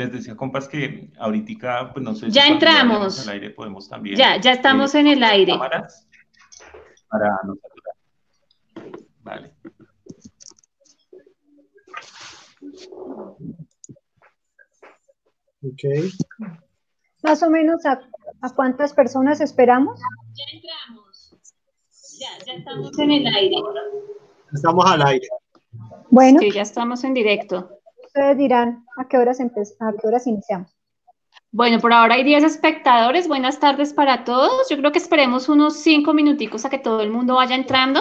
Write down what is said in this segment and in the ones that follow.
les decía, compas, que ahorita, pues no sé. Ya entramos. Al aire podemos también. Ya, ya estamos en el aire. Cámaras para no Vale. Ok. Más o menos a, a cuántas personas esperamos. Ya entramos. Ya, ya estamos en el aire. Estamos al aire. Bueno. Sí, ya estamos en directo. Ustedes dirán a qué horas, a qué horas iniciamos. Bueno, por ahora hay 10 espectadores. Buenas tardes para todos. Yo creo que esperemos unos 5 minuticos a que todo el mundo vaya entrando.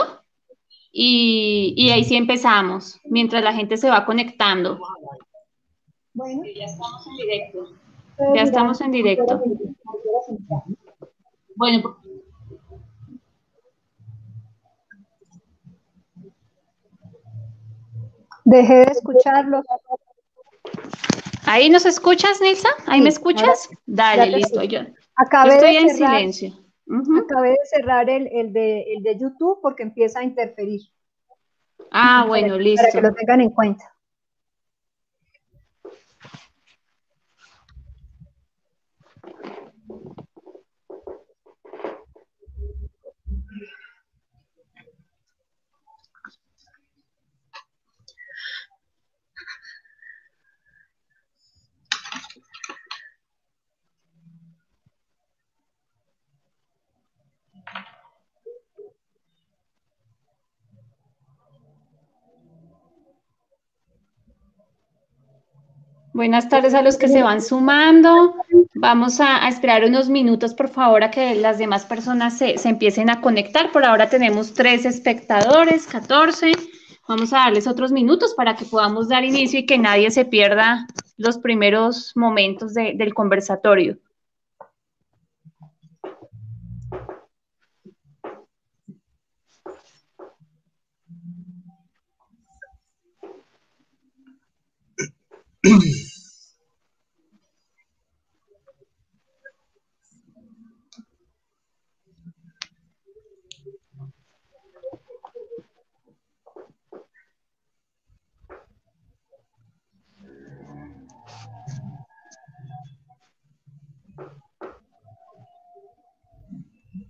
Y, y ahí sí empezamos, mientras la gente se va conectando. Bueno, ya estamos en directo. Ya estamos en directo. Bueno. Dejé de escucharlo. ¿Ahí nos escuchas, Nilsa? ¿Ahí me escuchas? Dale, listo. Yo, Acabé estoy en silencio. Acabé de cerrar el, el, de, el de YouTube porque empieza a interferir. Ah, bueno, listo. Para que lo tengan en cuenta. Buenas tardes a los que se van sumando. Vamos a, esperar unos minutos, por favor, a que las demás personas se, empiecen a conectar. Por ahora tenemos tres espectadores, 14. Vamos a darles otros minutos para que podamos dar inicio y que nadie se pierda los primeros momentos del conversatorio.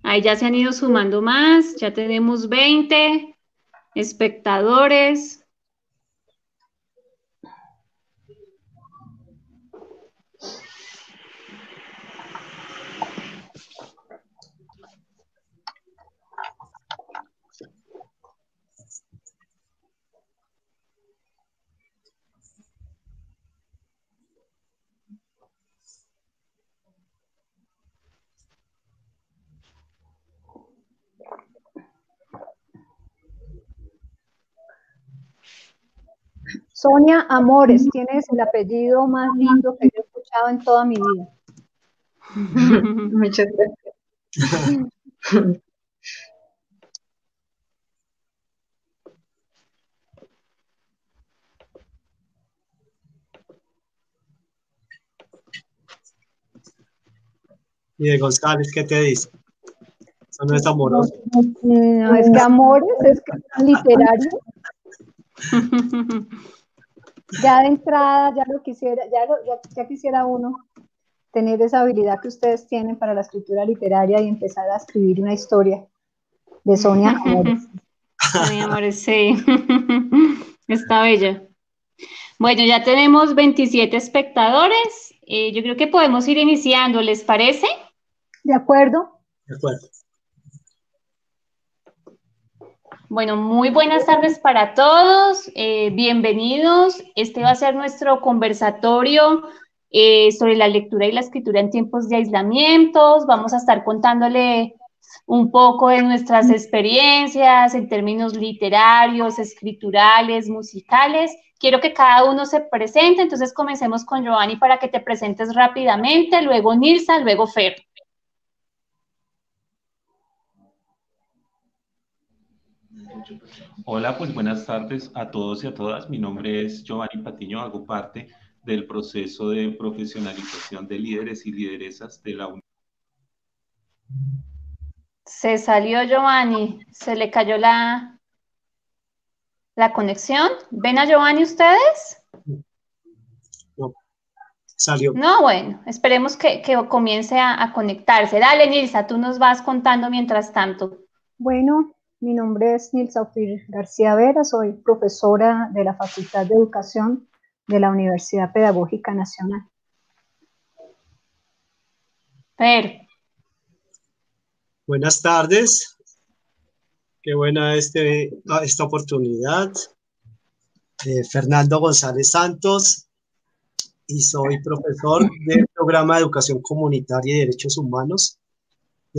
Ahí ya se han ido sumando más, ya tenemos 20 espectadores. Sonia Amores, tienes el apellido más lindo que yo he escuchado en toda mi vida. Muchas gracias. ¿Y de González qué te dice? Eso no es amoroso. No, es que amores, es que es literario. ya de entrada, ya lo quisiera, ya, ya, quisiera uno tener esa habilidad que ustedes tienen para la escritura literaria y empezar a escribir una historia de Sonia Amores. Sonia Amores, sí. Está bella. Bueno, ya tenemos 27 espectadores. Eh, yo creo que podemos ir iniciando, ¿les parece? De acuerdo. De acuerdo. Bueno, muy buenas tardes para todos. Eh, bienvenidos. Este va a ser nuestro conversatorio eh, sobre la lectura y la escritura en tiempos de aislamientos. Vamos a estar contándole un poco de nuestras experiencias en términos literarios, escriturales, musicales. Quiero que cada uno se presente, entonces comencemos con Giovanni para que te presentes rápidamente, luego Nilsa, luego Fer. Hola, pues buenas tardes a todos y a todas. Mi nombre es Giovanni Patiño, hago parte del proceso de profesionalización de líderes y lideresas de la UNED. Se salió Giovanni, se le cayó la, la conexión. ¿Ven a Giovanni ustedes? Salió. No, bueno, esperemos que, comience a, conectarse. Dale, Nilsa, tú nos vas contando mientras tanto. Bueno, mi nombre es Nilsa Ofir García Vera, soy profesora de la Facultad de Educación de la Universidad Pedagógica Nacional. Per. Buenas tardes. Qué buena este, esta oportunidad. Eh, Fernando González Santos, y soy profesor del programa de Educación Comunitaria y Derechos Humanos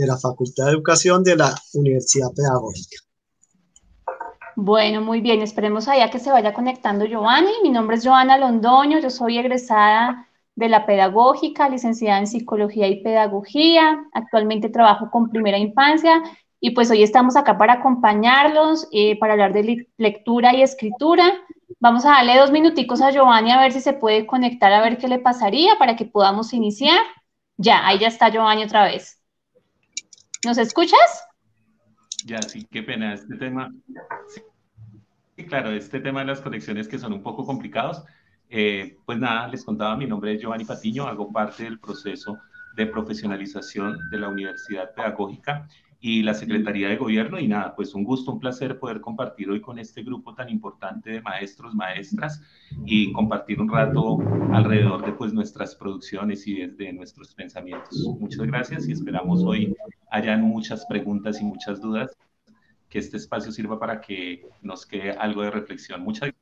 de la Facultad de Educación de la Universidad Pedagógica. Bueno, muy bien, esperemos allá que se vaya conectando Giovanni. Mi nombre es Joana Londoño, yo soy egresada de la Pedagógica, licenciada en Psicología y Pedagogía. Actualmente trabajo con Primera Infancia y pues hoy estamos acá para acompañarlos, eh, para hablar de lectura y escritura. Vamos a darle dos minuticos a Giovanni a ver si se puede conectar, a ver qué le pasaría para que podamos iniciar. Ya, ahí ya está Giovanni otra vez. ¿Nos escuchas? Ya, sí, qué pena. Este tema, sí, claro, este tema de las conexiones que son un poco complicados. Eh, pues nada, les contaba, mi nombre es Giovanni Patiño, hago parte del proceso de profesionalización de la Universidad Pedagógica y la Secretaría de Gobierno. Y nada, pues un gusto, un placer poder compartir hoy con este grupo tan importante de maestros, maestras y compartir un rato alrededor de pues nuestras producciones y desde nuestros pensamientos. Muchas gracias y esperamos hoy hayan muchas preguntas y muchas dudas, que este espacio sirva para que nos quede algo de reflexión. Muchas gracias.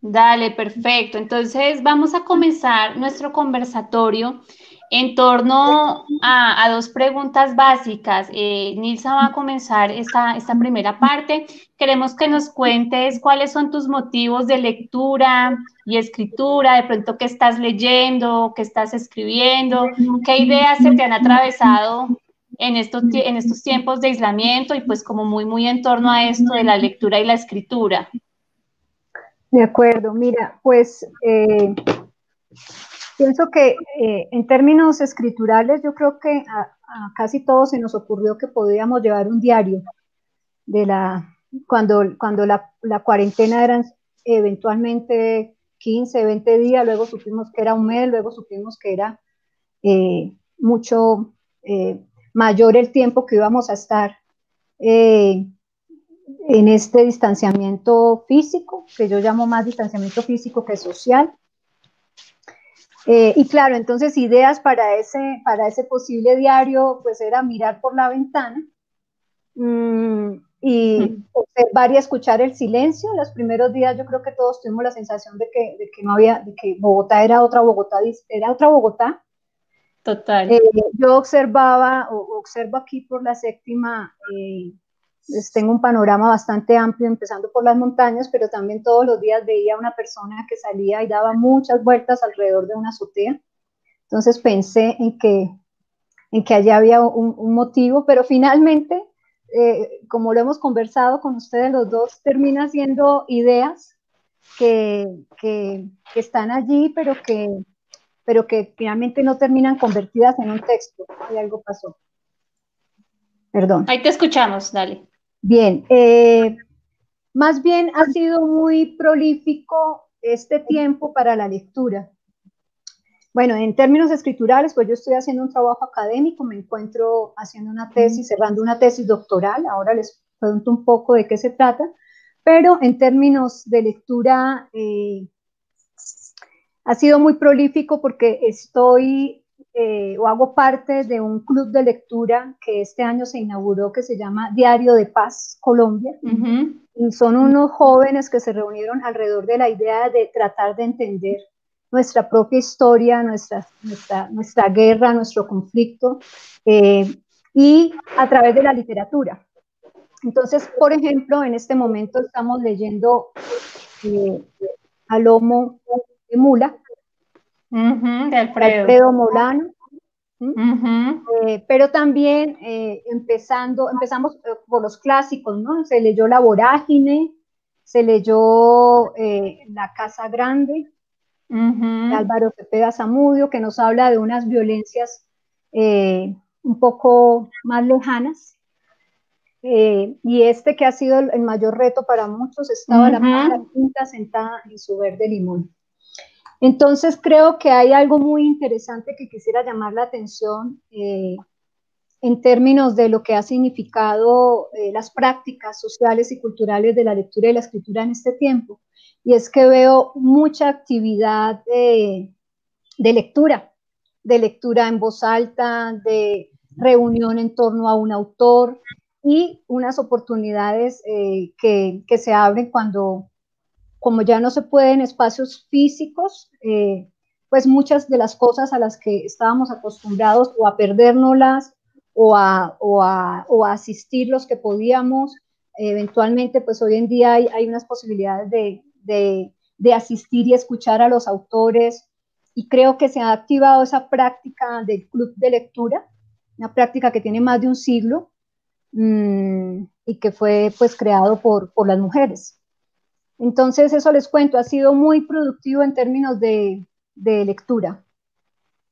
Dale, perfecto. Entonces vamos a comenzar nuestro conversatorio en torno a, dos preguntas básicas. Eh, Nilsa va a comenzar esta, esta primera parte. Queremos que nos cuentes cuáles son tus motivos de lectura y escritura, de pronto qué estás leyendo, qué estás escribiendo, qué ideas se te han atravesado en estos, en estos tiempos de aislamiento y pues como muy, muy en torno a esto de la lectura y la escritura. De acuerdo, mira, pues eh, Pienso que eh, en términos escriturales, yo creo que a, casi todos se nos ocurrió que podíamos llevar un diario de la, cuando, cuando la, cuarentena eran eventualmente 15, 20 días, luego supimos que era un mes, luego supimos que era eh, mucho eh, mayor el tiempo que íbamos a estar en este distanciamiento físico, que yo llamo más distanciamiento físico que social. Eh, y claro, entonces ideas para ese, para ese posible diario, pues era mirar por la ventana mm, y observar y escuchar el silencio. Los primeros días yo creo que todos tuvimos la sensación de que, de que no había, de que Bogotá era otra Bogotá, era otra Bogotá. Total. Eh, yo observaba, o, observo aquí por la séptima, eh, tengo un panorama bastante amplio, empezando por las montañas, pero también todos los días veía una persona que salía y daba muchas vueltas alrededor de una azotea. Entonces pensé en que, en que allí había un, motivo, pero finalmente, eh, como lo hemos conversado con ustedes los dos, termina siendo ideas que, que, que están allí, pero que, pero que finalmente no terminan convertidas en un texto. Y algo pasó. Perdón. Ahí te escuchamos, dale. Bien, eh, más bien ha sido muy prolífico este tiempo para la lectura. Bueno, en términos escriturales, pues yo estoy haciendo un trabajo académico, me encuentro haciendo una tesis, cerrando una tesis doctoral, ahora les pregunto un poco de qué se trata, pero en términos de lectura eh, ha sido muy prolífico porque estoy eh, o hago parte de un club de lectura que este año se inauguró que se llama Diario de Paz Colombia. Y son unos jóvenes que se reunieron alrededor de la idea de tratar de entender nuestra propia historia, nuestra, nuestra, nuestra guerra, nuestro conflicto, eh, y a través de la literatura. Entonces, por ejemplo, en este momento estamos leyendo eh, Alomo de Mula, de Alfredo. Molano. Eh, pero también eh, empezando, empezamos eh, por los clásicos, ¿no? Se leyó La Vorágine, se leyó La Casa Grande, de Álvaro Cepeda Zamudio, que nos habla de unas violencias un poco más lejanas. y este que ha sido el, mayor reto para muchos, estaba la, la quinta sentada en su verde limón. Entonces creo que hay algo muy interesante que quisiera llamar la atención eh, en términos de lo que ha significado eh, las prácticas sociales y culturales de la lectura y la escritura en este tiempo. Y es que veo mucha actividad de lectura, de lectura en voz alta, de reunión en torno a un autor y unas oportunidades eh, que, que, se abren cuando, como ya no se puede en espacios físicos, eh, pues muchas de las cosas a las que estábamos acostumbrados o a perdérnoslas o a, o a, o a asistir los que podíamos, eventualmente pues hoy en día hay, unas posibilidades de, de, de asistir y escuchar a los autores, y creo que se ha activado esa práctica del club de lectura, una práctica que tiene más de un siglo mmm, y que fue pues creado por, por, las mujeres. Entonces, eso les cuento, ha sido muy productivo en términos de, de lectura.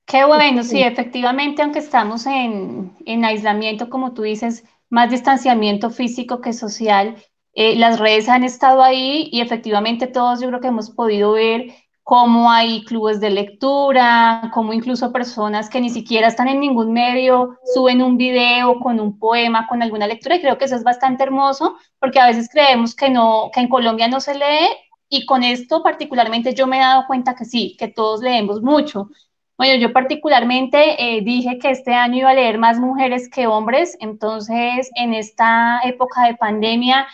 Qué bueno, sí, efectivamente, aunque estamos en, en, aislamiento, como tú dices, más distanciamiento físico que social, eh, las redes han estado ahí y efectivamente todos yo creo que hemos podido ver cómo hay clubes de lectura, cómo incluso personas que ni siquiera están en ningún medio suben un video con un poema, con alguna lectura, y creo que eso es bastante hermoso, porque a veces creemos que no, que en Colombia no se lee, y con esto particularmente yo me he dado cuenta que sí, que todos leemos mucho. Bueno, yo particularmente eh, dije que este año iba a leer más mujeres que hombres, entonces en esta época de pandemia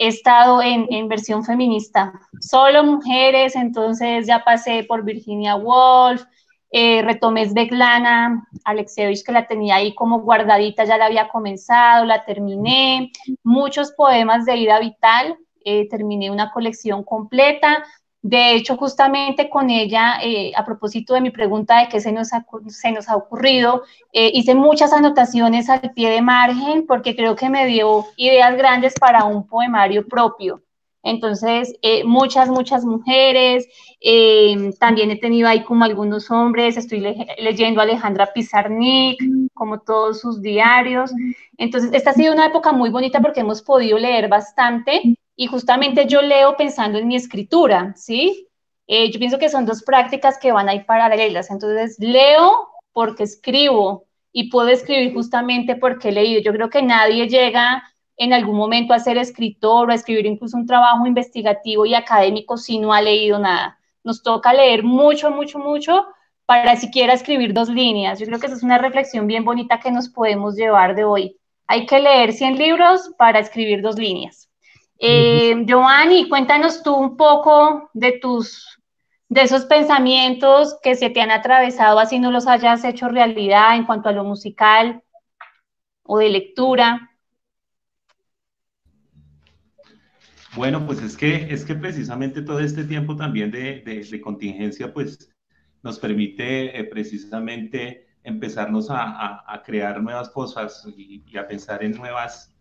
he estado en, versión feminista, solo mujeres, entonces ya pasé por Virginia Woolf, eh, retomé Svetlana Alexevich, que la tenía ahí como guardadita, ya la había comenzado, la terminé, muchos poemas de Ida Vital, eh, terminé una colección completa, de hecho, justamente con ella, eh, a propósito de mi pregunta de qué se nos ha, ocurrido, eh, hice muchas anotaciones al pie de margen porque creo que me dio ideas grandes para un poemario propio. Entonces, eh, muchas, muchas mujeres, eh, también he tenido ahí como algunos hombres, estoy le leyendo a Alejandra Pizarnik, como todos sus diarios. Entonces, esta ha sido una época muy bonita porque hemos podido leer bastante y justamente yo leo pensando en mi escritura, ¿sí? Eh, yo pienso que son dos prácticas que van a ir paralelas. Entonces, leo porque escribo y puedo escribir justamente porque he leído. Yo creo que nadie llega en algún momento a ser escritor o a escribir incluso un trabajo investigativo y académico si no ha leído nada. Nos toca leer mucho, mucho, mucho para siquiera escribir dos líneas. Yo creo que esa es una reflexión bien bonita que nos podemos llevar de hoy. Hay que leer 100 libros para escribir dos líneas. Eh, Giovanni, cuéntanos tú un poco de tus de esos pensamientos que se te han atravesado así no los hayas hecho realidad en cuanto a lo musical o de lectura. Bueno, pues es que, es que precisamente todo este tiempo también de, de, contingencia, pues nos permite eh, precisamente empezarnos a, a, a, crear nuevas cosas y, y, a pensar en nuevas,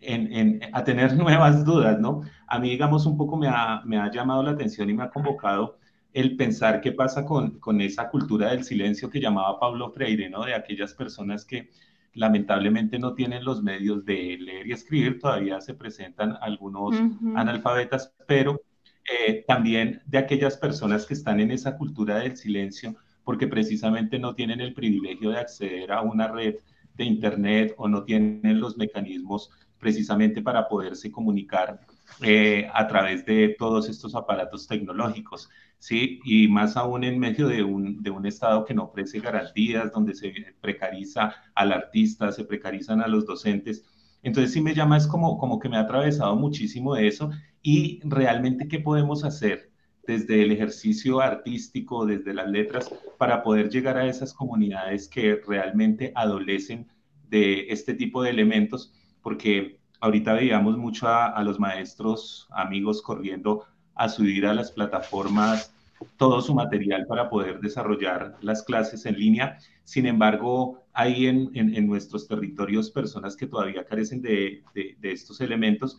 en, en, a tener nuevas dudas, ¿no? A mí, digamos, un poco me ha, me ha llamado la atención y me ha convocado el pensar qué pasa con, con esa cultura del silencio que llamaba Pablo Freire, ¿no? De aquellas personas que lamentablemente no tienen los medios de leer y escribir, todavía se presentan algunos analfabetas, pero eh, también de aquellas personas que están en esa cultura del silencio, porque precisamente no tienen el privilegio de acceder a una red de Internet o no tienen los mecanismos precisamente para poderse comunicar eh, a través de todos estos aparatos tecnológicos. ¿sí? Y más aún en medio de un, de un Estado que no ofrece garantías, donde se precariza al artista, se precarizan a los docentes. Entonces sí me llama, es como, como que me ha atravesado muchísimo de eso y realmente qué podemos hacer desde el ejercicio artístico, desde las letras, para poder llegar a esas comunidades que realmente adolecen de este tipo de elementos, porque ahorita veíamos mucho a, los maestros, amigos corriendo a subir a las plataformas todo su material para poder desarrollar las clases en línea. Sin embargo, hay en, en, nuestros territorios personas que todavía carecen de, de, de, estos elementos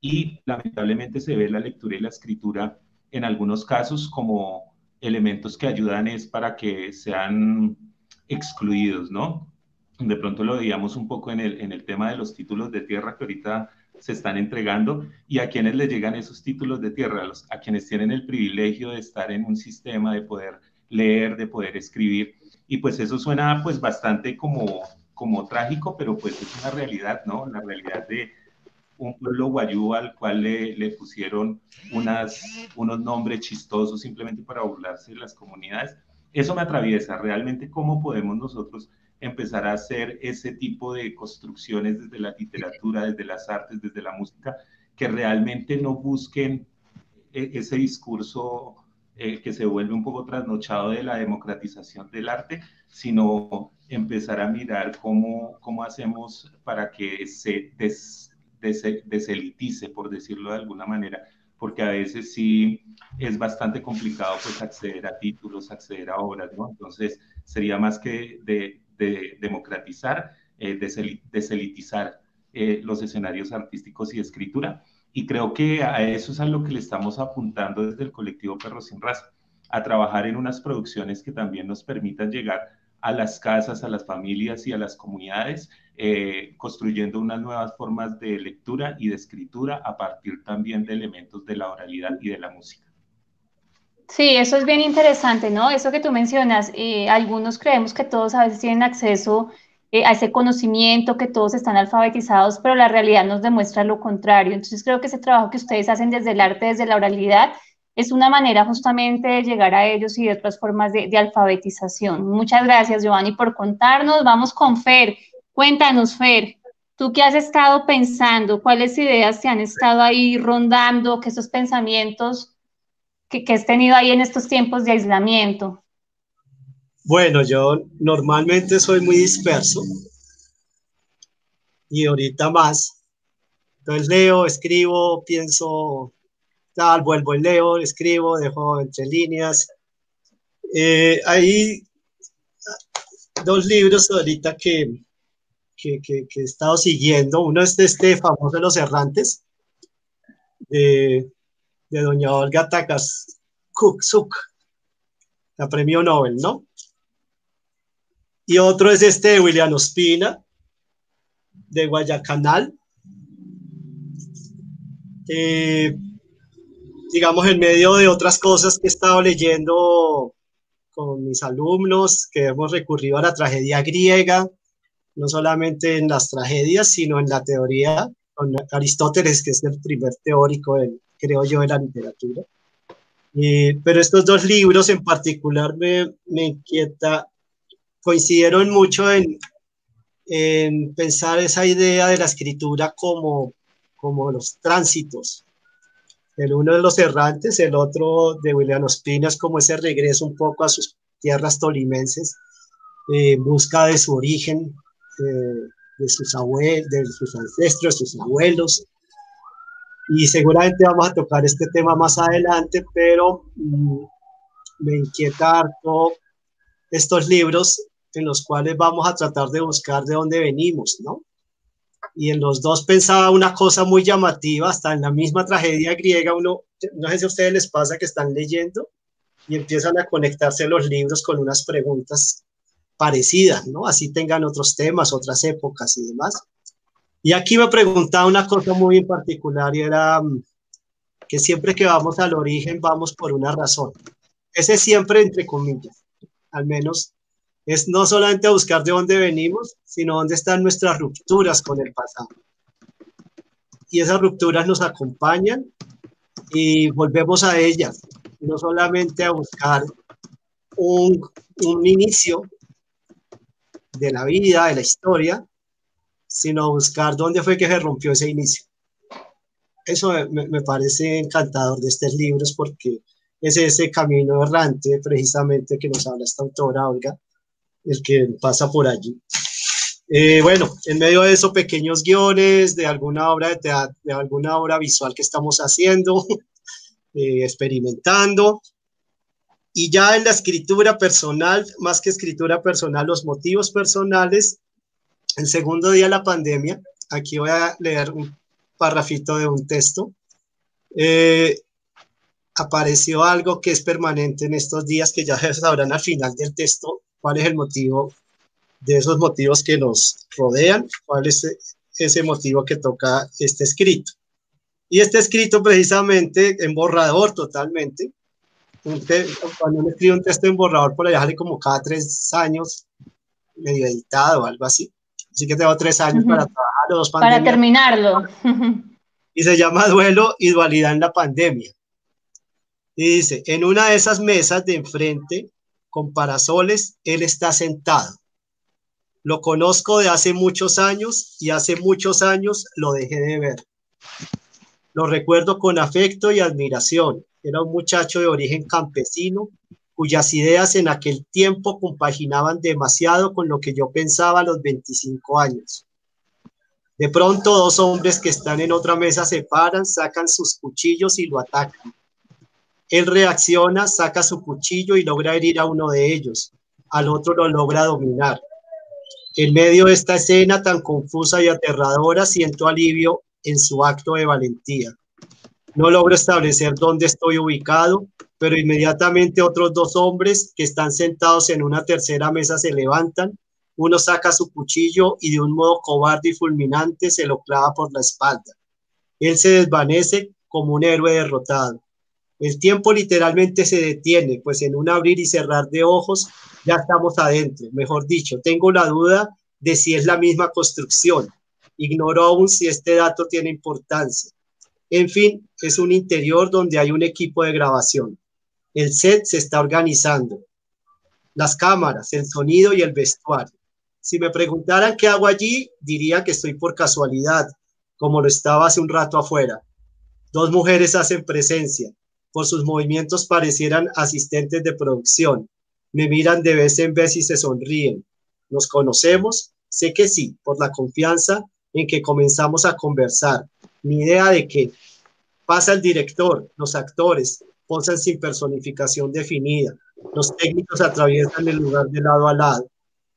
y lamentablemente se ve la lectura y la escritura en algunos casos como elementos que ayudan es para que sean excluidos, ¿no? De pronto lo veíamos un poco en el, en el tema de los títulos de tierra que ahorita se están entregando y a quienes les llegan esos títulos de tierra, a quienes tienen el privilegio de estar en un sistema, de poder leer, de poder escribir. Y pues eso suena pues bastante como, como trágico, pero pues es una realidad, ¿no? La realidad de un pueblo guayú al cual le, le pusieron unas, unos nombres chistosos simplemente para burlarse de las comunidades. Eso me atraviesa realmente cómo podemos nosotros empezar a hacer ese tipo de construcciones desde la literatura, desde las artes, desde la música, que realmente no busquen e, ese discurso eh, que se vuelve un poco trasnochado de la democratización del arte, sino empezar a mirar cómo, cómo hacemos para que se des, deselitice, por decirlo de alguna manera, porque a veces sí es bastante complicado pues acceder a títulos, acceder a obras, ¿no? Entonces sería más que de, de democratizar, eh, deselitizar eh, los escenarios artísticos y escritura. Y creo que a eso es a lo que le estamos apuntando desde el colectivo Perro Sin Raza, a trabajar en unas producciones que también nos permitan llegar a las casas, a las familias y a las comunidades, eh, construyendo unas nuevas formas de lectura y de escritura a partir también de elementos de la oralidad y de la música. Sí, eso es bien interesante, ¿no? Eso que tú mencionas, eh, algunos creemos que todos a veces tienen acceso eh, a ese conocimiento, que todos están alfabetizados, pero la realidad nos demuestra lo contrario. Entonces creo que ese trabajo que ustedes hacen desde el arte, desde la oralidad, es una manera justamente de llegar a ellos y de otras formas de, alfabetización. Muchas gracias, Giovanni, por contarnos. Vamos con Fer. Cuéntanos, Fer, ¿tú qué has estado pensando? ¿Cuáles ideas te han estado ahí rondando? Que esos pensamientos que, has tenido ahí en estos tiempos de aislamiento? Bueno, yo normalmente soy muy disperso y ahorita más. Entonces leo, escribo, pienso, tal, vuelvo y leo, escribo, dejo entre líneas. Eh, hay dos libros ahorita que, que, que, he estado siguiendo. Uno es de este famoso de los errantes, de de doña Olga Takasuk, la premio Nobel, ¿no? Y otro es este de William Ospina, de Guayacanal. Eh, digamos, en medio de otras cosas que he estado leyendo con mis alumnos, que hemos recurrido a la tragedia griega, no solamente en las tragedias, sino en la teoría, con Aristóteles, que es el primer teórico del, creo yo, de la literatura. pero estos dos libros en particular me, me inquieta, coincidieron mucho en, en, pensar esa idea de la escritura como, como los tránsitos. El uno de los errantes, el otro de William Ospina es como ese regreso un poco a sus tierras tolimenses, eh, en busca de su origen, eh, de, sus abuelos, de sus ancestros, de sus abuelos, y seguramente vamos a tocar este tema más adelante, pero mm, me inquieta harto estos libros en los cuales vamos a tratar de buscar de dónde venimos, ¿no? Y en los dos pensaba una cosa muy llamativa, hasta en la misma tragedia griega, uno, no sé si a ustedes les pasa que están leyendo y empiezan a conectarse los libros con unas preguntas parecidas, ¿no? Así tengan otros temas, otras épocas y demás. Y aquí me preguntaba una cosa muy en particular y era mm, que siempre que vamos al origen vamos por una razón. Ese siempre entre comillas, al menos es no solamente buscar de dónde venimos, sino dónde están nuestras rupturas con el pasado. Y esas rupturas nos acompañan y volvemos a ellas, no solamente a buscar un, un inicio de la vida, de la historia, sino buscar dónde fue que se rompió ese inicio. Eso me, parece encantador de estos libros porque es ese camino errante precisamente que nos habla esta autora, Olga, el que pasa por allí. Eh, bueno, en medio de eso, pequeños guiones de alguna obra de de alguna obra visual que estamos haciendo, eh, experimentando. Y ya en la escritura personal, más que escritura personal, los motivos personales, el segundo día de la pandemia, aquí voy a leer un parrafito de un texto, eh, apareció algo que es permanente en estos días, que ya sabrán al final del texto cuál es el motivo de esos motivos que nos rodean, cuál es ese motivo que toca este escrito. Y este escrito precisamente en borrador totalmente. cuando uno escribe un texto en borrador, por allá sale como cada tres años, medio editado o algo así. Así que tengo tres años para trabajar dos Para terminarlo. y se llama Duelo y Dualidad en la Pandemia. Y dice, en una de esas mesas de enfrente, con parasoles, él está sentado. Lo conozco de hace muchos años y hace muchos años lo dejé de ver. Lo recuerdo con afecto y admiración. Era un muchacho de origen campesino cuyas ideas en aquel tiempo compaginaban demasiado con lo que yo pensaba a los 25 años. De pronto dos hombres que están en otra mesa se paran, sacan sus cuchillos y lo atacan. Él reacciona, saca su cuchillo y logra herir a uno de ellos. Al otro lo logra dominar. En medio de esta escena tan confusa y aterradora, siento alivio en su acto de valentía. No logro establecer dónde estoy ubicado, pero inmediatamente otros dos hombres que están sentados en una tercera mesa se levantan. Uno saca su cuchillo y de un modo cobarde y fulminante se lo clava por la espalda. Él se desvanece como un héroe derrotado. El tiempo literalmente se detiene, pues en un abrir y cerrar de ojos ya estamos adentro. Mejor dicho, tengo la duda de si es la misma construcción. Ignoro aún si este dato tiene importancia. En fin, es un interior donde hay un equipo de grabación. El set se está organizando. Las cámaras, el sonido y el vestuario. Si me preguntaran qué hago allí, diría que estoy por casualidad, como lo estaba hace un rato afuera. Dos mujeres hacen presencia. Por sus movimientos parecieran asistentes de producción. Me miran de vez en vez y se sonríen. ¿Nos conocemos? Sé que sí, por la confianza en que comenzamos a conversar. Ni idea de qué. Pasa el director, los actores, posan sin personificación definida. Los técnicos atraviesan el lugar de lado a lado.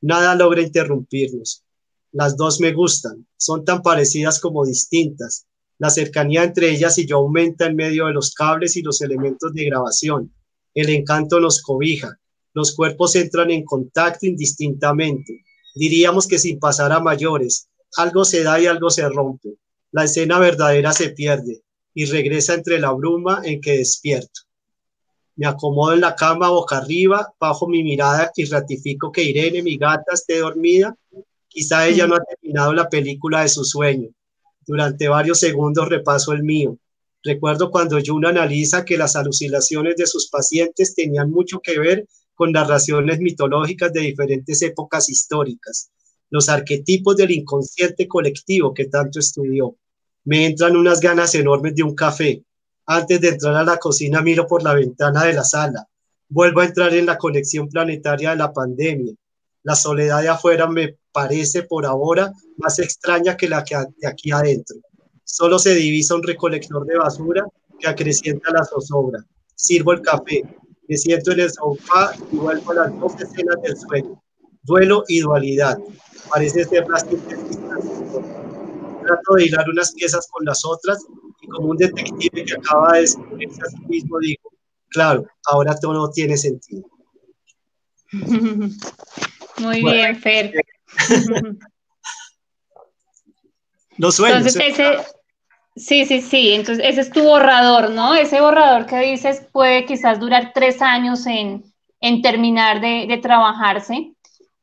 Nada logra interrumpirnos. Las dos me gustan, son tan parecidas como distintas. La cercanía entre ellas y yo aumenta en medio de los cables y los elementos de grabación. El encanto nos cobija. Los cuerpos entran en contacto indistintamente. Diríamos que sin pasar a mayores, algo se da y algo se rompe. La escena verdadera se pierde y regresa entre la bruma en que despierto. Me acomodo en la cama boca arriba, bajo mi mirada y ratifico que Irene, mi gata, esté dormida. Quizá ella no ha terminado la película de su sueño. Durante varios segundos repaso el mío. Recuerdo cuando Jun analiza que las alucinaciones de sus pacientes tenían mucho que ver con narraciones mitológicas de diferentes épocas históricas, los arquetipos del inconsciente colectivo que tanto estudió. Me entran unas ganas enormes de un café. Antes de entrar a la cocina miro por la ventana de la sala. Vuelvo a entrar en la conexión planetaria de la pandemia. La soledad de afuera me parece por ahora más extraña que la que de aquí adentro. Solo se divisa un recolector de basura que acrecienta la zozobra. Sirvo el café, me siento en el sofá y vuelvo a las dos escenas del sueño. Duelo y dualidad. Parece ser la Trato de hilar unas piezas con las otras y como un detective que acaba de descubrirse a sí mismo digo, claro, ahora todo tiene sentido. Muy bien, Fer. Los sueños. Entonces, ese, sí, sí, sí. Entonces, ese es tu borrador, ¿no? Ese borrador que dices puede quizás durar tres años en, en terminar de, de, trabajarse,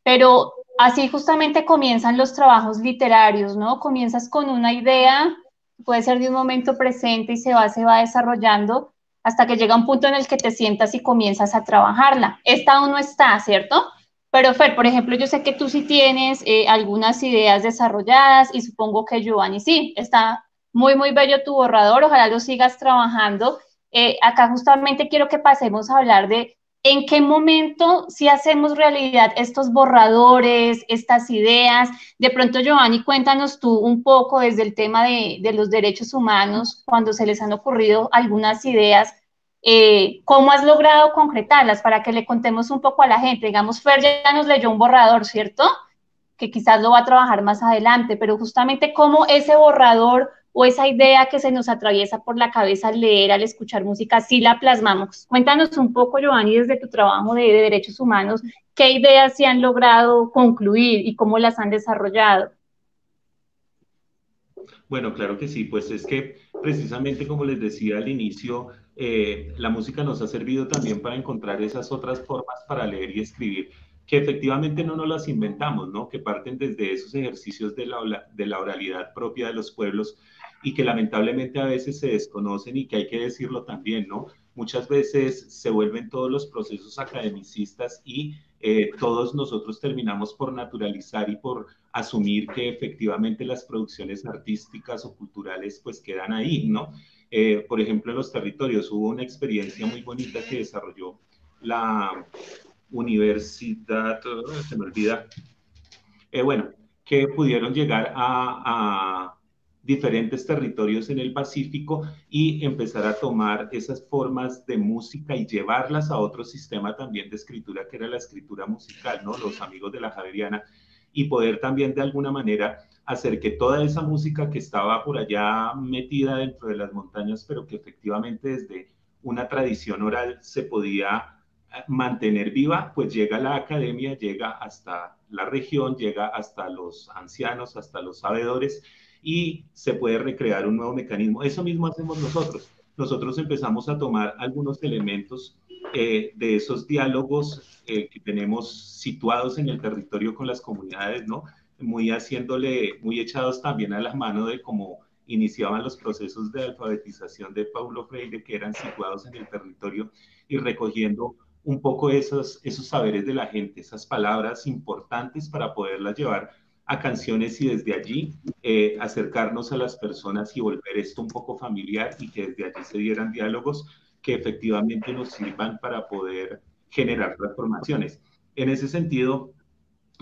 pero así justamente comienzan los trabajos literarios, ¿no? Comienzas con una idea, puede ser de un momento presente y se va, se va desarrollando hasta que llega un punto en el que te sientas y comienzas a trabajarla. Esta aún no está, ¿cierto? Pero Fer, por ejemplo, yo sé que tú sí tienes eh, algunas ideas desarrolladas y supongo que Giovanni sí, está muy, muy bello tu borrador, ojalá lo sigas trabajando. Eh, acá justamente quiero que pasemos a hablar de en qué momento si hacemos realidad estos borradores, estas ideas. De pronto, Giovanni, cuéntanos tú un poco desde el tema de, los derechos humanos, cuando se les han ocurrido algunas ideas eh, ¿cómo has logrado concretarlas? Para que le contemos un poco a la gente. Digamos, Fer ya nos leyó un borrador, ¿cierto? Que quizás lo va a trabajar más adelante, pero justamente cómo ese borrador o esa idea que se nos atraviesa por la cabeza al leer, al escuchar música, sí la plasmamos. Cuéntanos un poco, Giovanni, desde tu trabajo de, de derechos humanos, qué ideas se han logrado concluir y cómo las han desarrollado. Bueno, claro que sí, pues es que precisamente como les decía al inicio, eh, la música nos ha servido también para encontrar esas otras formas para leer y escribir que efectivamente no nos las inventamos, ¿no? Que parten desde esos ejercicios de la, de la oralidad propia de los pueblos y que lamentablemente a veces se desconocen y que hay que decirlo también, ¿no? Muchas veces se vuelven todos los procesos academicistas y eh, todos nosotros terminamos por naturalizar y por asumir que efectivamente las producciones artísticas o culturales pues quedan ahí, ¿no? Eh, por ejemplo, en los territorios hubo una experiencia muy bonita que desarrolló la universidad, se me olvida, eh, bueno, que pudieron llegar a, diferentes territorios en el Pacífico y empezar a tomar esas formas de música y llevarlas a otro sistema también de escritura, que era la escritura musical, ¿no? Los amigos de la Javeriana, y poder también de alguna manera hacer que toda esa música que estaba por allá metida dentro de las montañas, pero que efectivamente desde una tradición oral se podía mantener viva, pues llega la academia, llega hasta la región, llega hasta los ancianos, hasta los sabedores y se puede recrear un nuevo mecanismo. Eso mismo hacemos nosotros. Nosotros empezamos a tomar algunos elementos eh, de esos diálogos eh, que tenemos situados en el territorio con las comunidades, ¿no? Muy haciéndole, muy echados también a la mano de cómo iniciaban los procesos de alfabetización de Paulo Freire, que eran situados en el territorio y recogiendo un poco esos, esos saberes de la gente, esas palabras importantes para poderlas llevar a canciones y desde allí eh, acercarnos a las personas y volver esto un poco familiar y que desde allí se dieran diálogos que efectivamente nos sirvan para poder generar transformaciones. En ese sentido,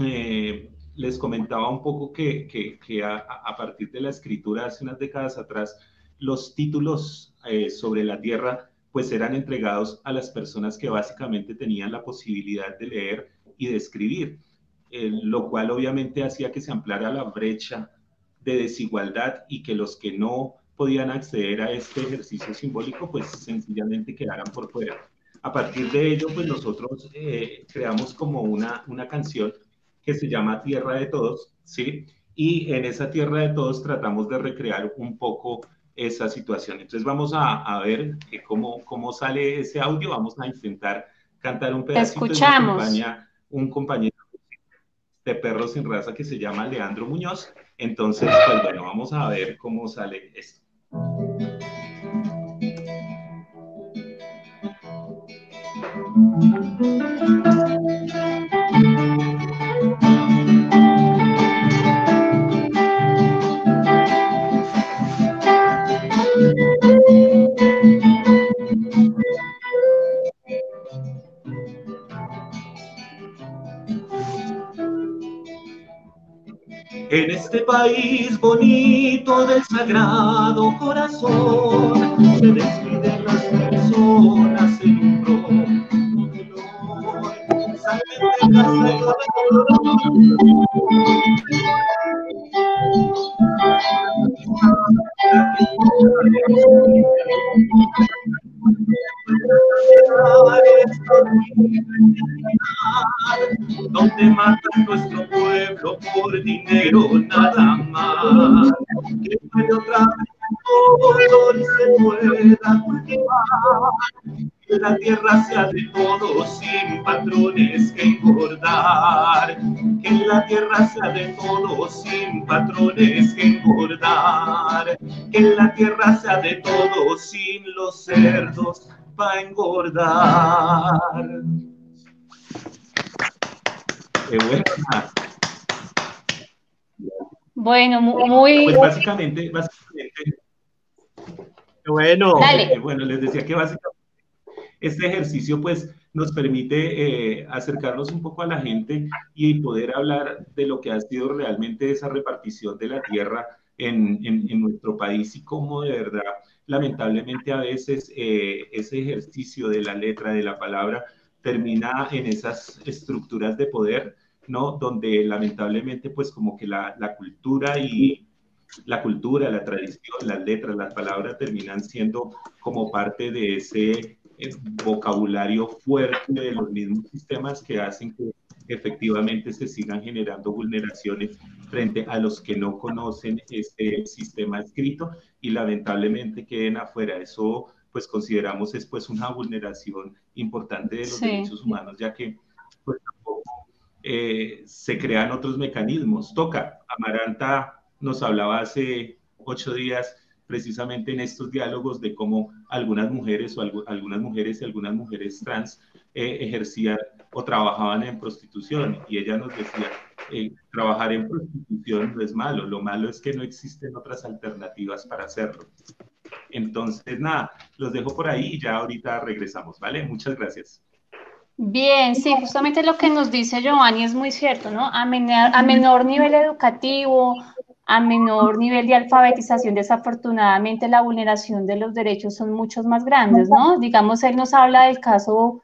eh, les comentaba un poco que, que, a, partir de la escritura hace unas décadas atrás, los títulos eh, sobre la tierra pues eran entregados a las personas que básicamente tenían la posibilidad de leer y de escribir, lo cual obviamente hacía que se ampliara la brecha de desigualdad y que los que no podían acceder a este ejercicio simbólico, pues sencillamente quedaran por fuera. A partir de ello, pues nosotros eh, creamos como una, una canción que se llama Tierra de Todos, ¿sí? Y en esa Tierra de Todos tratamos de recrear un poco esa situación. Entonces vamos a, a ver cómo, cómo sale ese audio, vamos a intentar cantar un pedacito. Te escuchamos. un compañero de perros sin raza que se llama Leandro Muñoz. Entonces, pues bueno, vamos a ver cómo sale esto. En este país bonito del sagrado corazón se despiden las personas en un rojo Salen de donde matan nuestro pueblo por dinero nada más. Que otra vez se pueda cultivar. Que la tierra sea de todos sin patrones que engordar. Que la tierra sea de todos sin patrones que engordar. Que la tierra sea de todos sin los cerdos para engordar. Bueno, muy... Pues básicamente, básicamente bueno. Eh, bueno, les decía que básicamente este ejercicio pues nos permite eh, acercarnos un poco a la gente y poder hablar de lo que ha sido realmente esa repartición de la tierra en, en, nuestro país y cómo de verdad, lamentablemente a veces eh, ese ejercicio de la letra, de la palabra, termina en esas estructuras de poder, ¿no? Donde lamentablemente pues como que la, la cultura y la cultura, la tradición, las letras, las palabras terminan siendo como parte de ese eh, vocabulario fuerte de los mismos sistemas que hacen que efectivamente se sigan generando vulneraciones frente a los que no conocen este sistema escrito y lamentablemente queden afuera. Eso pues consideramos es pues una vulneración importante de los derechos humanos, ya que pues eh, se crean otros mecanismos. Toca, Amaranta nos hablaba hace ocho días precisamente en estos diálogos de cómo algunas mujeres o algunas mujeres y algunas mujeres trans eh, ejercían o trabajaban en prostitución y ella nos decía, eh, trabajar en prostitución no es malo, lo malo es que no existen otras alternativas para hacerlo. Entonces, nada, los dejo por ahí y ya ahorita regresamos, ¿vale? Muchas gracias. Bien, sí, justamente lo que nos dice Giovanni es muy cierto, ¿no? A, a menor nivel educativo, a menor nivel de alfabetización, desafortunadamente la vulneración de los derechos son muchos más grandes, ¿no? Digamos, él nos habla del caso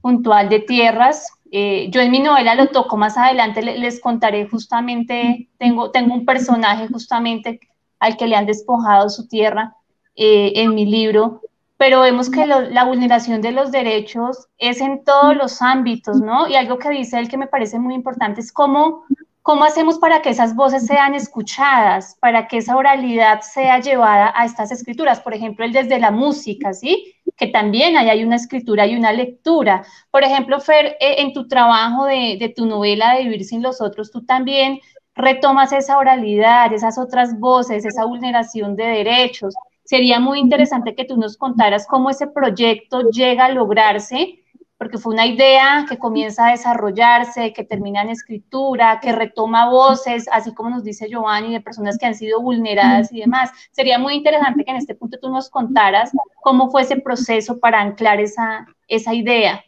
puntual de tierras. Eh, yo en mi novela lo toco más adelante, les contaré justamente, tengo, tengo un personaje justamente al que le han despojado su tierra eh, en mi libro, pero vemos que la vulneración de los derechos es en todos los ámbitos, ¿no? Y algo que dice él que me parece muy importante es cómo ¿Cómo hacemos para que esas voces sean escuchadas, para que esa oralidad sea llevada a estas escrituras? Por ejemplo, el desde la música, ¿sí? Que también hay, una escritura y una lectura. Por ejemplo, Fer, eh, en tu trabajo de, de tu novela de Vivir sin los otros, tú también retomas esa oralidad, esas otras voces, esa vulneración de derechos. Sería muy interesante que tú nos contaras cómo ese proyecto llega a lograrse porque fue una idea que comienza a desarrollarse, que termina en escritura, que retoma voces, así como nos dice Giovanni, de personas que han sido vulneradas y demás. Sería muy interesante que en este punto tú nos contaras cómo fue ese proceso para anclar esa, esa idea.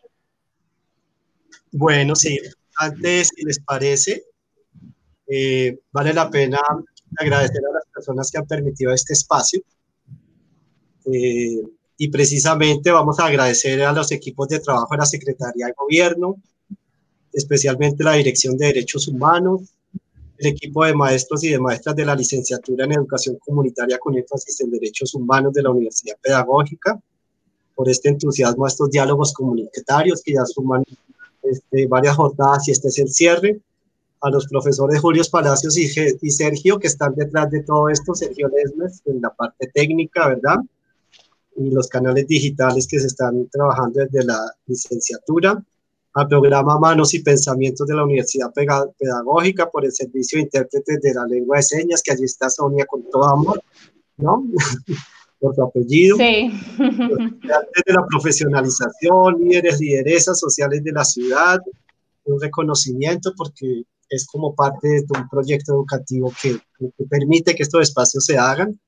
Bueno, sí, antes, si les parece, eh, vale la pena agradecer a las personas que han permitido este espacio. Eh, y precisamente vamos a agradecer a los equipos de trabajo de la Secretaría de Gobierno, especialmente la Dirección de Derechos Humanos, el equipo de maestros y de maestras de la licenciatura en Educación Comunitaria con énfasis en Derechos Humanos de la Universidad Pedagógica, por este entusiasmo a estos diálogos comunitarios que ya suman este, varias jornadas y este es el cierre. A los profesores Julio Palacios y, y Sergio que están detrás de todo esto, Sergio Lesmes en la parte técnica, ¿verdad? Y los canales digitales que se están trabajando desde la licenciatura, al programa Manos y Pensamientos de la Universidad Pedagógica por el Servicio de Intérpretes de la Lengua de Señas, que allí está Sonia con todo amor, ¿no? por su apellido. Sí. de la profesionalización, líderes, lideresas sociales de la ciudad, un reconocimiento porque es como parte de un proyecto educativo que, que permite que estos espacios se hagan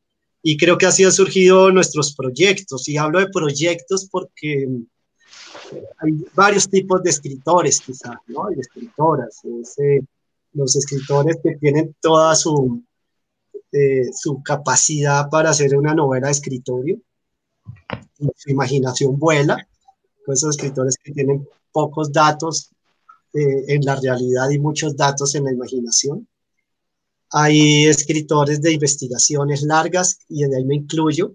y creo que así han surgido nuestros proyectos. Y hablo de proyectos porque hay varios tipos de escritores, quizás, ¿no? Y escritoras. los escritores que tienen toda su, eh, su capacidad para hacer una novela de escritorio, su imaginación vuela, esos escritores que tienen pocos datos eh, en la realidad y muchos datos en la imaginación hay escritores de investigaciones largas y de ahí me incluyo.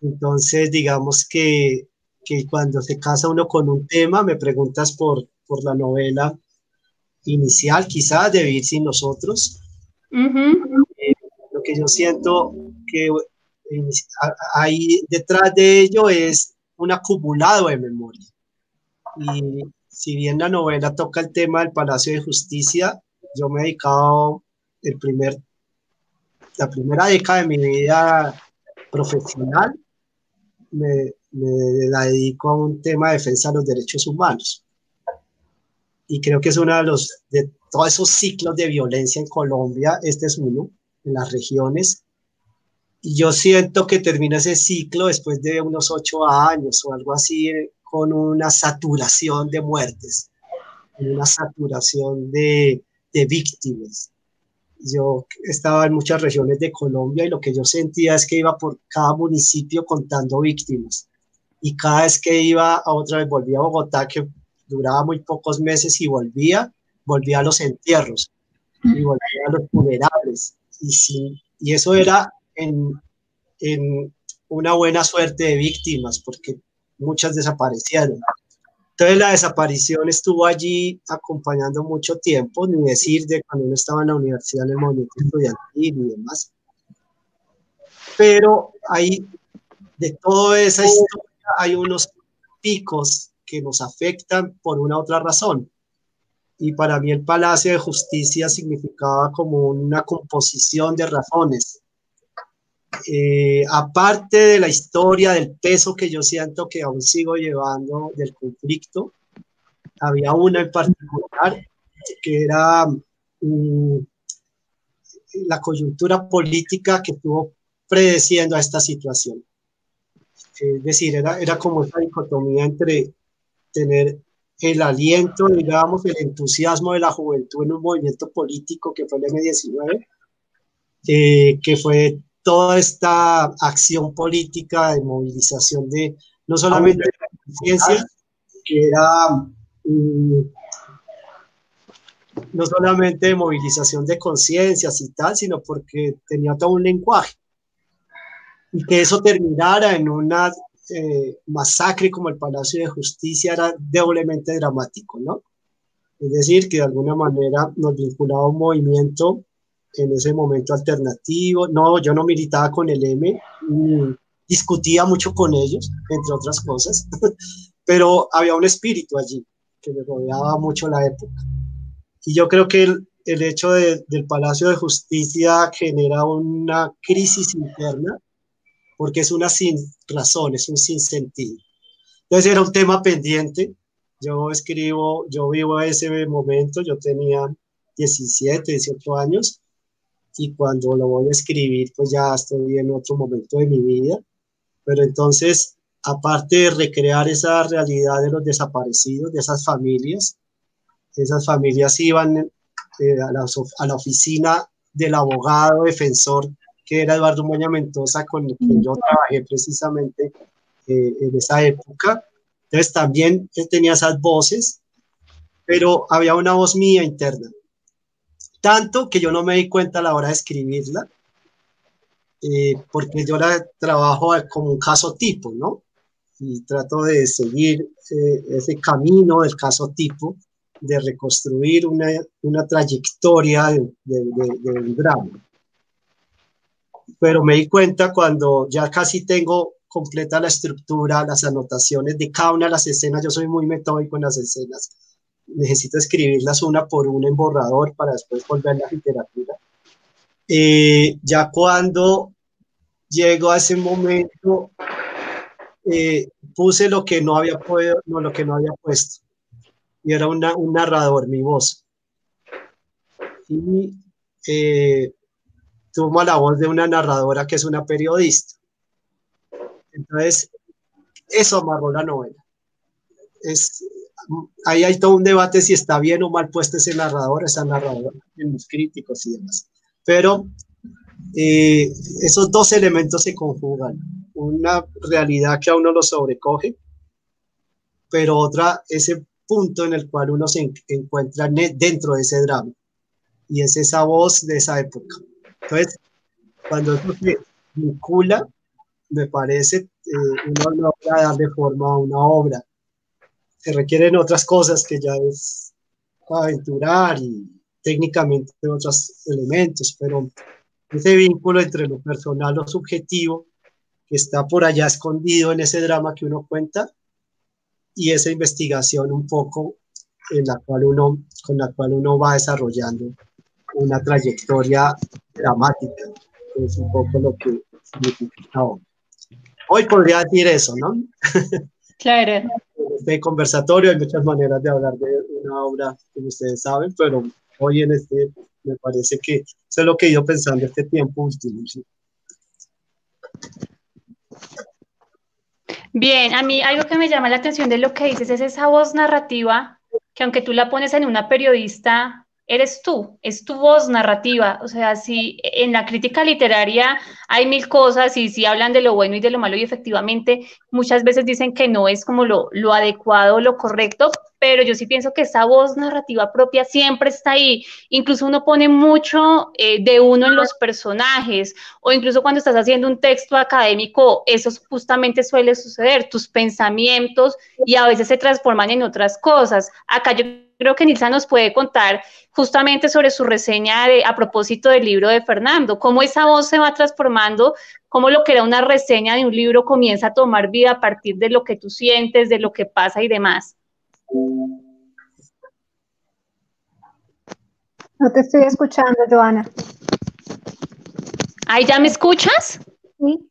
Entonces, digamos que, que, cuando se casa uno con un tema, me preguntas por, por la novela inicial, quizás, de Vivir sin nosotros. Eh, lo que yo siento que hay detrás de ello es un acumulado de memoria. Y si bien la novela toca el tema del Palacio de Justicia, yo me he dedicado el primer, la primera década de mi vida profesional me, la dedico a un tema de defensa de los derechos humanos. Y creo que es uno de los, de todos esos ciclos de violencia en Colombia, este es uno, en las regiones. Y yo siento que termina ese ciclo después de unos ocho años o algo así, con una saturación de muertes, una saturación de, de víctimas, yo estaba en muchas regiones de Colombia y lo que yo sentía es que iba por cada municipio contando víctimas. Y cada vez que iba a otra vez, volvía a Bogotá, que duraba muy pocos meses y volvía, volvía a los entierros y volvía a los funerales. Y, sí, y eso era en, en una buena suerte de víctimas, porque muchas desaparecieron. Entonces la desaparición estuvo allí acompañando mucho tiempo, ni decir de cuando uno estaba en la universidad en el movimiento estudiantil y demás. Pero hay, de toda esa historia, hay unos picos que nos afectan por una otra razón. Y para mí el Palacio de Justicia significaba como una composición de razones. Eh, aparte de la historia, del peso que yo siento que aún sigo llevando del conflicto, había una en particular que era mm, la coyuntura política que estuvo predeciendo a esta situación. Es decir, era, era como esa dicotomía entre tener el aliento, digamos, el entusiasmo de la juventud en un movimiento político que fue el M19, eh, que fue toda esta acción política de movilización de no solamente de la conciencia, que era mm, no solamente de movilización de conciencias y tal, sino porque tenía todo un lenguaje. Y que eso terminara en una eh, masacre como el Palacio de Justicia era doblemente dramático, ¿no? Es decir, que de alguna manera nos vinculaba a un movimiento en ese momento alternativo. No, yo no militaba con el M, discutía mucho con ellos, entre otras cosas, pero había un espíritu allí que me rodeaba mucho la época. Y yo creo que el, el hecho de, del Palacio de Justicia genera una crisis interna porque es una sin razón, es un sin sentido. Entonces era un tema pendiente. Yo escribo, yo vivo ese momento, yo tenía 17, 18 años y cuando lo voy a escribir, pues ya estoy en otro momento de mi vida. Pero entonces, aparte de recrear esa realidad de los desaparecidos, de esas familias, esas familias iban eh, a, la, a la oficina del abogado defensor que era Eduardo Moña Mendoza, con quien yo trabajé precisamente eh, en esa época. Entonces también él tenía esas voces, pero había una voz mía interna. Tanto que yo no me di cuenta a la hora de escribirla, eh, porque yo la trabajo como un caso tipo, ¿no? Y trato de seguir eh, ese camino del caso tipo, de reconstruir una, una trayectoria del de, de, de drama pero me di cuenta cuando ya casi tengo completa la estructura, las anotaciones de cada una de las escenas, yo soy muy metódico en las escenas, necesito escribirlas una por una en borrador para después volver a la literatura. Eh, ya cuando llego a ese momento, eh, puse lo que no había podido, no, lo que no había puesto. Y era una, un narrador, mi voz. Y eh, tuvo la voz de una narradora que es una periodista. Entonces, eso amarró la novela. Es, ahí hay todo un debate si está bien o mal puesto ese narrador, esa narradora, en los críticos y demás. Pero eh, esos dos elementos se conjugan. Una realidad que a uno lo sobrecoge, pero otra, ese punto en el cual uno se encuentra dentro de ese drama. Y es esa voz de esa época. Entonces, cuando eso se vincula, me parece, eh, uno logra darle forma a una obra. Se requieren otras cosas que ya es aventurar y técnicamente otros elementos, pero ese vínculo entre lo personal, lo subjetivo, que está por allá escondido en ese drama que uno cuenta, y esa investigación un poco en la cual uno, con la cual uno va desarrollando una trayectoria dramática, es un poco lo que significa hoy. Hoy podría decir eso, ¿no? Claro. En este conversatorio hay muchas maneras de hablar de una obra, como ustedes saben, pero hoy en este me parece que eso es lo que he ido pensando este tiempo. Bien, a mí algo que me llama la atención de lo que dices es esa voz narrativa que aunque tú la pones en una periodista eres tú, es tu voz narrativa. O sea, si en la crítica literaria hay mil cosas y si hablan de lo bueno y de lo malo y efectivamente muchas veces dicen que no es como lo, lo adecuado, lo correcto, pero yo sí pienso que esa voz narrativa propia siempre está ahí. Incluso uno pone mucho eh, de uno en los personajes, o incluso cuando estás haciendo un texto académico, eso justamente suele suceder, tus pensamientos y a veces se transforman en otras cosas. Acá yo creo que Nilsa nos puede contar justamente sobre su reseña a propósito del libro de Fernando, cómo esa voz se va transformando, cómo lo que era una reseña de un libro comienza a tomar vida a partir de lo que tú sientes, de lo que pasa y demás. No te estoy escuchando, Joana. ¿Ahí ya me escuchas? Sí.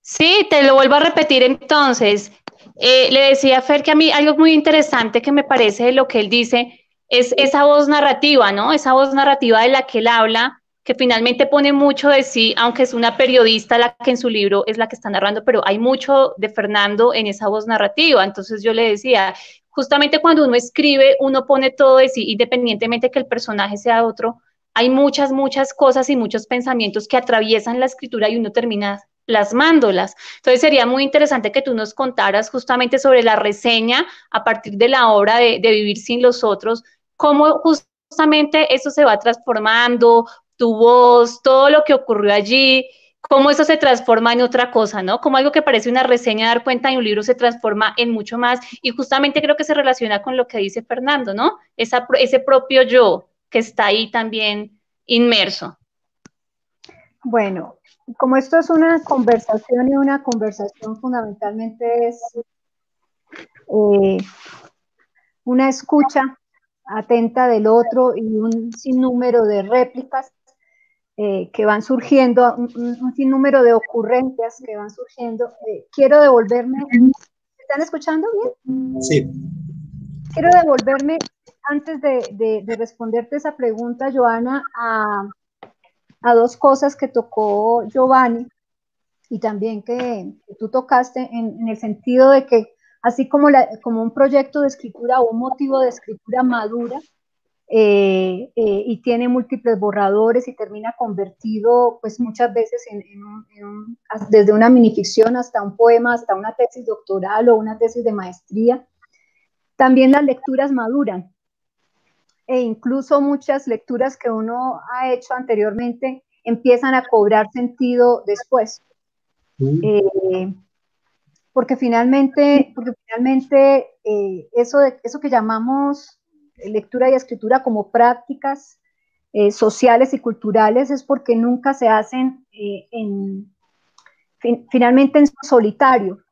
Sí, te lo vuelvo a repetir entonces. Eh, le decía a Fer que a mí algo muy interesante que me parece de lo que él dice es esa voz narrativa, ¿no? Esa voz narrativa de la que él habla, que finalmente pone mucho de sí, aunque es una periodista la que en su libro es la que está narrando, pero hay mucho de Fernando en esa voz narrativa. Entonces yo le decía, justamente cuando uno escribe, uno pone todo de sí, independientemente que el personaje sea otro, hay muchas, muchas cosas y muchos pensamientos que atraviesan la escritura y uno termina plasmándolas. Entonces sería muy interesante que tú nos contaras justamente sobre la reseña a partir de la obra de, Vivir sin los otros, cómo justamente eso se va transformando, tu voz, todo lo que ocurrió allí, cómo eso se transforma en otra cosa, ¿no? Como algo que parece una reseña, dar cuenta de un libro se transforma en mucho más y justamente creo que se relaciona con lo que dice Fernando, ¿no? ese propio yo que está ahí también inmerso. Bueno, como esto es una conversación y una conversación fundamentalmente es eh, una escucha atenta del otro y un sinnúmero de réplicas eh, que van surgiendo, un, sinnúmero de ocurrencias que van surgiendo. Eh, quiero devolverme, ¿están escuchando bien? Sí. Quiero devolverme, antes de, de responderte esa pregunta, Joana, a, a dos cosas que tocó Giovanni y también que, tú tocaste en, el sentido de que así como, como un proyecto de escritura o un motivo de escritura madura eh, eh, y tiene múltiples borradores y termina convertido pues muchas veces en, desde una minificción hasta un poema, hasta una tesis doctoral o una tesis de maestría, también las lecturas maduran e incluso muchas lecturas que uno ha hecho anteriormente empiezan a cobrar sentido después. Eh, porque finalmente, porque finalmente eh, eso, de, eso que llamamos lectura y escritura como prácticas eh, sociales y culturales es porque nunca se hacen en, finalmente en solitario,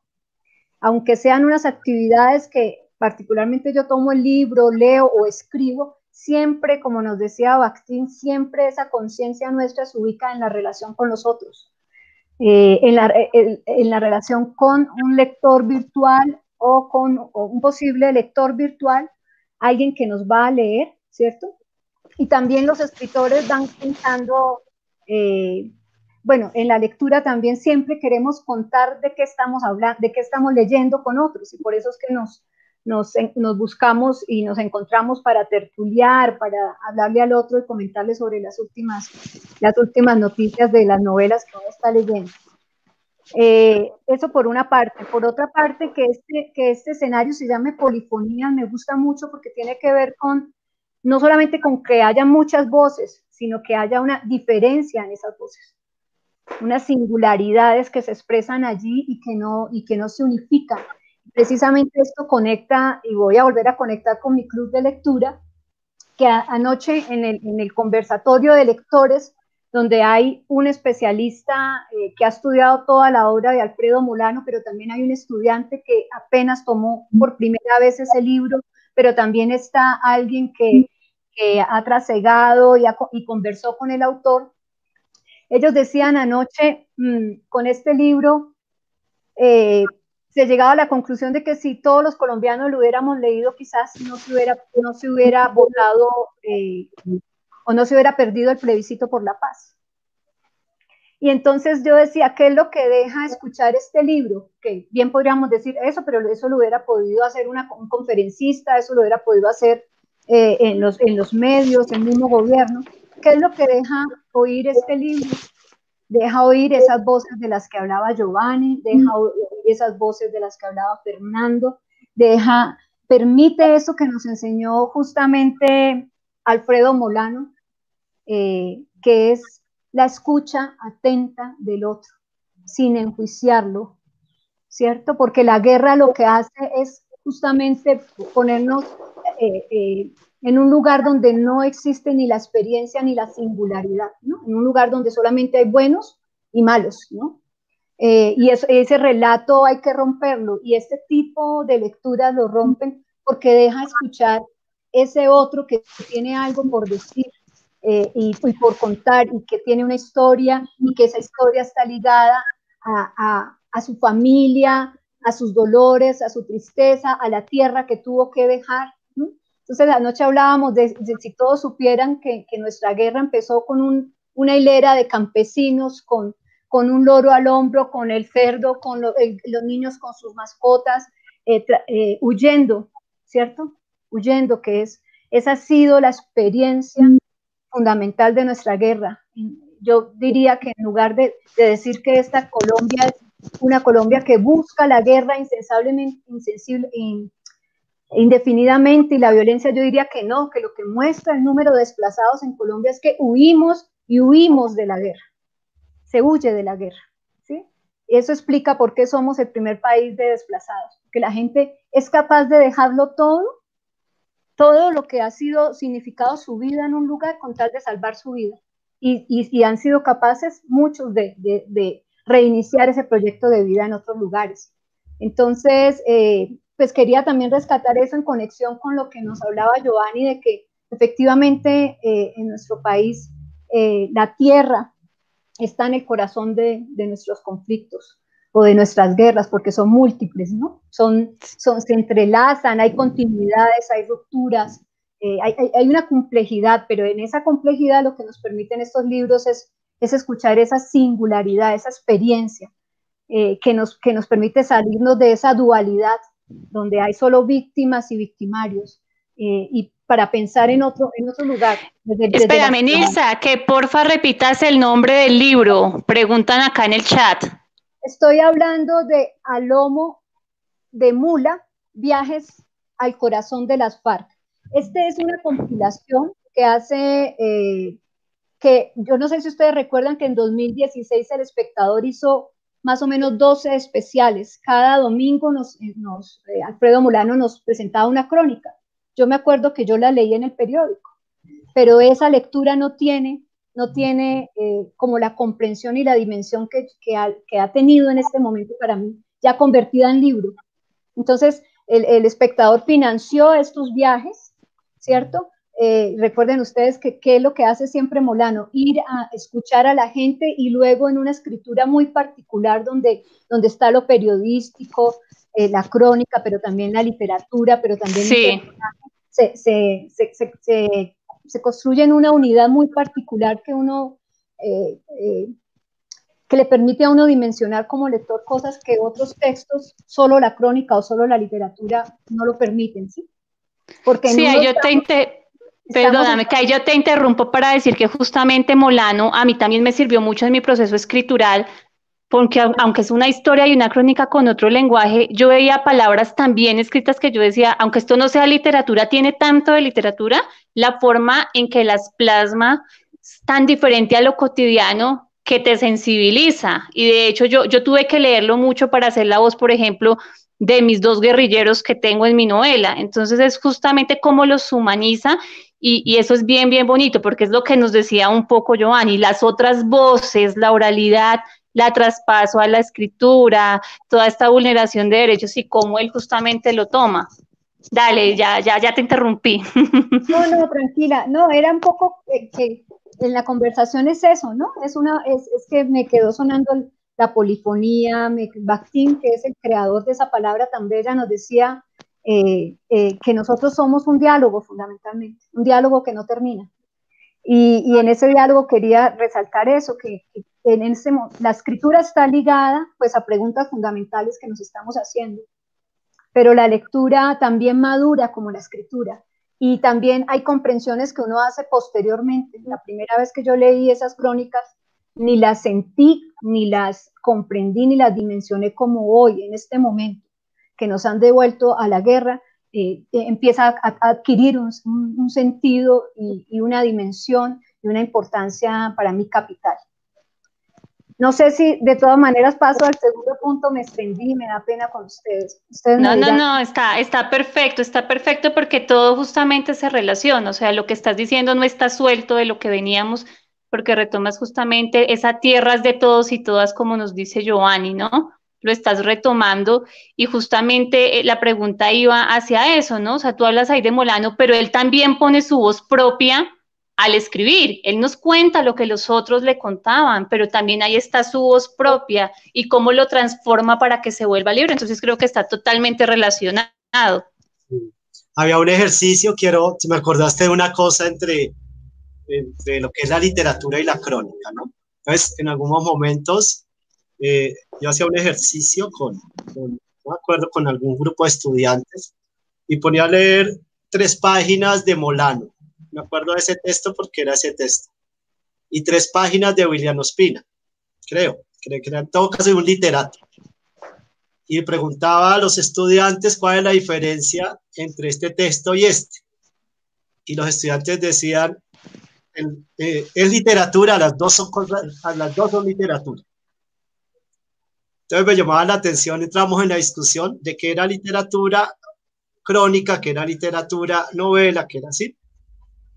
aunque sean unas actividades que particularmente yo tomo el libro, leo o escribo, siempre, como nos decía Bakhtin, siempre esa conciencia nuestra se ubica en la relación con los otros, eh, en, la, en, la, relación con un lector virtual o con un posible lector virtual, alguien que nos va a leer, ¿cierto? Y también los escritores van pensando, eh, bueno, en la lectura también siempre queremos contar de qué estamos hablando, de qué estamos leyendo con otros, y por eso es que nos, nos, buscamos y nos encontramos para tertuliar, para hablarle al otro y comentarle sobre las últimas, las últimas noticias de las novelas que uno está leyendo. Eh, eso por una parte. Por otra parte, que este, que este escenario se llame polifonía me gusta mucho porque tiene que ver con, no solamente con que haya muchas voces, sino que haya una diferencia en esas voces, unas singularidades que se expresan allí y que no, y que no se unifican precisamente esto conecta, y voy a volver a conectar con mi club de lectura, que anoche en el, conversatorio de lectores, donde hay un especialista eh, que ha estudiado toda la obra de Alfredo Molano, pero también hay un estudiante que apenas tomó por primera vez ese libro, pero también está alguien que, ha trasegado y, y, conversó con el autor. Ellos decían anoche, mm, con este libro, eh, se llegado a la conclusión de que si todos los colombianos lo hubiéramos leído, quizás no se hubiera, no se hubiera votado eh, o no se hubiera perdido el plebiscito por la paz. Y entonces yo decía, ¿qué es lo que deja escuchar este libro? Que bien podríamos decir eso, pero eso lo hubiera podido hacer un conferencista, eso lo hubiera podido hacer eh, en, los, en los medios, el mismo gobierno. ¿Qué es lo que deja oír este libro? Deja oír esas voces de las que hablaba Giovanni, deja oír esas voces de las que hablaba Fernando, deja permite eso que nos enseñó justamente Alfredo Molano, eh, que es la escucha atenta del otro, sin enjuiciarlo, ¿cierto? Porque la guerra lo que hace es justamente ponernos eh, eh, en un lugar donde no existe ni la experiencia ni la singularidad, ¿no? En un lugar donde solamente hay buenos y malos, ¿no? Eh, y ese relato hay que romperlo y este tipo de lecturas lo rompen porque deja escuchar ese otro que tiene algo por decir y, y, por contar y que tiene una historia y que esa historia está ligada a, a, a su familia, a sus dolores, a su tristeza, a la tierra que tuvo que dejar. Entonces, anoche hablábamos de, si todos supieran que, nuestra guerra empezó con una hilera de campesinos, con, un loro al hombro, con el cerdo, con los niños con sus mascotas, eh, eh, huyendo, ¿cierto? Huyendo, que es, esa ha sido la experiencia fundamental de nuestra guerra. Yo diría que en lugar de, de decir que esta Colombia es una Colombia que busca la guerra insensiblemente, insensible, indefinidamente y la violencia, yo diría que no, que lo que muestra el número de desplazados en Colombia es que huimos y huimos de la guerra, se huye de la guerra. ¿sí? Eso explica por qué somos el primer país de desplazados, que la gente es capaz de dejarlo todo, todo lo que ha sido significado su vida en un lugar con tal de salvar su vida. Y, y, han sido capaces muchos de, de, reiniciar ese proyecto de vida en otros lugares. Entonces, eh, pues quería también rescatar eso en conexión con lo que nos hablaba Giovanni, de que efectivamente eh, en nuestro país eh, la tierra está en el corazón de, nuestros conflictos o de nuestras guerras, porque son múltiples, ¿no? Son, son, se entrelazan, hay continuidades, hay rupturas, hay, hay, una complejidad, pero en esa complejidad lo que nos permiten estos libros es es escuchar esa singularidad, esa experiencia eh, que, nos, que nos permite salirnos de esa dualidad donde hay solo víctimas y victimarios eh, y para pensar en otro, en otro lugar. Espérame, Nilsa, que porfa repitas el nombre del libro. Preguntan acá en el chat. Estoy hablando de Alomo de Mula, Viajes al Corazón de las FARC. Este es una compilación que hace eh, que yo no sé si ustedes recuerdan que en 2016 el espectador hizo más o menos 12 especiales. Cada domingo nos, eh, nos eh, Alfredo Mulano nos presentaba una crónica. Yo me acuerdo que yo la leí en el periódico, pero esa lectura no tiene, no tiene eh, como la comprensión y la dimensión que, que, ha, que, ha, tenido en este momento para mí, ya convertida en libro. Entonces, el, el espectador financió estos viajes, ¿cierto? Eh, recuerden ustedes que qué es lo que hace siempre Molano, ir a escuchar a la gente y luego en una escritura muy particular donde, donde está lo periodístico, eh, la crónica, pero también la literatura, pero también sí. se, se, se, se, construye en una unidad muy particular que uno... Eh, que le permite a uno dimensionar como lector cosas que otros textos, solo la crónica o solo la literatura no lo permiten, ¿sí? Porque sí, yo te, Perdóname, que yo te interrumpo para decir que justamente Molano a mí también me sirvió mucho en mi proceso escritural, porque aunque es una historia y una crónica con otro lenguaje, yo veía palabras también escritas que yo decía, aunque esto no sea literatura, tiene tanto de literatura, la forma en que las plasma es tan diferente a lo cotidiano que te sensibiliza. Y de hecho yo, yo tuve que leerlo mucho para hacer la voz, por ejemplo, de mis dos guerrilleros que tengo en mi novela. Entonces es justamente cómo los humaniza y, eso es bien, bien bonito, porque es lo que nos decía un poco Giovanni, las otras voces, la oralidad, la traspaso a la escritura, toda esta vulneración de derechos y cómo él justamente lo toma. Dale, ya, ya, ya te interrumpí. No, no, tranquila. No, era un poco que, en la conversación es eso, ¿no? Es una, es, es que me quedó sonando la polifonía. Bakhtin, que es el creador de esa palabra tan bella, nos decía eh, eh, que nosotros somos un diálogo fundamentalmente, un diálogo que no termina. Y, en ese diálogo quería resaltar eso, que, en ese, la escritura está ligada pues a preguntas fundamentales que nos estamos haciendo, pero la lectura también madura como la escritura. Y también hay comprensiones que uno hace posteriormente. La primera vez que yo leí esas crónicas, ni las sentí, ni las comprendí, ni las dimensioné como hoy, en este momento que nos han devuelto a la guerra eh, empieza a, adquirir un, sentido y, y, una dimensión y una importancia para mí capital. No sé si de todas maneras paso al segundo punto, me extendí y me da pena con ustedes. no, no, no, está, está perfecto, está perfecto porque todo justamente se relaciona, o sea, lo que estás diciendo no está suelto de lo que veníamos, porque retomas justamente esa tierras de todos y todas, como nos dice Giovanni, ¿no? Lo estás retomando y justamente eh, la pregunta iba hacia eso, ¿no? O sea, tú hablas ahí de Molano, pero él también pone su voz propia al escribir. Él nos cuenta lo que los otros le contaban, pero también ahí está su voz propia y cómo lo transforma para que se vuelva libre. Entonces creo que está totalmente relacionado. Había un ejercicio, quiero, me acordaste de una cosa entre, entre lo que es la literatura y la crónica, ¿no? Entonces, en algunos momentos eh, yo hacía un ejercicio con, con, no acuerdo, con algún grupo de estudiantes y ponía a leer tres páginas de Molano me acuerdo de ese texto porque era ese texto. Y tres páginas de William Ospina, creo, creo que en todo caso un literato. Y preguntaba a los estudiantes cuál es la diferencia entre este texto y este. Y los estudiantes decían, eh, es literatura, las dos son las dos son literatura. Entonces me llamaba la atención, entramos en la discusión de qué era literatura crónica, qué era literatura novela, qué era así.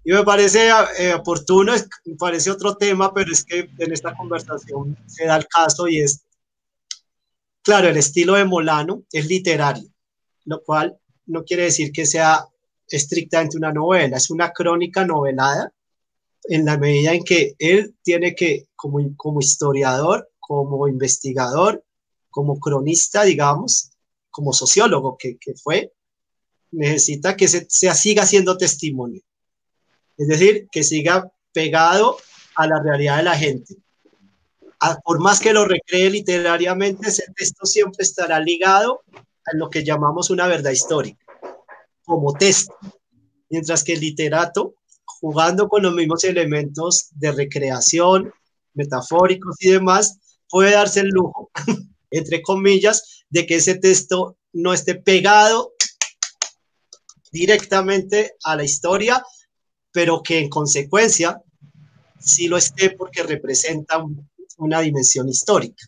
Y me parece eh, oportuno, me parece otro tema, pero es que en esta conversación se da el caso y es, claro, el estilo de Molano es literario, lo cual no quiere decir que sea estrictamente una novela, es una crónica novelada en la medida en que él tiene que, como, como historiador, como investigador, como cronista, digamos, como sociólogo que, que fue, necesita que se, se siga siendo testimonio. Es decir, que siga pegado a la realidad de la gente. por más que lo recree literariamente, ese texto siempre estará ligado a lo que llamamos una verdad histórica, como texto. Mientras que el literato, jugando con los mismos elementos de recreación, metafóricos y demás, puede darse el lujo, entre comillas, de que ese texto no esté pegado directamente a la historia, pero que en consecuencia sí lo esté porque representa una dimensión histórica.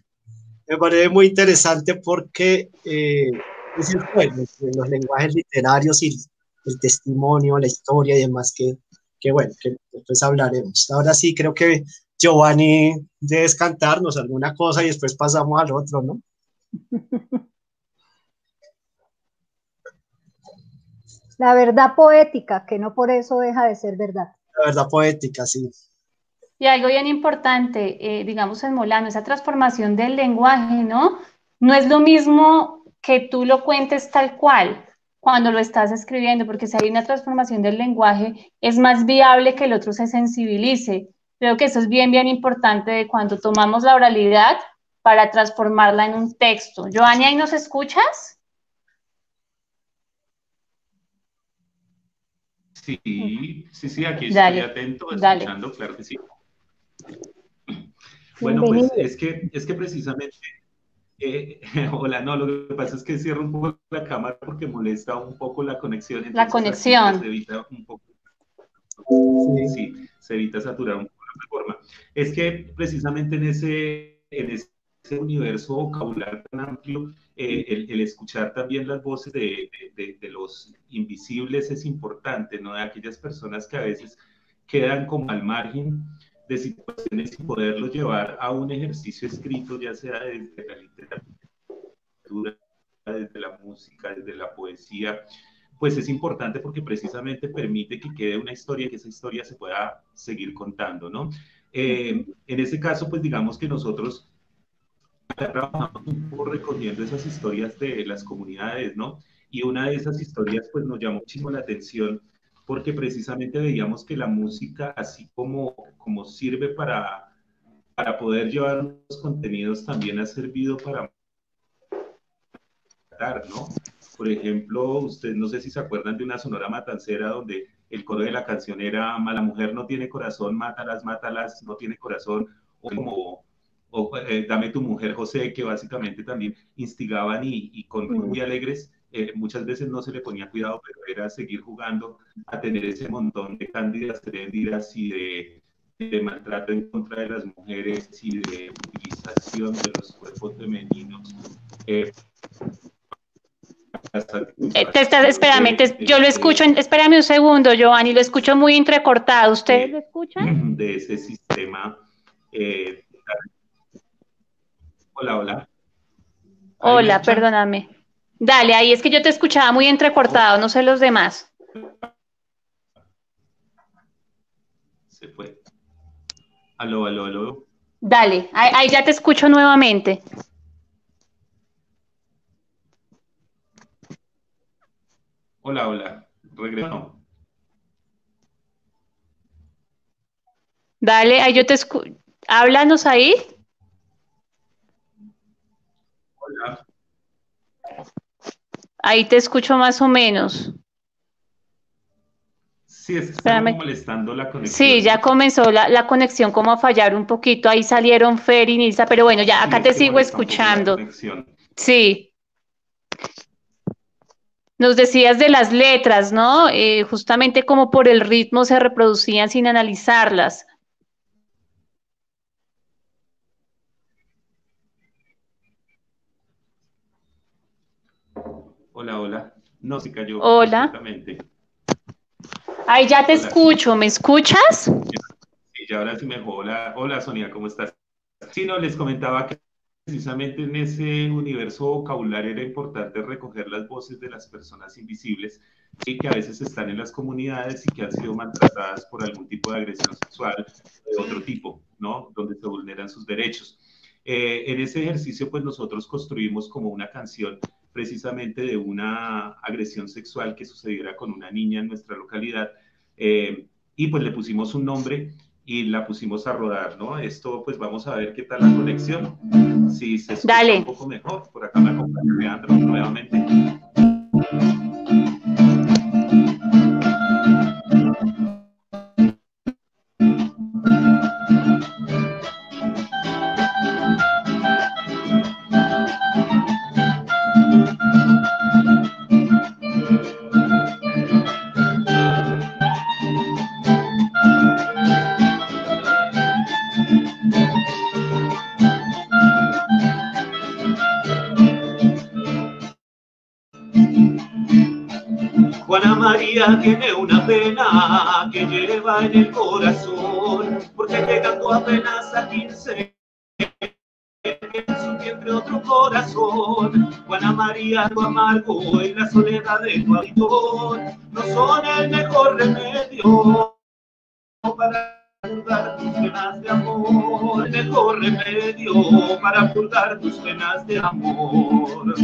Me parece muy interesante porque eh, es el juego los lenguajes literarios y el testimonio, la historia y demás que, que bueno, que después hablaremos. Ahora sí, creo que Giovanni debe cantarnos alguna cosa y después pasamos al otro, ¿no? La verdad poética, que no por eso deja de ser verdad. La verdad poética, sí. Y algo bien importante, eh, digamos en Molano, esa transformación del lenguaje, ¿no? No es lo mismo que tú lo cuentes tal cual cuando lo estás escribiendo, porque si hay una transformación del lenguaje, es más viable que el otro se sensibilice. Creo que eso es bien, bien importante de cuando tomamos la oralidad para transformarla en un texto. Joanny, ¿ahí nos escuchas? Sí, sí, sí, aquí estoy atento, escuchando, claro que sí. Bueno, pues es que, es que precisamente, eh, hola, no, lo que pasa es que cierro un poco la cámara porque molesta un poco la conexión. La conexión. Se evita un poco, sí, se evita saturar un poco Es que precisamente en ese, en ese universo vocabulario tan amplio, eh, el, escuchar también las voces de, de, los invisibles es importante, ¿no? De aquellas personas que a veces quedan como al margen de situaciones y poderlo llevar a un ejercicio escrito, ya sea desde la literatura, desde la música, desde la poesía, pues es importante porque precisamente permite que quede una historia, que esa historia se pueda seguir contando, ¿no? Eh, en ese caso, pues digamos que nosotros trabajamos un poco recogiendo esas historias de las comunidades, ¿no? Y una de esas historias, pues nos llamó muchísimo la atención porque precisamente veíamos que la música, así como, como sirve para, para poder llevar los contenidos, también ha servido para ¿no? Por ejemplo, ustedes no sé si se acuerdan de una sonora matancera donde el coro de la canción era Mala mujer no tiene corazón, mátalas, mátalas, no tiene corazón, o como o eh, Dame tu mujer, José, que básicamente también instigaban y, y con muy alegres, eh, muchas veces no se le ponía cuidado, pero era seguir jugando a tener ese montón de cándidas trendidas y de, de maltrato en contra de las mujeres y de utilización de los cuerpos femeninos. Eh, te estás, espérame, yo lo escucho, espérame un segundo, Giovanni, lo escucho muy entrecortado. ¿Ustedes lo escuchan? De ese sistema. Eh, hola, hola. Hola, perdóname. Dale, ahí es que yo te escuchaba muy entrecortado, no sé los demás. Se fue. Aló, aló, aló. Dale, ahí, ya te escucho nuevamente. Hola, hola. Regreso. Dale, ahí yo te escucho. Háblanos ahí. Hola. Ahí te escucho más o menos. Sí, es que está molestando la conexión. Sí, ya comenzó la, conexión como a fallar un poquito. Ahí salieron Fer y Nilsa, pero bueno, ya acá te sigo escuchando. Sí. Nos decías de las letras, ¿no? Eh, justamente como por el ritmo se reproducían sin analizarlas. Hola, hola. No, se cayó. Hola. Ay, ya te escucho. ¿Me escuchas? Sí, ya ahora sí me Hola, hola Sonia, ¿cómo estás? Sí, no, les comentaba que precisamente en ese universo vocabulario era importante recoger las voces de las personas invisibles y que a veces están en las comunidades y que han sido maltratadas por algún tipo de agresión sexual de otro tipo, ¿no? Donde se vulneran sus derechos. Eh, en ese ejercicio, pues nosotros construimos como una canción precisamente de una agresión sexual que sucediera con una niña en nuestra localidad. Eh, y pues le pusimos un nombre y la pusimos a rodar, ¿no? Esto pues vamos a ver qué tal la conexión, si se escucha un poco mejor. Por acá me acompaña Leandro nuevamente. Tiene una pena que lleva en el corazón, porque llegando apenas a 15 en otro corazón. Juana María, tu amargo en la soledad de tu habitón, no son el mejor remedio para tus penas de amor, mejor remedio para purgar tus penas de amor.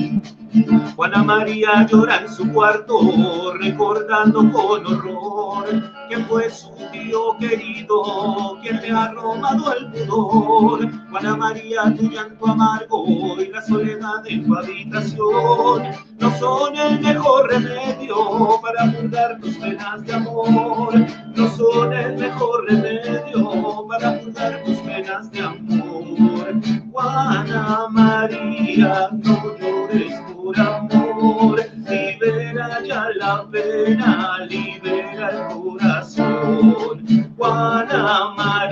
Juana María llora en su cuarto, recordando con horror que fue su tío querido quien le ha robado el pudor. Juana María, tu llanto amargo y la soledad de tu habitación no son el mejor remedio para purgar tus penas de amor, no son el mejor remedio para purgar tus penas de amor. Juana María, no llores por amor, libera ya la pena, libera el corazón. Juana María,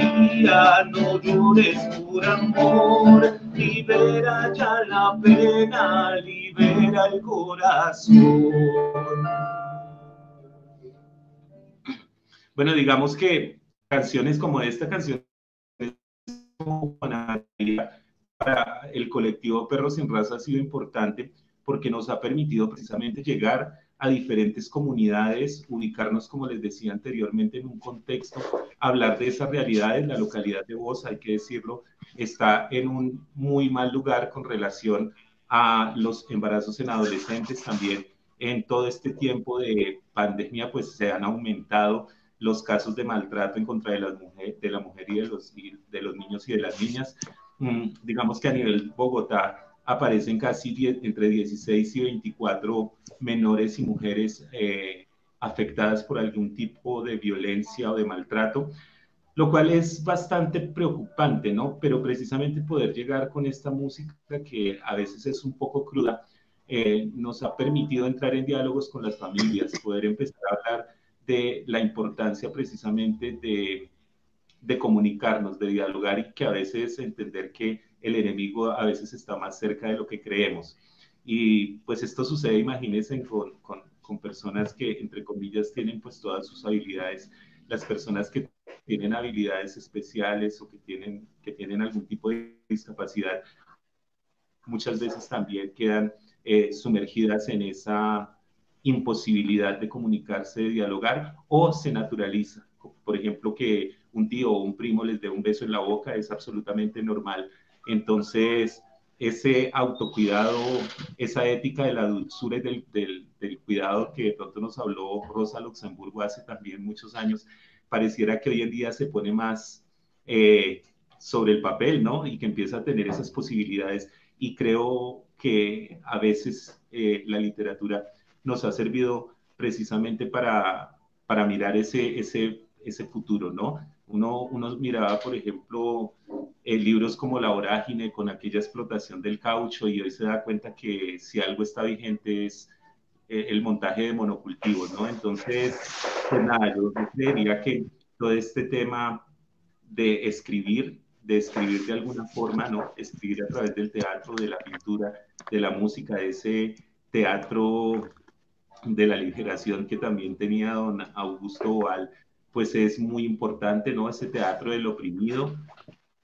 no llores por amor, libera ya la pena, libera el corazón. Bueno, digamos que canciones como esta canción para el colectivo Perros sin Raza ha sido importante porque nos ha permitido precisamente llegar a diferentes comunidades, ubicarnos, como les decía anteriormente, en un contexto, hablar de esas realidades. La localidad de Voz, hay que decirlo, está en un muy mal lugar con relación a los embarazos en adolescentes. También en todo este tiempo de pandemia, pues se han aumentado los casos de maltrato en contra de, las mujer, de la mujer y de los, de los niños y de las niñas. Mm, digamos que a nivel Bogotá aparecen casi entre 16 y 24 menores y mujeres eh, afectadas por algún tipo de violencia o de maltrato. lo cual es bastante preocupante, ¿no? Pero precisamente poder llegar con esta música que a veces es un poco cruda, eh, nos ha permitido entrar en diálogos con las familias, poder empezar a hablar de la importancia precisamente de, de comunicarnos, de dialogar y que a veces entender que el enemigo a veces está más cerca de lo que creemos. Y pues esto sucede, imagínense, con, con, personas que, entre comillas, tienen pues todas sus habilidades, las personas que tienen habilidades especiales o que tienen, que tienen algún tipo de discapacidad, muchas veces también quedan eh, sumergidas en esa imposibilidad de comunicarse, de dialogar, o se naturaliza. Por ejemplo, que un tío o un primo les dé un beso en la boca es absolutamente normal. Entonces, ese autocuidado, esa ética de la dulzura y del, del, cuidado que de pronto nos habló Rosa Luxemburgo hace también muchos años, pareciera que hoy en día se pone más eh, sobre el papel, ¿no? Y que empieza a tener esas posibilidades. Y creo que a veces eh, la literatura nos ha servido precisamente para, para mirar ese, ese, ese futuro, ¿no? Uno, uno miraba, por ejemplo, eh, libros como La Vorágine con aquella explotación del caucho y hoy se da cuenta que si algo está vigente es eh, el montaje de monocultivos, ¿no? Entonces, pues nada, yo que todo este tema de escribir, de escribir de alguna forma, ¿no? Escribir a través del teatro, de la pintura, de la música, de ese teatro de la liberación que también tenía don Augusto Boal, pues es muy importante, ¿no? Ese teatro del oprimido,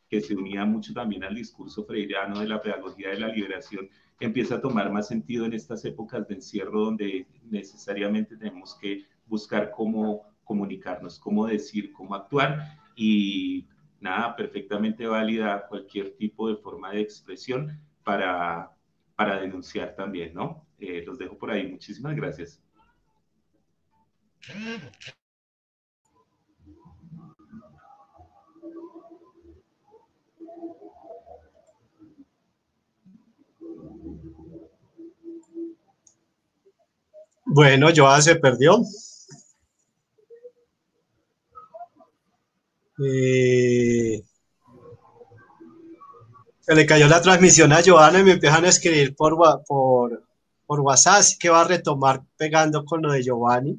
que se unía mucho también al discurso freiriano de la pedagogía de la liberación, empieza a tomar más sentido en estas épocas de encierro donde necesariamente tenemos que buscar cómo comunicarnos, cómo decir, cómo actuar y nada, perfectamente válida cualquier tipo de forma de expresión para, para denunciar también, ¿no? Eh, los dejo por ahí. Muchísimas gracias. Bueno, Joa se perdió. Eh, se le cayó la transmisión a Joana y me empiezan a escribir por, por, por WhatsApp, así que va a retomar pegando con lo de Giovanni.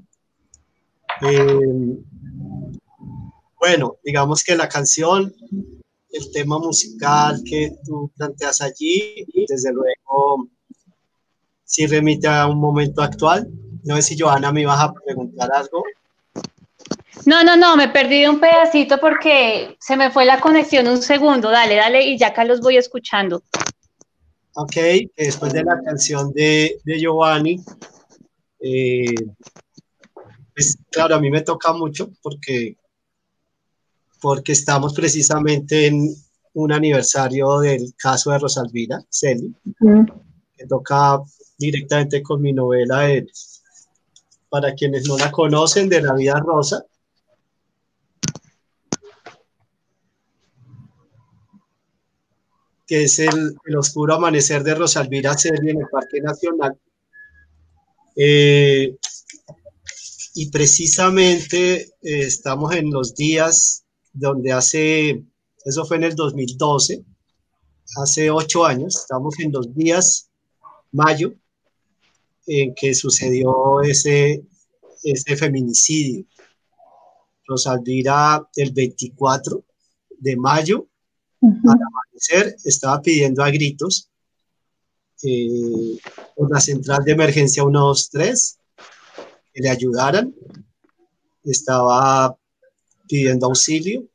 Eh, bueno, digamos que la canción, el tema musical que tú planteas allí, desde luego sí remite a un momento actual. No sé si Joana me ibas a preguntar algo. No, no, no, me perdí un pedacito porque se me fue la conexión un segundo. Dale, dale, y ya acá los voy escuchando. Ok, después de la canción de, de Giovanni, eh, pues claro, a mí me toca mucho porque, porque estamos precisamente en un aniversario del caso de Rosalvira Celi, que toca directamente con mi novela de, para quienes no la conocen, de la vida rosa. que es el, el, oscuro amanecer de Rosalvira Celi en el Parque Nacional. Eh, y precisamente eh, estamos en los días donde hace, eso fue en el 2012, hace ocho años, estamos en los días mayo en que sucedió ese, ese feminicidio. Rosalvira el 24 de mayo al amanecer estaba pidiendo a gritos eh, por la central de emergencia 123 que le ayudaran. Estaba pidiendo auxilio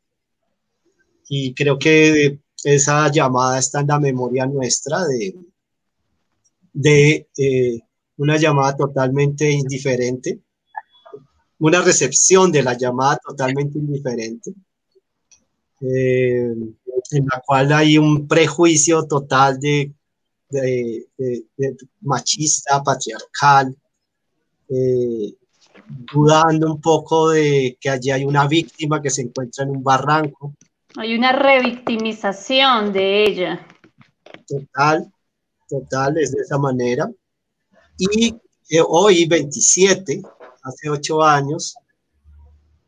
y creo que esa llamada está en la memoria nuestra de, de eh, una llamada totalmente indiferente, una recepción de la llamada totalmente indiferente. Eh, en la cual hay un prejuicio total de, de, de, de machista, patriarcal, eh, dudando un poco de que allí hay una víctima que se encuentra en un barranco. Hay una revictimización de ella. Total, total, es de esa manera. Y hoy, 27, hace ocho años,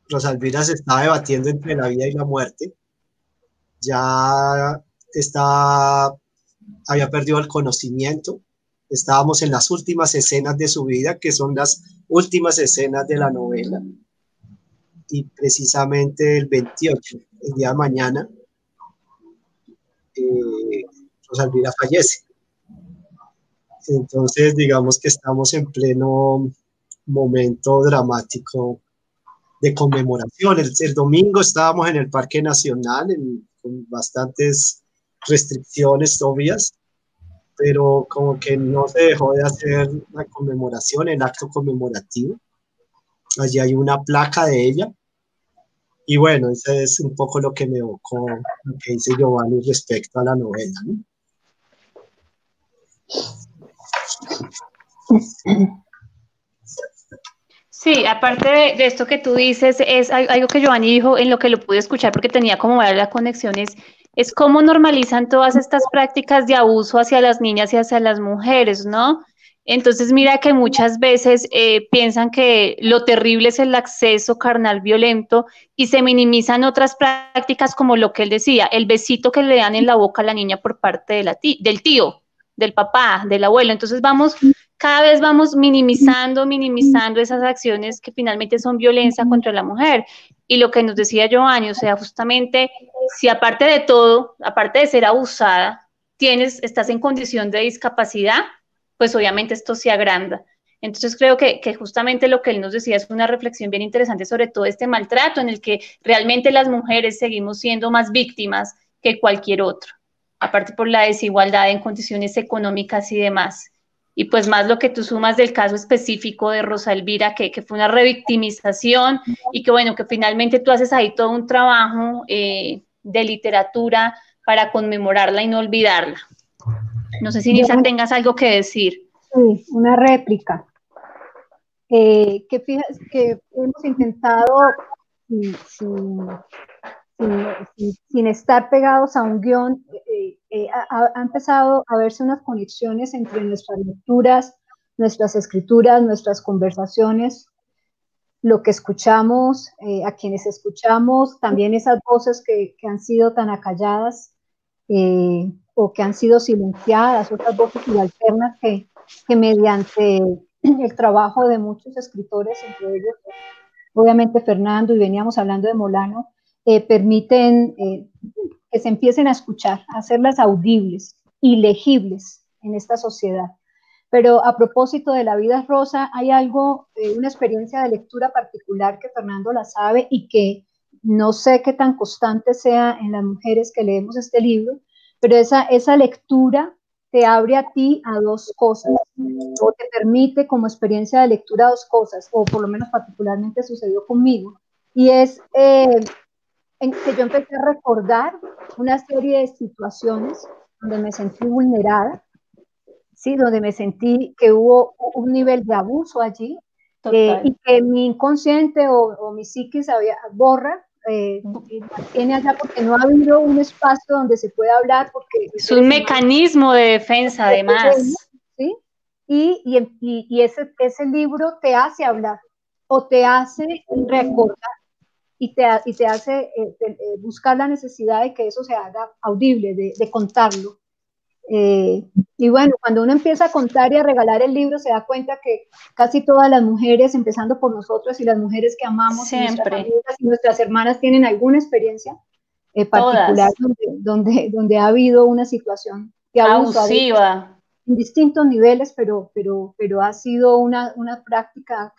Rosalvira se estaba debatiendo entre la vida y la muerte. Ya está, había perdido el conocimiento. Estábamos en las últimas escenas de su vida, que son las últimas escenas de la novela. Y precisamente el 28, el día de mañana, eh, Rosalvira fallece. Entonces, digamos que estamos en pleno momento dramático de conmemoración. El, domingo estábamos en el Parque Nacional con bastantes restricciones obvias, pero como que no se dejó de hacer la conmemoración, el acto conmemorativo. Allí hay una placa de ella. Y bueno, eso es un poco lo que me evocó lo que dice Giovanni respecto a la novela. Sí, aparte de, esto que tú dices, es algo que Giovanni dijo en lo que lo pude escuchar porque tenía como las conexiones, es cómo normalizan todas estas prácticas de abuso hacia las niñas y hacia las mujeres, ¿no? Entonces mira que muchas veces eh, piensan que lo terrible es el acceso carnal violento y se minimizan otras prácticas como lo que él decía, el besito que le dan en la boca a la niña por parte de la del tío, del papá, del abuelo. Entonces vamos, cada vez vamos minimizando, minimizando esas acciones que finalmente son violencia contra la mujer. Y lo que nos decía Giovanni, o sea, justamente si aparte de todo, aparte de ser abusada, tienes, estás en condición de discapacidad, pues obviamente esto se agranda. Entonces creo que, que, justamente lo que él nos decía es una reflexión bien interesante sobre todo este maltrato en el que realmente las mujeres seguimos siendo más víctimas que cualquier otro aparte por la desigualdad en condiciones económicas y demás. Y pues más lo que tú sumas del caso específico de Rosa Elvira, que, fue una revictimización y que bueno, que finalmente tú haces ahí todo un trabajo eh, de literatura para conmemorarla y no olvidarla. No sé si Nisa tengas algo que decir. Sí, una réplica. Eh, que, fijas, que hemos intentado, sin, estar pegados a un guion, eh, eh, ha, empezado a verse unas conexiones entre nuestras lecturas, nuestras escrituras, nuestras conversaciones, lo que escuchamos, eh, a quienes escuchamos, también esas voces que, han sido tan acalladas o que han sido silenciadas, otras voces subalternas que, que mediante el trabajo de muchos escritores, entre ellos obviamente Fernando, y veníamos hablando de Molano, eh, permiten eh, que se empiecen a escuchar, a hacerlas audibles y legibles en esta sociedad. Pero a propósito de la vida rosa, hay algo, eh, una experiencia de lectura particular que Fernando la sabe y que no sé qué tan constante sea en las mujeres que leemos este libro, pero esa, esa lectura te abre a ti a dos cosas, o te permite como experiencia de lectura dos cosas, o por lo menos particularmente sucedió conmigo, y es en que yo empecé a recordar una serie de situaciones donde me sentí vulnerada, ¿sí? donde me sentí que hubo un nivel de abuso allí eh, y que mi inconsciente o, mi psiquis había, borra, eh, tiene allá porque no ha habido un espacio donde se pueda hablar. porque Es un mecanismo de defensa además. ¿sí? Y, y, y ese, ese libro te hace hablar o te hace recordar y te, y te hace eh, eh, buscar la necesidad de que eso se haga audible, de, de contarlo. Eh, y bueno, cuando uno empieza a contar y a regalar el libro, se da cuenta que casi todas las mujeres, empezando por nosotros y las mujeres que amamos, Siempre. Y nuestras, hermanas tienen alguna experiencia particular donde, donde, donde, ha habido una situación de abusiva. En distintos niveles, pero, pero, pero ha sido una, una práctica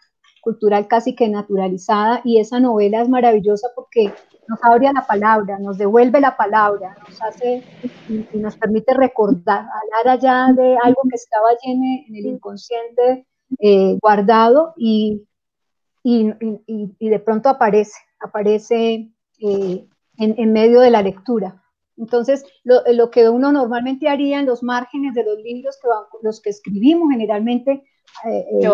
cultural casi que naturalizada y esa novela es maravillosa porque nos abre la palabra, nos devuelve la palabra, nos hace y, nos permite recordar, hablar allá de algo que estaba lleno en el inconsciente eh, guardado y, y, de pronto aparece, aparece eh, en, en, medio de la lectura. Entonces, lo, lo, que uno normalmente haría en los márgenes de los libros que los que escribimos generalmente eh, eh,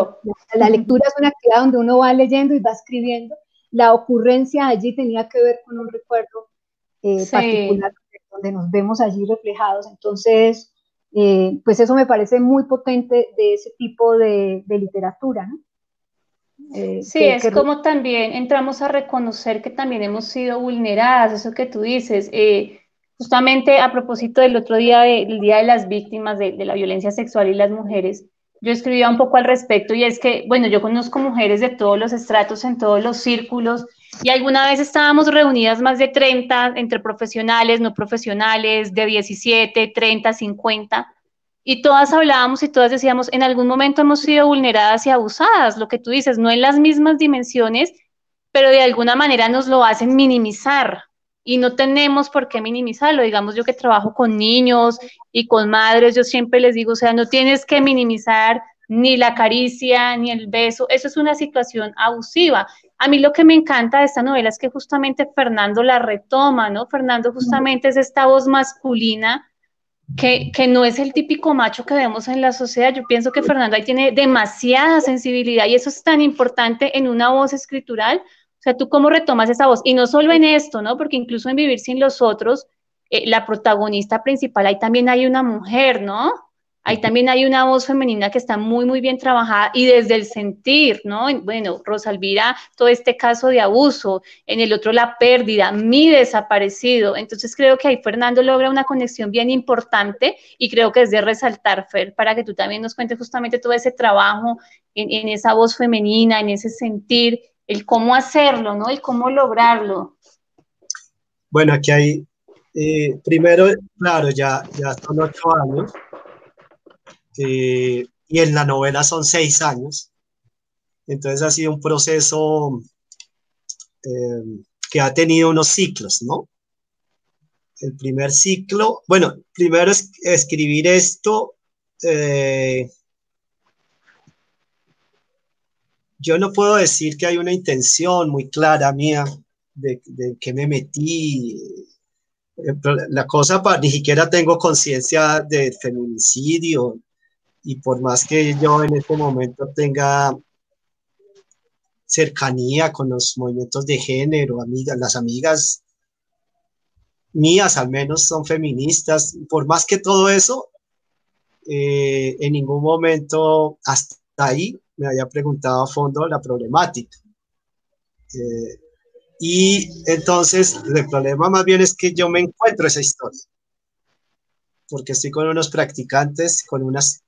la, lectura es una actividad donde uno va leyendo y va escribiendo. La ocurrencia allí tenía que ver con un recuerdo eh, particular donde nos vemos allí reflejados. Entonces, pues eso me parece muy potente de ese tipo de, literatura. Eh, sí, es como también entramos a reconocer que también hemos sido vulneradas, eso que tú dices. Eh, justamente a propósito del otro día, del Día de las Víctimas de, de, la Violencia Sexual y las Mujeres, yo escribía un poco al respecto y es que, bueno, yo conozco mujeres de todos los estratos, en todos los círculos, y alguna vez estábamos reunidas más de 30 entre profesionales, no profesionales, de 17, 30, 50, y todas hablábamos y todas decíamos, en algún momento hemos sido vulneradas y abusadas, lo que tú dices, no en las mismas dimensiones, pero de alguna manera nos lo hacen minimizar y no tenemos por qué minimizarlo. Digamos, yo que trabajo con niños y con madres, yo siempre les digo, o sea, no tienes que minimizar ni la caricia, ni el beso, eso es una situación abusiva. A mí lo que me encanta de esta novela es que justamente Fernando la retoma, ¿no? Fernando justamente es esta voz masculina que, no es el típico macho que vemos en la sociedad. Yo pienso que Fernando ahí tiene demasiada sensibilidad y eso es tan importante en una voz escritural. O sea, tú cómo retomas esa voz. Y no solo en esto, ¿no? Porque incluso en Vivir sin los otros, eh, la protagonista principal, ahí también hay una mujer, ¿no? Ahí también hay una voz femenina que está muy, muy bien trabajada y desde el sentir, ¿no? Bueno, Rosalvira, todo este caso de abuso, en el otro la pérdida, mi desaparecido. Entonces creo que ahí Fernando logra una conexión bien importante y creo que es de resaltar, Fer, para que tú también nos cuentes justamente todo ese trabajo en, esa voz femenina, en ese sentir, el cómo hacerlo, ¿no? El cómo lograrlo. Bueno, aquí hay, eh, primero, claro, ya, ya son ocho años eh, y en la novela son seis años. Entonces ha sido un proceso eh, que ha tenido unos ciclos, ¿no? El primer ciclo, bueno, primero es escribir esto. Yo no puedo decir que hay una intención muy clara mía de, de que me metí. La cosa, ni siquiera tengo conciencia del feminicidio, y por más que yo en este momento tenga cercanía con los movimientos de género, amigas, las amigas mías al menos son feministas, por más que todo eso, eh, en ningún momento hasta ahí me había preguntado a fondo la problemática. Eh, y entonces el problema más bien es que yo me encuentro esa historia, porque estoy con unos practicantes, con unas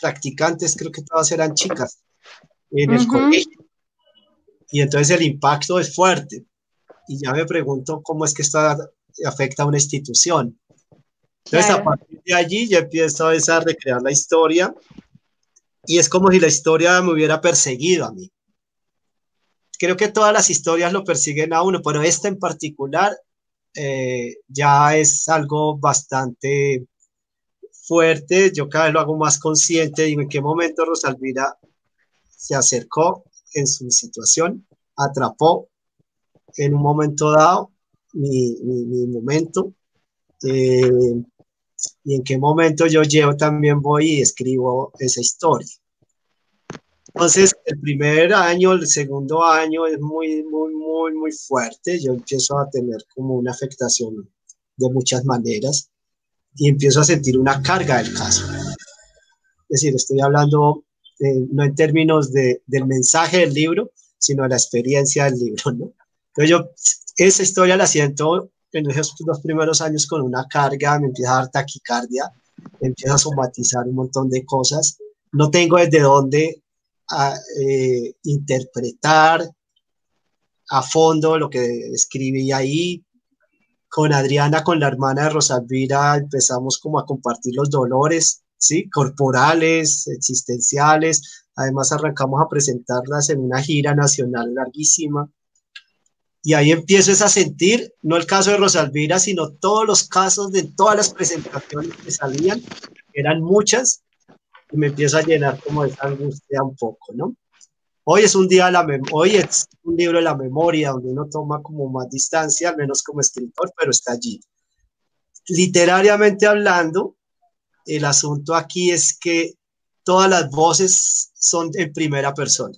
practicantes, creo que todas eran chicas, en el colegio. Y entonces el impacto es fuerte. Y ya me pregunto cómo es que esto afecta a una institución. Entonces, a partir de allí, ya empiezo a recrear la historia. Y es como si la historia me hubiera perseguido a mí. Creo que todas las historias lo persiguen a uno, pero esta en particular eh, ya es algo bastante fuerte, yo cada vez lo hago más consciente, digo en qué momento Rosalvira se acercó en su situación, atrapó en un momento dado mi, momento, eh, y en qué momento yo llevo también voy y escribo esa historia. Entonces, el primer año, el segundo año es muy, muy, muy, muy fuerte. Yo empiezo a tener como una afectación de muchas maneras y empiezo a sentir una carga del caso. Es decir, estoy hablando eh, no en términos de, del mensaje del libro, sino de la experiencia del libro, ¿no? Entonces yo esa historia la siento en esos dos primeros años con una carga, me empieza a dar taquicardia, empieza a somatizar un montón de cosas. No tengo desde dónde a, eh, interpretar a fondo lo que escribí ahí, con Adriana, con la hermana de Rosalvira, empezamos como a compartir los dolores, ¿sí? Corporales, existenciales. Además, arrancamos a presentarlas en una gira nacional larguísima. Y ahí empiezo a sentir, no el caso de Rosalvira, sino todos los casos de todas las presentaciones que salían, eran muchas, y me empiezo a llenar como de esa angustia un poco, ¿no? Hoy es un día la hoy es un libro de la memoria donde uno toma como más distancia, al menos como escritor, pero está allí. Literariamente hablando, el asunto aquí es que todas las voces son en primera persona.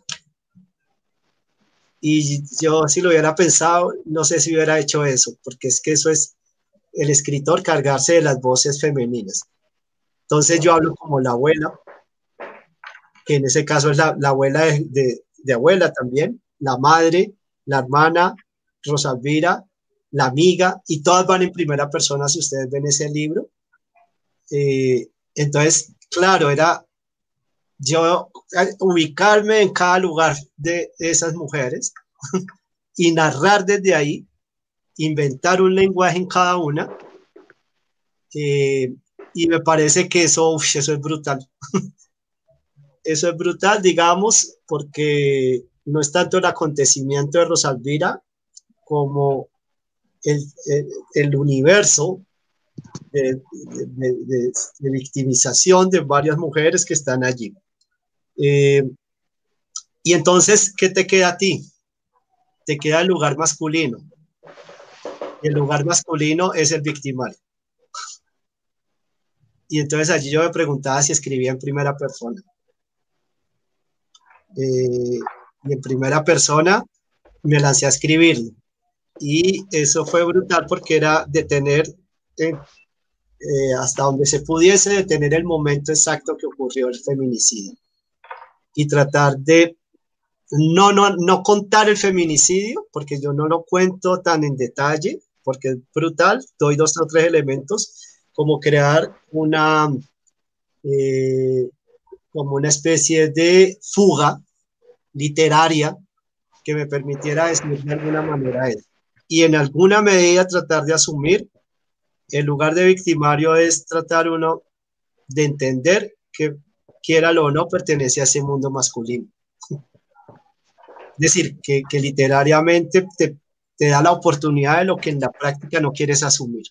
Y yo si lo hubiera pensado, no sé si hubiera hecho eso, porque es que eso es el escritor cargarse de las voces femeninas. Entonces yo hablo como la abuela, que en ese caso es la, abuela de, de abuela también, la madre, la hermana, Rosalvira, la amiga, y todas van en primera persona si ustedes ven ese libro. Eh, entonces, claro, era yo ubicarme en cada lugar de esas mujeres y narrar desde ahí, inventar un lenguaje en cada una. Eh, y me parece que eso, eso es brutal. eso es brutal, digamos, porque no es tanto el acontecimiento de Rosalvira como el, el, universo de, victimización de varias mujeres que están allí. Eh, y entonces, ¿qué te queda a ti? Te queda el lugar masculino. El lugar masculino es el victimario. Y entonces allí yo me preguntaba si escribía en primera persona. Eh, en primera persona me lancé a escribirlo. Y eso fue brutal porque era detener eh, eh, hasta donde se pudiese detener el momento exacto que ocurrió el feminicidio. Y tratar de no, no, no contar el feminicidio, porque yo no lo cuento tan en detalle, porque es brutal, doy dos o tres elementos, como crear una, eh, como una especie de fuga literaria que me permitiera decir de alguna manera eso. Y en alguna medida tratar de asumir el lugar de victimario es tratar uno de entender que quiera o no pertenece a ese mundo masculino. Es decir, que, que literariamente te, te, da la oportunidad de lo que en la práctica no quieres asumir.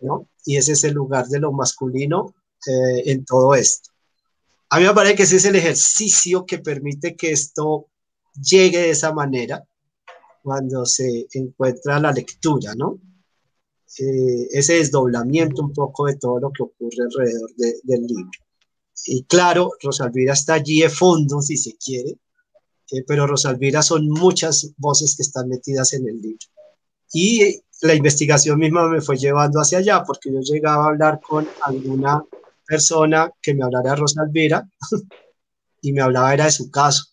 ¿no? Y ese es el lugar de lo masculino eh, en todo esto. A mí me parece que ese es el ejercicio que permite que esto llegue de esa manera cuando se encuentra la lectura, ¿no? Eh, ese desdoblamiento un poco de todo lo que ocurre alrededor del libro. Y claro, Rosalvira está allí de fondo, si se quiere, eh, pero Rosalvira son muchas voces que están metidas en el libro. Y la investigación misma me fue llevando hacia allá, porque yo llegaba a hablar con alguna persona que me hablara de Rosalvira y me hablaba era de su caso.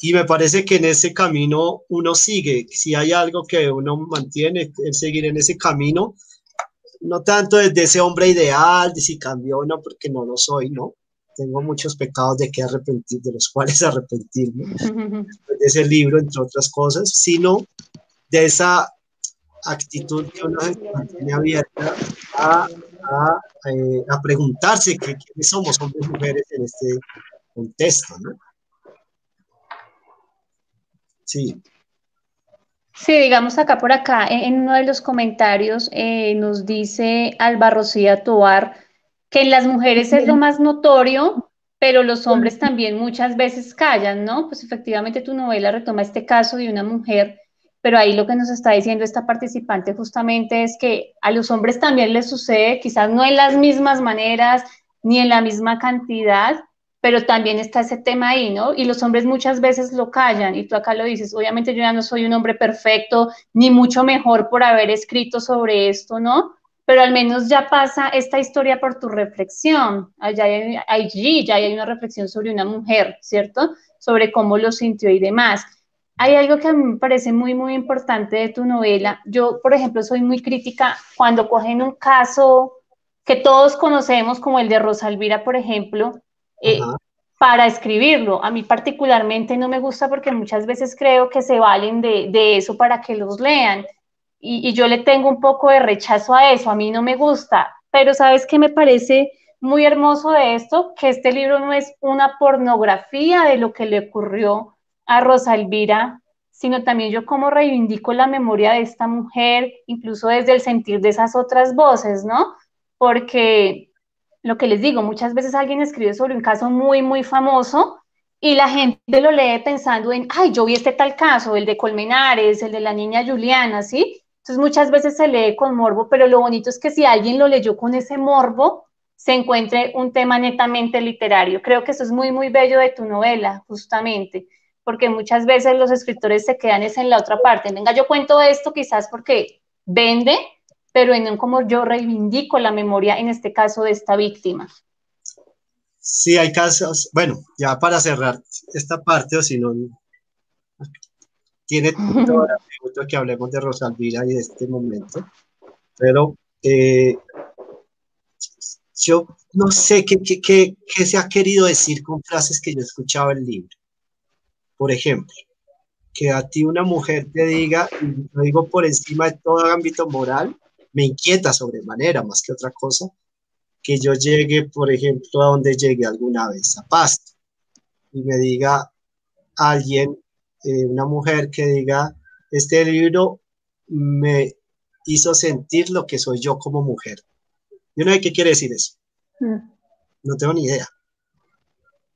Y me parece que en ese camino uno sigue, si hay algo que uno mantiene, es seguir en ese camino, no tanto desde ese hombre ideal, de si cambió o no, porque no lo soy, ¿no? Tengo muchos pecados de que arrepentir, de los cuales arrepentirme, de ese libro, entre otras cosas, sino de esa actitud que uno se mantiene abierta a eh, a, preguntarse qué, quiénes somos hombres y mujeres en este contexto, ¿no? Sí. Sí, digamos acá por acá, en uno de los comentarios eh, nos dice Alba Rocía Toar que en las mujeres es lo más notorio, pero los hombres también muchas veces callan, ¿no? Pues efectivamente tu novela retoma este caso de una mujer pero ahí lo que nos está diciendo esta participante justamente es que a los hombres también les sucede, quizás no en las mismas maneras ni en la misma cantidad, pero también está ese tema ahí, ¿no? Y los hombres muchas veces lo callan, y tú acá lo dices, obviamente yo ya no soy un hombre perfecto, ni mucho mejor por haber escrito sobre esto, ¿no? Pero al menos ya pasa esta historia por tu reflexión, allá allí ya hay una reflexión sobre una mujer, ¿cierto? Sobre cómo lo sintió y demás hay algo que me parece muy, muy importante de tu novela. Yo, por ejemplo, soy muy crítica cuando cogen un caso que todos conocemos, como el de Rosalvira, por ejemplo, eh, para escribirlo. A mí particularmente no me gusta porque muchas veces creo que se valen de, eso para que los lean. Y, y, yo le tengo un poco de rechazo a eso, a mí no me gusta. Pero ¿sabes qué me parece muy hermoso de esto? Que este libro no es una pornografía de lo que le ocurrió a Rosa Elvira, sino también yo como reivindico la memoria de esta mujer, incluso desde el sentir de esas otras voces, ¿no? Porque lo que les digo, muchas veces alguien escribe sobre un caso muy, muy famoso y la gente lo lee pensando en, ay, yo vi este tal caso, el de Colmenares, el de la niña Juliana, ¿sí? Entonces muchas veces se lee con morbo, pero lo bonito es que si alguien lo leyó con ese morbo, se encuentre un tema netamente literario. Creo que eso es muy, muy bello de tu novela, justamente porque muchas veces los escritores se quedan es en la otra parte. Venga, yo cuento esto quizás porque vende, pero en un como yo reivindico la memoria, en este caso, de esta víctima. Sí, hay casos, bueno, ya para cerrar esta parte, o si no, tiene que hablemos de Rosalvira y de este momento, pero eh, yo no sé qué, qué, qué, qué, se ha querido decir con frases que yo escuchaba en el libro. Por ejemplo, que a ti una mujer te diga, y lo digo por encima de todo ámbito moral, me inquieta sobremanera más que otra cosa, que yo llegue, por ejemplo, a donde llegue alguna vez, a Pasto, y me diga alguien, eh, una mujer que diga, este libro me hizo sentir lo que soy yo como mujer. Yo no sé qué quiere decir eso. Mm. No tengo ni idea.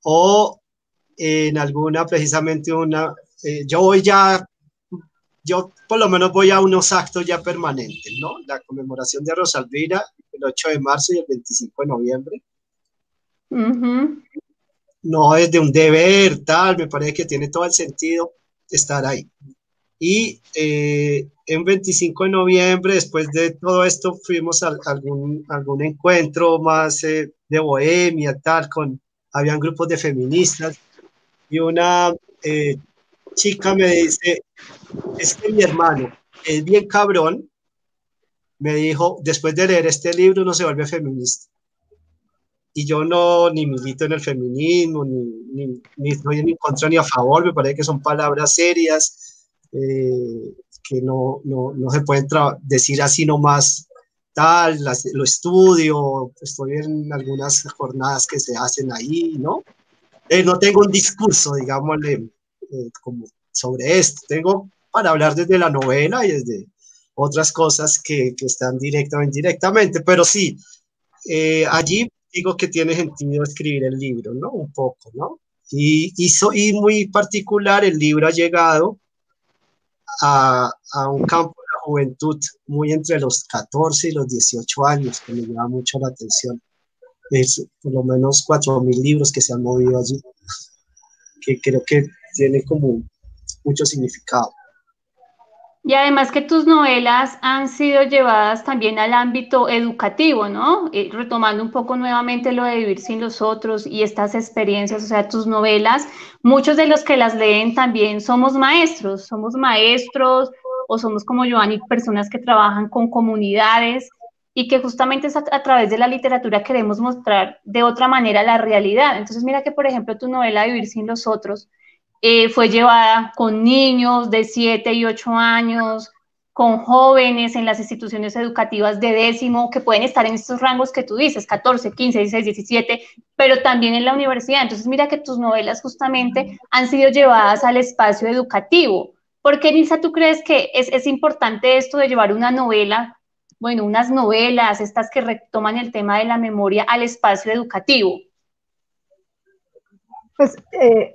O en alguna, precisamente una, eh, yo voy ya, yo por lo menos voy a unos actos ya permanentes, ¿no? La conmemoración de Rosalvira, el 8 de marzo y el 25 de noviembre. No es de un deber, tal, me parece que tiene todo el sentido estar ahí. Y eh, en 25 de noviembre, después de todo esto, fuimos a algún, algún encuentro más eh, de bohemia, tal, con, habían grupos de feministas y una eh, chica me dice, es que mi hermano es bien cabrón, me dijo, después de leer este libro no se vuelve feminista. Y yo no ni milito en el feminismo, ni, ni, ni estoy en contra ni a favor, me parece que son palabras serias, eh, que no, no, no, se pueden decir así nomás tal, lo estudio, estoy en algunas jornadas que se hacen ahí, ¿no? Eh, no tengo un discurso, digámosle, eh, como sobre esto. Tengo para hablar desde la novela y desde otras cosas que, que están directamente o indirectamente, pero sí, eh, allí digo que tiene sentido escribir el libro, ¿no? Un poco, ¿no? Y, y, y muy particular, el libro ha llegado a, a, un campo de la juventud muy entre los 14 y los 18 años, que me llama mucho la atención. Es por lo menos 4.000 libros que se han movido allí, que creo que tiene como mucho significado. Y además que tus novelas han sido llevadas también al ámbito educativo, ¿no? Eh, retomando un poco nuevamente lo de vivir sin los otros y estas experiencias, o sea, tus novelas, muchos de los que las leen también somos maestros, somos maestros o somos como Giovanni, personas que trabajan con comunidades y que justamente a, a, través de la literatura queremos mostrar de otra manera la realidad. Entonces, mira que, por ejemplo, tu novela Vivir sin los otros eh, fue llevada con niños de 7 y 8 años, con jóvenes en las instituciones educativas de décimo, que pueden estar en estos rangos que tú dices, 14, 15, 16, 17, pero también en la universidad. Entonces, mira que tus novelas justamente han sido llevadas al espacio educativo. ¿Por qué, Nilsa, tú crees que es, es importante esto de llevar una novela, bueno, unas novelas, estas que retoman el tema de la memoria al espacio educativo? Pues eh,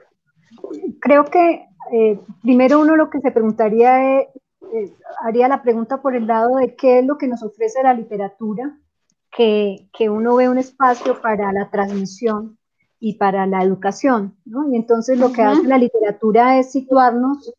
creo que eh, primero uno lo que se preguntaría es, eh, haría la pregunta por el lado de qué es lo que nos ofrece la literatura, que, que uno ve un espacio para la transmisión y para la educación, ¿no? Y entonces lo que hace la literatura es situarnos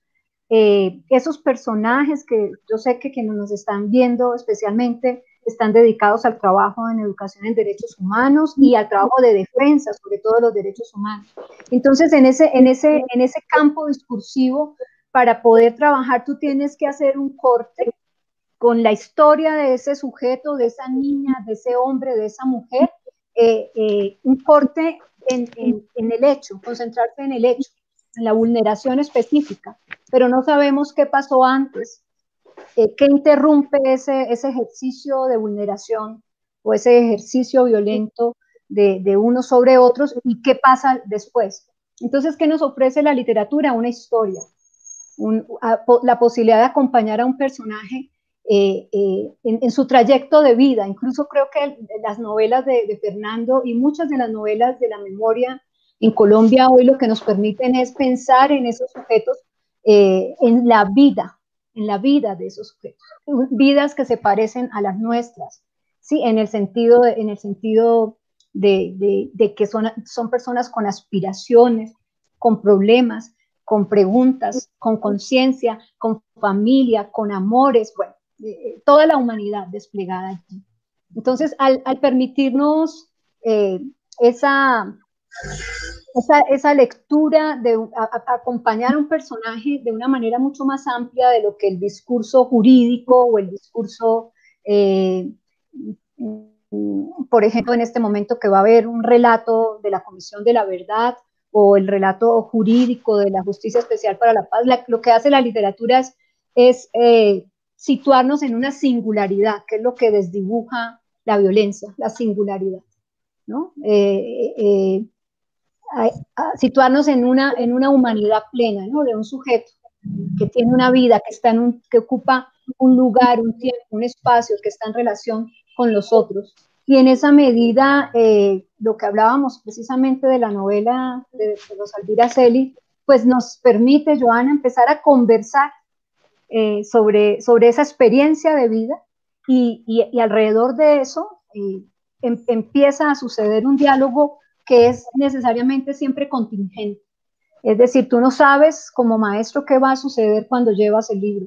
eh, esos personajes que yo sé que quienes nos están viendo especialmente están dedicados al trabajo en educación en derechos humanos y al trabajo de defensa, sobre todo de los derechos humanos. Entonces, en ese, en ese, en ese campo discursivo, para poder trabajar, tú tienes que hacer un corte con la historia de ese sujeto, de esa niña, de ese hombre, de esa mujer, eh, eh, un corte en, en, en el hecho, concentrarse en el hecho, la vulneración específica, pero no sabemos qué pasó antes, eh, ¿Qué interrumpe ese, ese ejercicio de vulneración o ese ejercicio violento de, de unos sobre otros y qué pasa después? Entonces, ¿qué nos ofrece la literatura? Una historia, la posibilidad de acompañar a un personaje eh, eh, en, su trayecto de vida. Incluso creo que las novelas de, de, Fernando y muchas de las novelas de la memoria en Colombia hoy lo que nos permiten es pensar en esos sujetos en la vida, en la vida de esos sujetos, vidas que se parecen a las nuestras, ¿sí? en el sentido de, en el sentido de, de, que son, son personas con aspiraciones, con problemas, con preguntas, con conciencia, con familia, con amores, bueno, toda la humanidad desplegada aquí. Entonces, al, al permitirnos eh, esa, esa, esa lectura de acompañar a un personaje de una manera mucho más amplia de lo que el discurso jurídico o el discurso, eh, por ejemplo, en este momento que va a haber un relato de la Comisión de la Verdad o el relato jurídico de la Justicia Especial para la Paz, lo que hace la literatura es, es eh, situarnos en una singularidad, que es lo que desdibuja la violencia, la singularidad. ¿no? Eh, situarnos en una, en una humanidad plena, ¿no? De un sujeto que tiene una vida, que, está en que ocupa un lugar, un tiempo, un espacio, que está en relación con los otros. Y en esa medida, eh, lo que hablábamos precisamente de la novela de, de Rosalvira Celi, pues nos permite, Joana, empezar a conversar eh, sobre, sobre esa experiencia de vida y, y, alrededor de eso eh, em, empieza a suceder un diálogo que es necesariamente siempre contingente. Es decir, tú no sabes como maestro qué va a suceder cuando llevas el libro.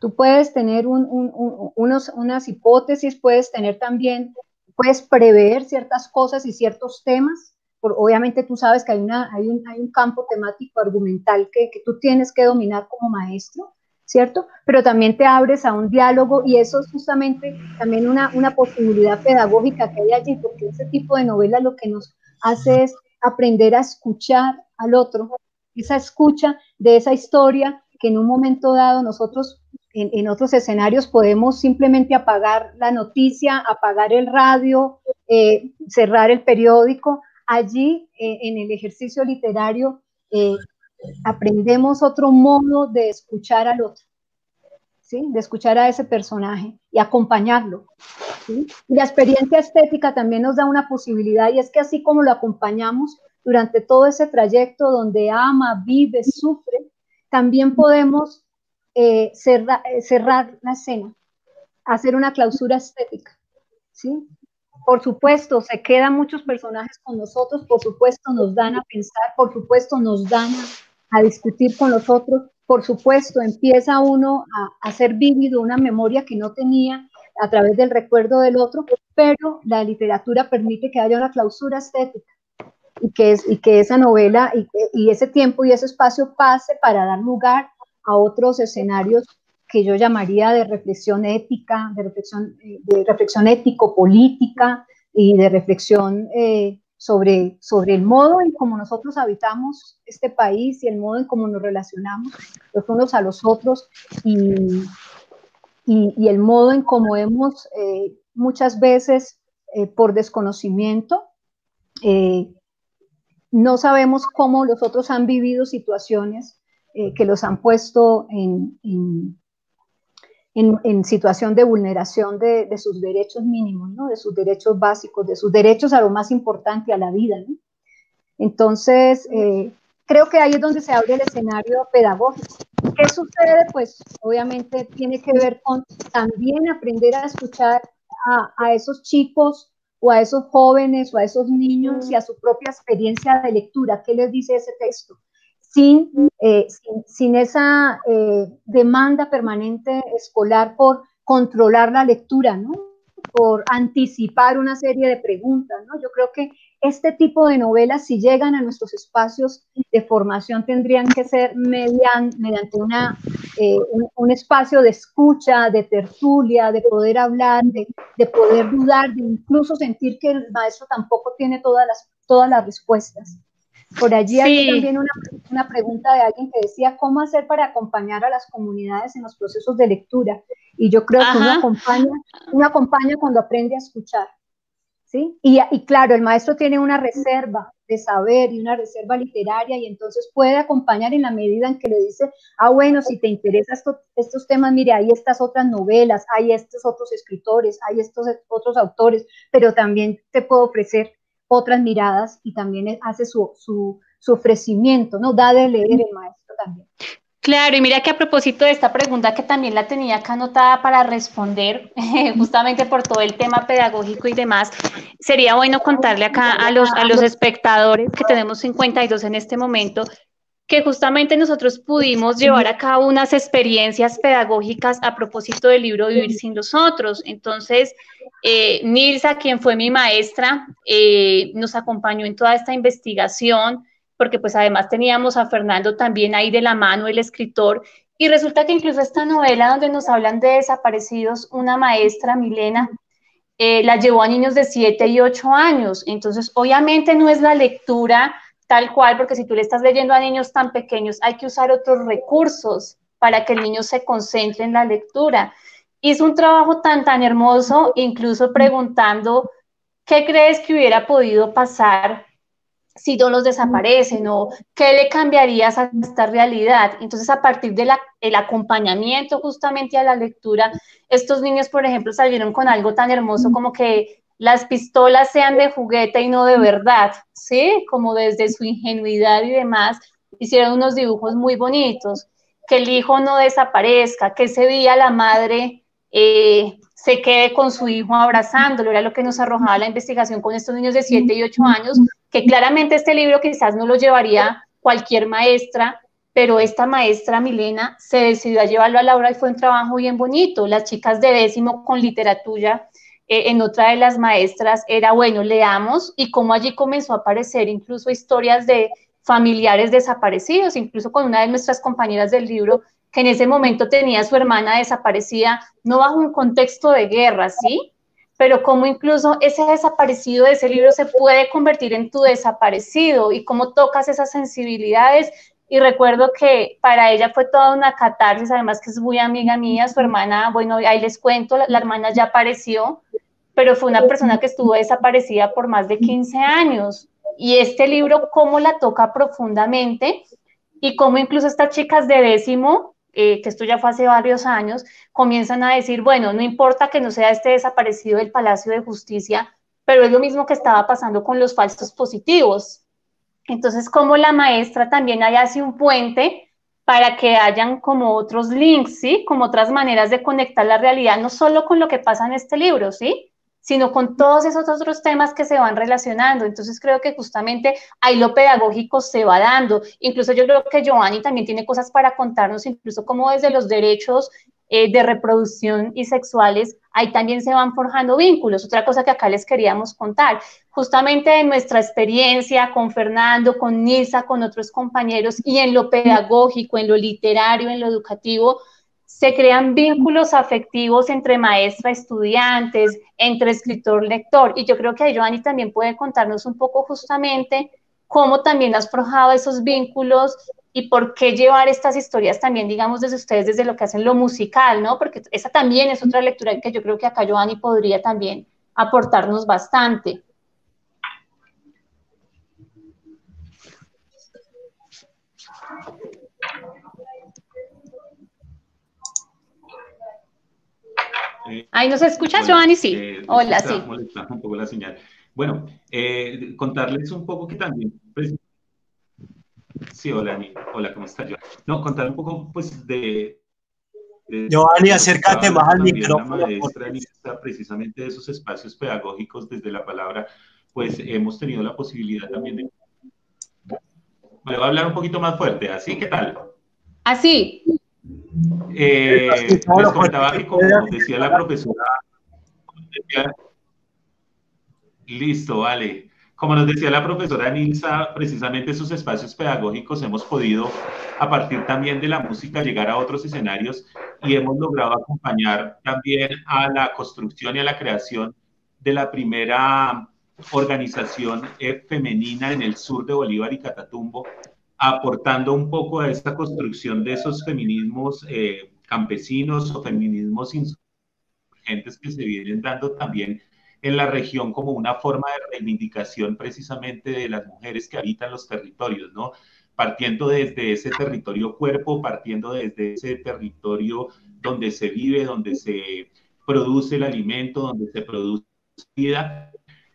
Tú puedes tener unos, unas hipótesis, puedes tener también, puedes prever ciertas cosas y ciertos temas. Obviamente tú sabes que hay, una, hay, un, hay campo temático argumental que, que tú tienes que dominar como maestro, ¿cierto? Pero también te abres a un diálogo y eso es justamente también una, una posibilidad pedagógica que hay allí, porque ese tipo de novelas lo que nos hace es aprender a escuchar al otro, esa escucha de esa historia que en un momento dado nosotros en, otros escenarios podemos simplemente apagar la noticia, apagar el radio, eh, cerrar el periódico. Allí, eh, en el ejercicio literario, eh, aprendemos otro modo de escuchar al otro de escuchar a ese personaje y acompañarlo. La experiencia estética también nos da una posibilidad y es que así como lo acompañamos durante todo ese trayecto donde ama, vive, sufre, también podemos eh, eh, cerrar la escena, hacer una clausura estética. ¿sí? Por supuesto, se quedan muchos personajes con nosotros, por supuesto nos dan a pensar, por supuesto nos dan a, discutir con los otros, por supuesto, empieza uno a, ser vívido una memoria que no tenía a través del recuerdo del otro, pero la literatura permite que haya una clausura estética y que, es, y que esa novela y, y, ese tiempo y ese espacio pase para dar lugar a otros escenarios que yo llamaría de reflexión ética, de reflexión, de reflexión ético-política y de reflexión eh, sobre, sobre el modo en cómo nosotros habitamos este país y el modo en cómo nos relacionamos los unos a los otros y, y, el modo en cómo hemos eh, muchas veces eh, por desconocimiento eh, no sabemos cómo los otros han vivido situaciones que los han puesto en, en, situación de vulneración de, sus derechos mínimos, ¿no? de sus derechos básicos, de sus derechos a lo más importante, a la vida. ¿no? Entonces, eh, creo que ahí es donde se abre el escenario pedagógico. ¿Qué sucede? Pues obviamente tiene que ver con también aprender a escuchar a, esos chicos o a esos jóvenes o a esos niños y a su propia experiencia de lectura. ¿Qué les dice ese texto? Eh, sin, sin, esa eh, demanda permanente escolar por controlar la lectura, ¿no? por anticipar una serie de preguntas. ¿no? Yo creo que este tipo de novelas, si llegan a nuestros espacios de formación, tendrían que ser median, mediante una, eh, un, espacio de escucha, de tertulia, de poder hablar, de, de, poder dudar, de incluso sentir que el maestro tampoco tiene todas las, todas las respuestas. Por allí hay también una, una, pregunta de alguien que decía cómo hacer para acompañar a las comunidades en los procesos de lectura. Y yo creo que uno acompaña, uno acompaña cuando aprende a escuchar. ¿Sí? Y, y, claro, el maestro tiene una reserva de saber y una reserva literaria y entonces puede acompañar en la medida en que le dice, ah, bueno, si te interesan estos temas, mire, hay estas otras novelas, hay estos otros escritores, hay estos otros autores, pero también te puedo ofrecer otras miradas y también hace su, su, su ofrecimiento, ¿no? Da de leer el maestro también. Claro, y mira que a propósito de esta pregunta que también la tenía acá anotada para responder, justamente por todo el tema pedagógico y demás, sería bueno contarle acá a los, a los espectadores que tenemos 52 en este momento, que justamente nosotros pudimos llevar a cabo unas experiencias pedagógicas a propósito del libro Vivir sin los otros. Entonces, eh, Nilsa, quien fue mi maestra, eh, nos acompañó en toda esta investigación, porque pues además teníamos a Fernando también ahí de la mano, el escritor, y resulta que incluso esta novela donde nos hablan de desaparecidos, una maestra, Milena, eh, la llevó a niños de 7 y 8 años. Entonces, obviamente no es la lectura tal cual, porque si tú le estás leyendo a niños tan pequeños, hay que usar otros recursos para que el niño se concentre en la lectura. Hizo un trabajo tan, tan hermoso, incluso preguntando qué crees que hubiera podido pasar si no los desaparecen o qué le cambiarías a esta realidad. Entonces, a partir del acompañamiento justamente a la lectura, estos niños, por ejemplo, salieron con algo tan hermoso como que las pistolas sean de juguete y no de verdad, ¿sí? Como desde su ingenuidad y demás, hicieron unos dibujos muy bonitos, que el hijo no desaparezca, que ese día la madre eh, se quede con su hijo abrazándolo, era lo que nos arrojaba la investigación con estos niños de 7 y 8 años, que claramente este libro quizás no lo llevaría cualquier maestra, pero esta maestra Milena se decidió a llevarlo a la obra y fue un trabajo bien bonito. Las chicas de décimo con literatura eh, en otra de las maestras era, bueno, leamos y cómo allí comenzó a aparecer incluso historias de familiares desaparecidos, incluso con una de nuestras compañeras del libro que en ese momento tenía a su hermana desaparecida, no bajo un contexto de guerra, ¿sí? Pero cómo incluso ese desaparecido de ese libro se puede convertir en tu desaparecido y cómo tocas esas sensibilidades. Y recuerdo que para ella fue toda una catarsis, además que es muy amiga mía, su hermana, bueno, ahí les cuento, la, la hermana ya apareció, pero fue una persona que estuvo desaparecida por más de 15 años. Y este libro, cómo la toca profundamente y cómo incluso estas chicas de décimo, eh, que esto ya fue hace varios años, comienzan a decir, bueno, no importa que no sea este desaparecido del Palacio de Justicia, pero es lo mismo que estaba pasando con los falsos positivos. Entonces, como la maestra también hay así un puente para que hayan como otros links, ¿sí? Como otras maneras de conectar la realidad, no solo con lo que pasa en este libro, ¿sí? Sino con todos esos otros temas que se van relacionando. Entonces creo que justamente ahí lo pedagógico se va dando. Incluso yo creo que Giovanni también tiene cosas para contarnos, incluso como desde los derechos eh, de reproducción y sexuales, ahí también se van forjando vínculos. Otra cosa que acá les queríamos contar, justamente en nuestra experiencia con Fernando, con Nilsa, con otros compañeros y en lo pedagógico, en lo literario, en lo educativo, se crean vínculos afectivos entre maestra, estudiantes, entre escritor, lector. Y yo creo que Joanny también puede contarnos un poco justamente cómo también has forjado esos vínculos y por qué llevar estas historias también, digamos, desde ustedes, desde lo que hacen lo musical, ¿no? Porque esa también es otra lectura que yo creo que acá Joanny podría también aportarnos bastante. Ahí nos escuchas, Giovanni, sí. Eh, hola, sí. un poco la señal. Bueno, eh, contarles un poco que también, pues, sí, hola, hola, ¿cómo estás, No, contar un poco, pues, de... Giovanni, acércate más al micrófono. La maestra precisamente de esos espacios pedagógicos desde la palabra, pues, hemos tenido la posibilidad también de... Me voy a hablar un poquito más fuerte, ¿así? ¿Qué tal? Así. Eh, les comentaba que, como decía la profesora, listo, vale. Como nos decía la profesora Nilsa, precisamente esos espacios pedagógicos hemos podido, a partir también de la música, llegar a otros escenarios y hemos logrado acompañar también a la construcción y a la creación de la primera organización eh, femenina en el sur de Bolívar y Catatumbo, aportando un poco a esta construcción de esos feminismos eh, campesinos o feminismos insurgentes que se vienen dando también en la región como una forma de reivindicación precisamente de las mujeres que habitan los territorios, ¿no? Partiendo desde ese territorio cuerpo, partiendo desde ese territorio donde se vive, donde se produce el alimento, donde se produce vida,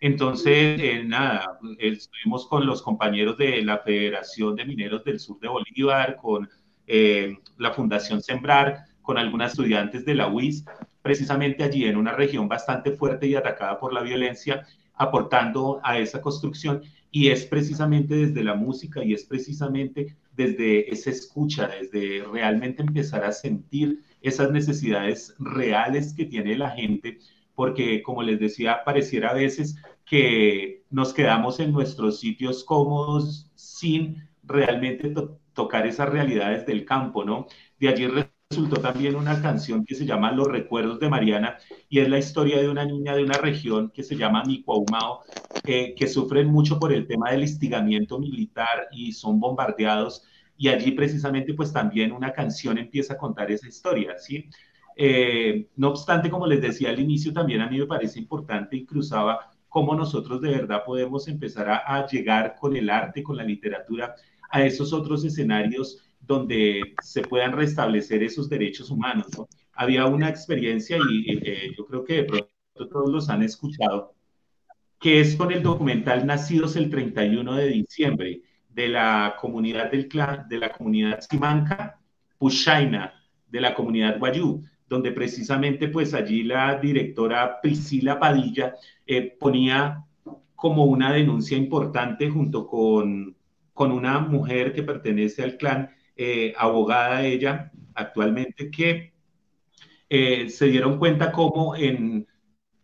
entonces, eh, nada, estuvimos con los compañeros de la Federación de Mineros del Sur de Bolívar, con eh, la Fundación Sembrar, con algunas estudiantes de la UIS, precisamente allí en una región bastante fuerte y atacada por la violencia, aportando a esa construcción. Y es precisamente desde la música y es precisamente desde esa escucha, desde realmente empezar a sentir esas necesidades reales que tiene la gente, porque como les decía, pareciera a veces que nos quedamos en nuestros sitios cómodos sin realmente tocar esas realidades del campo, ¿no? De allí resultó también una canción que se llama Los Recuerdos de Mariana y es la historia de una niña de una región que se llama Micuaumao, eh, que sufren mucho por el tema del instigamiento militar y son bombardeados y allí precisamente pues también una canción empieza a contar esa historia, ¿sí? Eh, no obstante, como les decía al inicio, también a mí me parece importante y cruzaba cómo nosotros de verdad podemos empezar a, llegar con el arte, con la literatura, a esos otros escenarios donde se puedan restablecer esos derechos humanos. ¿no? Había una experiencia y eh, yo creo que de pronto todos los han escuchado, que es con el documental Nacidos el 31 de diciembre de la comunidad del clan, de la comunidad Simanca, Pushaina, de la comunidad Guayú, donde precisamente pues allí la directora Priscila Padilla eh, ponía como una denuncia importante junto con, con una mujer que pertenece al clan eh, abogada ella actualmente, que eh, se dieron cuenta cómo en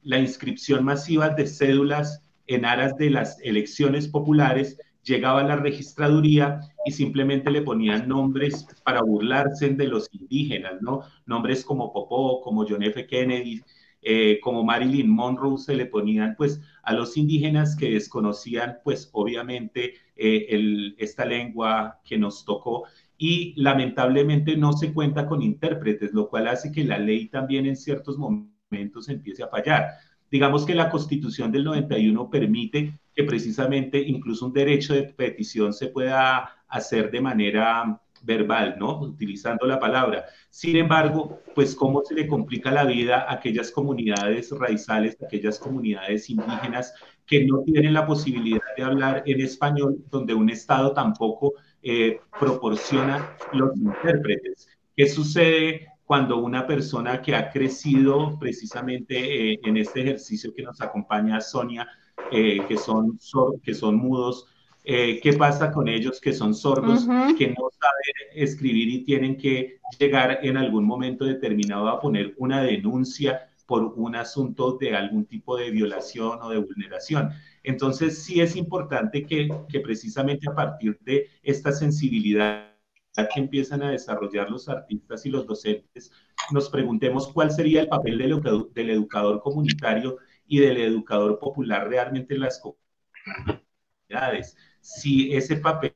la inscripción masiva de cédulas en aras de las elecciones populares llegaba a la registraduría y simplemente le ponían nombres para burlarse de los indígenas, ¿no? Nombres como Popó, como John F. Kennedy, eh, como Marilyn Monroe, se le ponían pues a los indígenas que desconocían pues obviamente esta lengua que nos tocó y lamentablemente no se cuenta con intérpretes, lo cual hace que la ley también en ciertos momentos empiece a fallar. Digamos que la constitución del 91 permite que precisamente incluso un derecho de petición se pueda hacer de manera verbal, ¿no? Utilizando la palabra. Sin embargo, pues cómo se le complica la vida a aquellas comunidades raizales, a aquellas comunidades indígenas que no tienen la posibilidad de hablar en español, donde un Estado tampoco eh, proporciona los intérpretes. ¿Qué sucede cuando una persona que ha crecido precisamente eh, en este ejercicio que nos acompaña Sonia, eh, que, son, que son mudos, ¿qué pasa con ellos que son sordos, que no saben escribir y tienen que llegar en algún momento determinado a poner una denuncia por un asunto de algún tipo de violación o de vulneración? Entonces, sí es importante que, precisamente a partir de esta sensibilidad que empiezan a desarrollar los artistas y los docentes, nos preguntemos cuál sería el papel del educador comunitario y del educador popular realmente en las comunidades. Si ese papel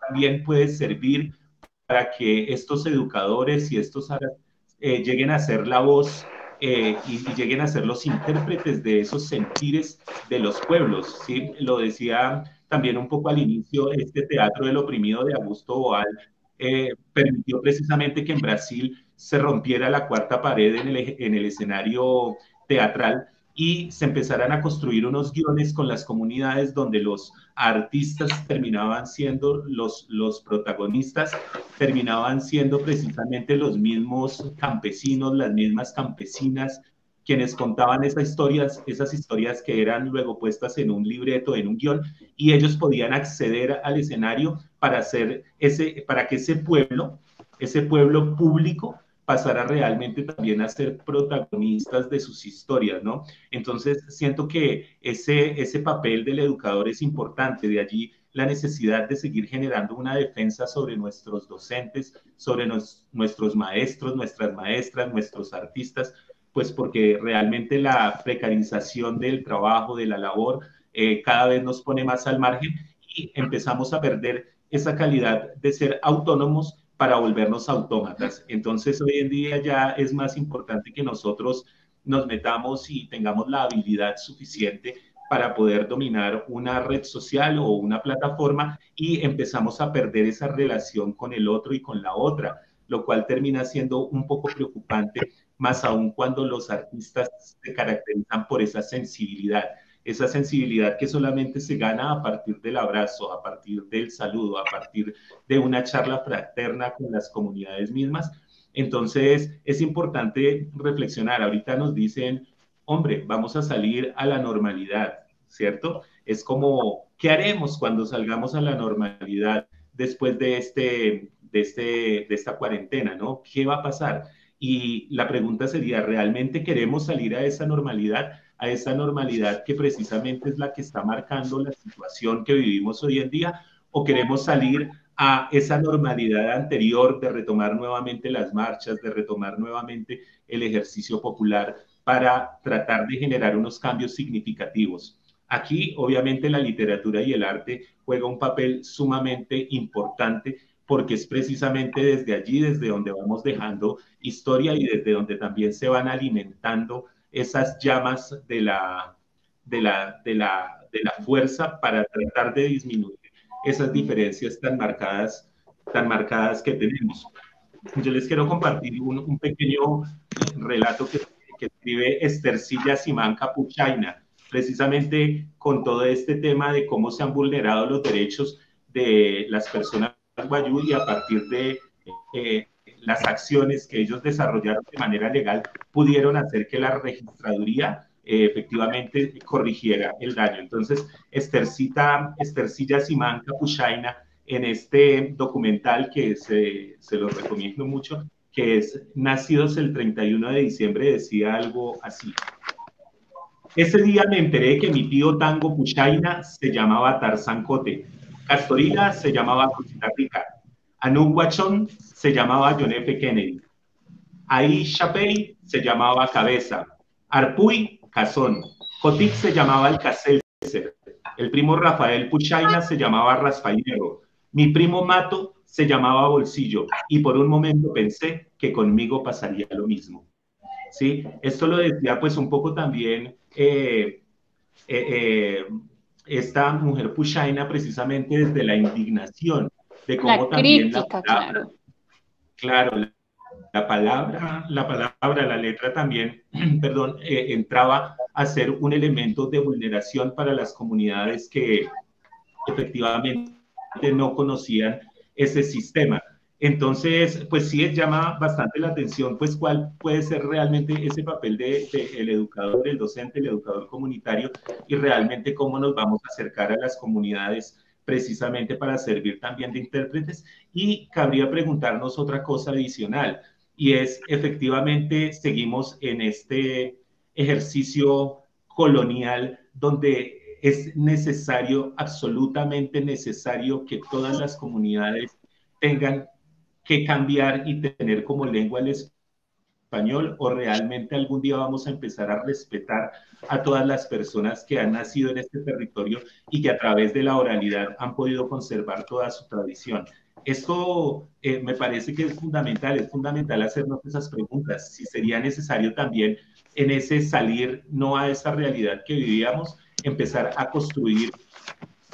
también puede servir para que estos educadores y estos eh, lleguen a ser la voz eh, y, lleguen a ser los intérpretes de esos sentires de los pueblos. ¿sí? Lo decía también un poco al inicio, este teatro del oprimido de Augusto Boal eh, permitió precisamente que en Brasil se rompiera la cuarta pared en el, en el escenario teatral y se empezaran a construir unos guiones con las comunidades donde los artistas terminaban siendo los, los protagonistas, terminaban siendo precisamente los mismos campesinos, las mismas campesinas, quienes contaban esas historias, esas historias que eran luego puestas en un libreto, en un guion, y ellos podían acceder al escenario para hacer ese, para que ese pueblo, ese pueblo público, pasar a realmente también a ser protagonistas de sus historias, ¿no? Entonces, siento que ese, ese papel del educador es importante, de allí la necesidad de seguir generando una defensa sobre nuestros docentes, sobre nuestros maestros, nuestras maestras, nuestros artistas, pues porque realmente la precarización del trabajo, de la labor, eh, cada vez nos pone más al margen y empezamos a perder esa calidad de ser autónomos para volvernos autómatas. Entonces, hoy en día ya es más importante que nosotros nos metamos y tengamos la habilidad suficiente para poder dominar una red social o una plataforma y empezamos a perder esa relación con el otro y con la otra, lo cual termina siendo un poco preocupante, más aún cuando los artistas se caracterizan por esa sensibilidad esa sensibilidad que solamente se gana a partir del abrazo, a partir del saludo, a partir de una charla fraterna con las comunidades mismas. Entonces, es importante reflexionar. Ahorita nos dicen, hombre, vamos a salir a la normalidad, ¿cierto? Es como ¿Qué haremos cuando salgamos a la normalidad después de, este, de, este, de esta cuarentena? ¿no? ¿Qué va a pasar? Y la pregunta sería, ¿realmente queremos salir a esa normalidad? A esa normalidad que precisamente es la que está marcando la situación que vivimos hoy en día, o queremos salir a esa normalidad anterior de retomar nuevamente las marchas, de retomar nuevamente el ejercicio popular para tratar de generar unos cambios significativos. Aquí, obviamente, la literatura y el arte juega un papel sumamente importante porque es precisamente desde allí, desde donde vamos dejando historia y desde donde también se van alimentando esas llamas de la, de la, de la, de la fuerza para tratar de disminuir esas diferencias tan marcadas, tan marcadas que tenemos. Yo les quiero compartir un, un pequeño relato que, que escribe Estercilla Simán Capuchaina, precisamente con todo este tema de cómo se han vulnerado los derechos de las personas guayú y a partir de eh, las acciones que ellos desarrollaron de manera legal pudieron hacer que la registraduría eh, efectivamente corrigiera el daño. Entonces, Estercita, Estercilla Simán Capuchaina, en este documental que se, se lo recomiendo mucho, que es Nacidos el 31 de diciembre, decía algo así. Ese día me enteré que mi tío Tango Puchaina se llamaba Tarzán Cote, Castorila se llamaba Cosita Rica, Guachón se llamaba John F. Kennedy, Ahí Chapey se llamaba Cabeza, Arpuy Cazón, Cotic se llamaba Alcacelser, el primo Rafael Puchaina se llamaba Raspaillero, mi primo Mato se llamaba Bolsillo. Y por un momento pensé que conmigo pasaría lo mismo. ¿Sí? Esto lo decía pues un poco también eh, eh, eh, esta mujer Puchaina precisamente desde la indignación de cómo también la palabra, claro, la palabra, la palabra, la letra también, perdón, eh, entraba a ser un elemento de vulneración para las comunidades que efectivamente no conocían ese sistema. Entonces, pues sí llama bastante la atención, pues cuál puede ser realmente ese papel del de, el educador, el docente, el educador comunitario y realmente cómo nos vamos a acercar a las comunidades precisamente para servir también de intérpretes. Y cabría preguntarnos otra cosa adicional, y es efectivamente seguimos en este ejercicio colonial donde es necesario, absolutamente necesario, que todas las comunidades tengan que cambiar y tener como lengua el español o realmente algún día vamos a empezar a respetar a todas las personas que han nacido en este territorio y que a través de la oralidad han podido conservar toda su tradición. Esto eh, me parece que es fundamental, es fundamental hacernos esas preguntas, si sería necesario también en ese salir no a esa realidad que vivíamos, empezar a construir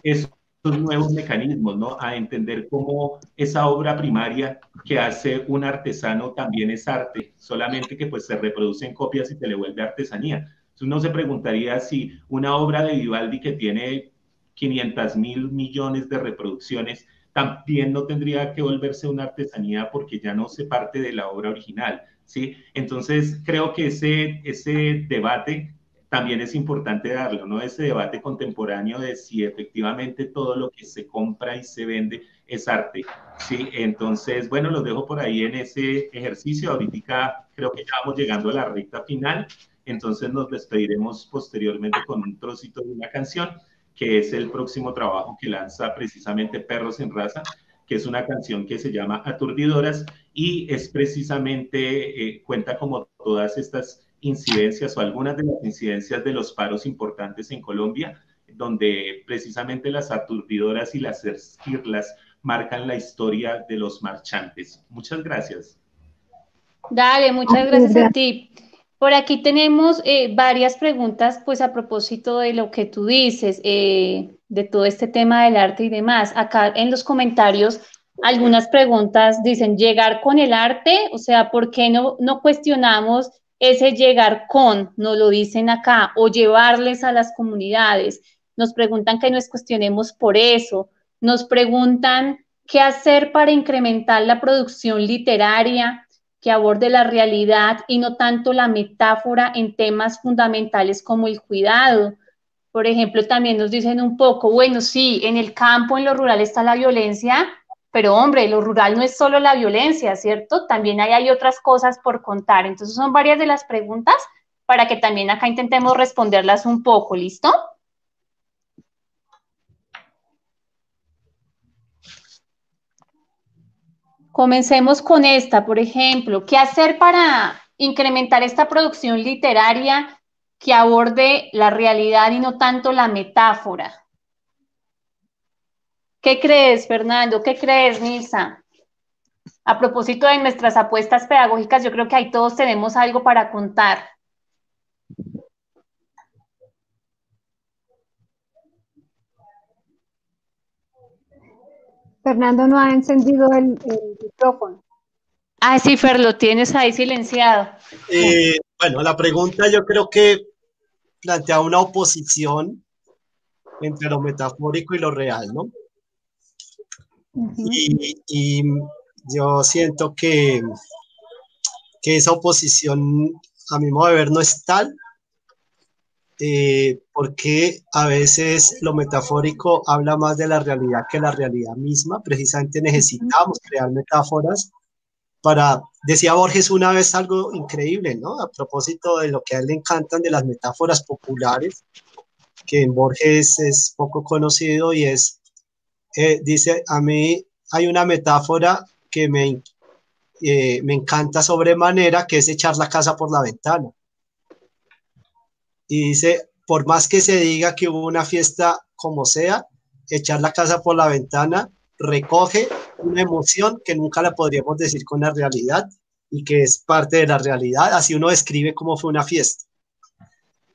eso nuevos mecanismos, ¿no? A entender cómo esa obra primaria que hace un artesano también es arte, solamente que pues se reproducen copias y se le vuelve artesanía. Entonces uno se preguntaría si una obra de Vivaldi que tiene 500 mil millones de reproducciones también no tendría que volverse una artesanía porque ya no se parte de la obra original, ¿sí? Entonces creo que ese, ese debate también es importante darlo, ¿no? Ese debate contemporáneo de si efectivamente todo lo que se compra y se vende es arte, ¿sí? Entonces, bueno, los dejo por ahí en ese ejercicio. Ahorita creo que ya vamos llegando a la recta final, entonces nos despediremos posteriormente con un trocito de una canción, que es el próximo trabajo que lanza precisamente Perros en Raza, que es una canción que se llama Aturdidoras y es precisamente, eh, cuenta como todas estas incidencias o algunas de las incidencias de los paros importantes en Colombia, donde precisamente las aturdidoras y las esquirlas marcan la historia de los marchantes. Muchas gracias. Dale, muchas gracias a ti. Por aquí tenemos eh, varias preguntas, pues a propósito de lo que tú dices, eh, de todo este tema del arte y demás. Acá en los comentarios, algunas preguntas dicen, llegar con el arte, o sea, ¿por qué no, no cuestionamos ese llegar con, nos lo dicen acá, o llevarles a las comunidades. Nos preguntan que nos cuestionemos por eso. Nos preguntan qué hacer para incrementar la producción literaria que aborde la realidad y no tanto la metáfora en temas fundamentales como el cuidado. Por ejemplo, también nos dicen un poco, bueno, sí, en el campo, en lo rural está la violencia, pero hombre, lo rural no es solo la violencia, ¿cierto? También hay, hay otras cosas por contar. Entonces son varias de las preguntas para que también acá intentemos responderlas un poco, ¿listo? Comencemos con esta, por ejemplo, ¿qué hacer para incrementar esta producción literaria que aborde la realidad y no tanto la metáfora? ¿Qué crees, Fernando? ¿Qué crees, Nisa? A propósito de nuestras apuestas pedagógicas, yo creo que ahí todos tenemos algo para contar. Fernando no ha encendido el, micrófono. Ah, sí, Fer, lo tienes ahí silenciado. Eh, bueno, la pregunta yo creo que plantea una oposición entre lo metafórico y lo real, ¿no? Y, yo siento que, que esa oposición, a mi modo de ver, no es tal, eh, porque a veces lo metafórico habla más de la realidad que la realidad misma. Precisamente necesitamos crear metáforas para, decía Borges una vez algo increíble, ¿no? A propósito de lo que a él le encantan de las metáforas populares, que en Borges es poco conocido y es, eh, dice, a mí hay una metáfora que me, eh, me encanta sobremanera, que es echar la casa por la ventana y dice, por más que se diga que hubo una fiesta como sea, echar la casa por la ventana recoge una emoción que nunca la podríamos decir con la realidad y que es parte de la realidad, así uno describe cómo fue una fiesta.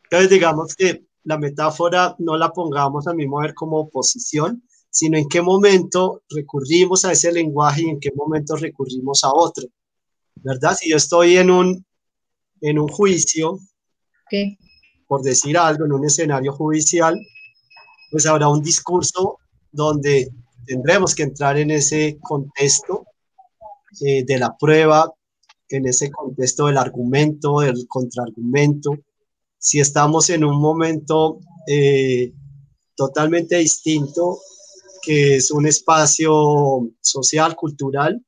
Entonces digamos que la metáfora no la pongamos a mi mover como oposición, sino en qué momento recurrimos a ese lenguaje y en qué momento recurrimos a otro. ¿Verdad? Si yo estoy en un, en un juicio, por decir algo, en un escenario judicial, pues habrá un discurso donde tendremos que entrar en ese contexto eh, de la prueba, en ese contexto del argumento, del contraargumento. Si estamos en un momento eh, totalmente distinto, que es un espacio social, cultural,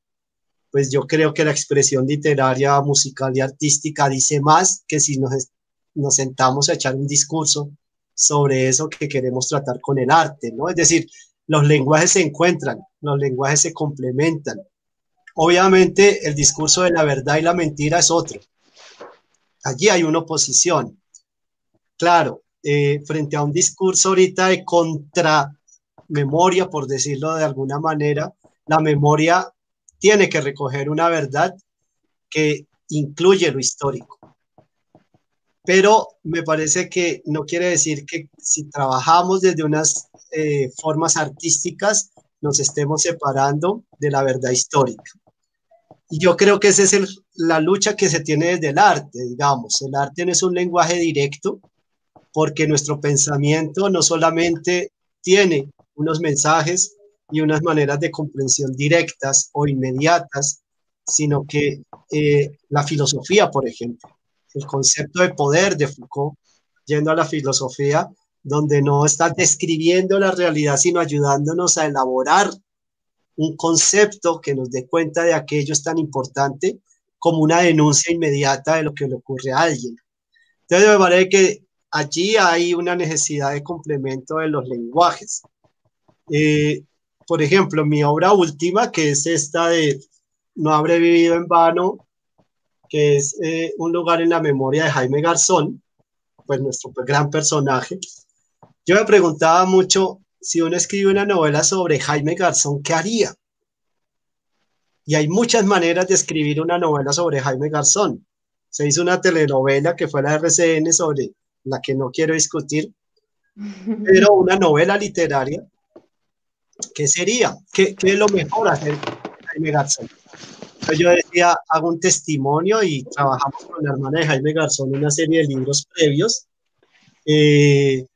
pues yo creo que la expresión literaria, musical y artística dice más que si nos nos sentamos a echar un discurso sobre eso que queremos tratar con el arte, ¿no? Es decir, los lenguajes se encuentran, los lenguajes se complementan. Obviamente el discurso de la verdad y la mentira es otro. Allí hay una oposición. Claro, eh, frente a un discurso ahorita de contramemoria, por decirlo de alguna manera, la memoria tiene que recoger una verdad que incluye lo histórico pero me parece que no quiere decir que si trabajamos desde unas eh, formas artísticas nos estemos separando de la verdad histórica. Y yo creo que esa es la lucha que se tiene desde el arte, digamos. El arte no es un lenguaje directo porque nuestro pensamiento no solamente tiene unos mensajes y unas maneras de comprensión directas o inmediatas, sino que eh, la filosofía, por ejemplo, el concepto de poder de Foucault, yendo a la filosofía, donde no está describiendo la realidad, sino ayudándonos a elaborar un concepto que nos dé cuenta de aquello es tan importante como una denuncia inmediata de lo que le ocurre a alguien. Entonces me parece que allí hay una necesidad de complemento de los lenguajes. Eh, por ejemplo, mi obra última, que es esta de No habré vivido en vano, que es eh, un lugar en la memoria de Jaime Garzón, pues nuestro gran personaje. Yo me preguntaba mucho si uno escribe una novela sobre Jaime Garzón, ¿qué haría? Y hay muchas maneras de escribir una novela sobre Jaime Garzón. Se hizo una telenovela que fue la RCN sobre la que no quiero discutir, pero una novela literaria, ¿qué sería? ¿Qué, qué es lo mejor hacer Jaime Garzón? yo decía, hago un testimonio y trabajamos con la hermana de Jaime Garzón una serie de libros previos eh,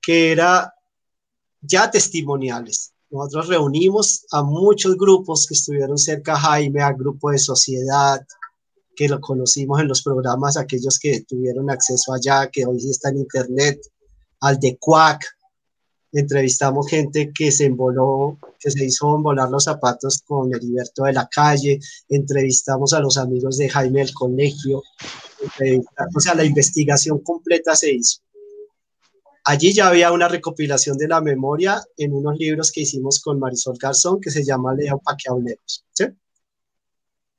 que era ya testimoniales. Nosotros reunimos a muchos grupos que estuvieron cerca a Jaime, al grupo de sociedad, que lo conocimos en los programas, aquellos que tuvieron acceso allá, que hoy está en internet, al de Quack, entrevistamos gente que se emboló, que se hizo embolar los zapatos con Heriberto de la calle, entrevistamos a los amigos de Jaime del Colegio, o sea, la investigación completa se hizo. Allí ya había una recopilación de la memoria en unos libros que hicimos con Marisol Garzón que se llama Leo Paqueauleros. ¿sí?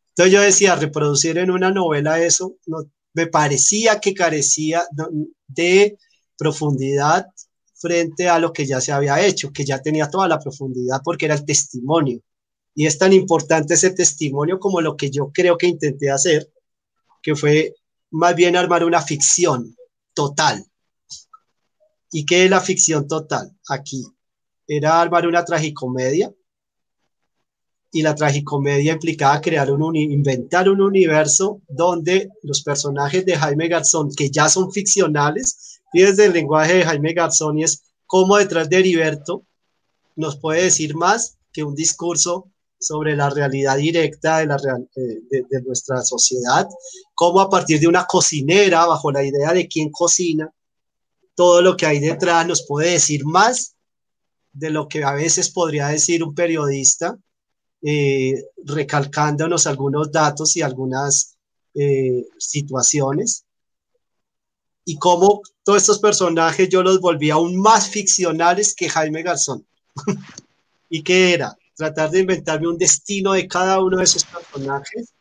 Entonces yo decía, reproducir en una novela eso, no, me parecía que carecía de profundidad frente a lo que ya se había hecho, que ya tenía toda la profundidad porque era el testimonio. Y es tan importante ese testimonio como lo que yo creo que intenté hacer, que fue más bien armar una ficción total. ¿Y qué es la ficción total? Aquí era armar una tragicomedia y la tragicomedia implicaba crear un inventar un universo donde los personajes de Jaime Garzón, que ya son ficcionales, desde el lenguaje de Jaime Garzón y es cómo detrás de Heriberto nos puede decir más que un discurso sobre la realidad directa de, la, de, de, nuestra sociedad, cómo a partir de una cocinera, bajo la idea de quién cocina, todo lo que hay detrás nos puede decir más de lo que a veces podría decir un periodista eh, recalcándonos algunos datos y algunas eh, situaciones. Y cómo todos estos personajes yo los volví aún más ficcionales que Jaime Garzón. ¿Y qué era? Tratar de inventarme un destino de cada uno de esos personajes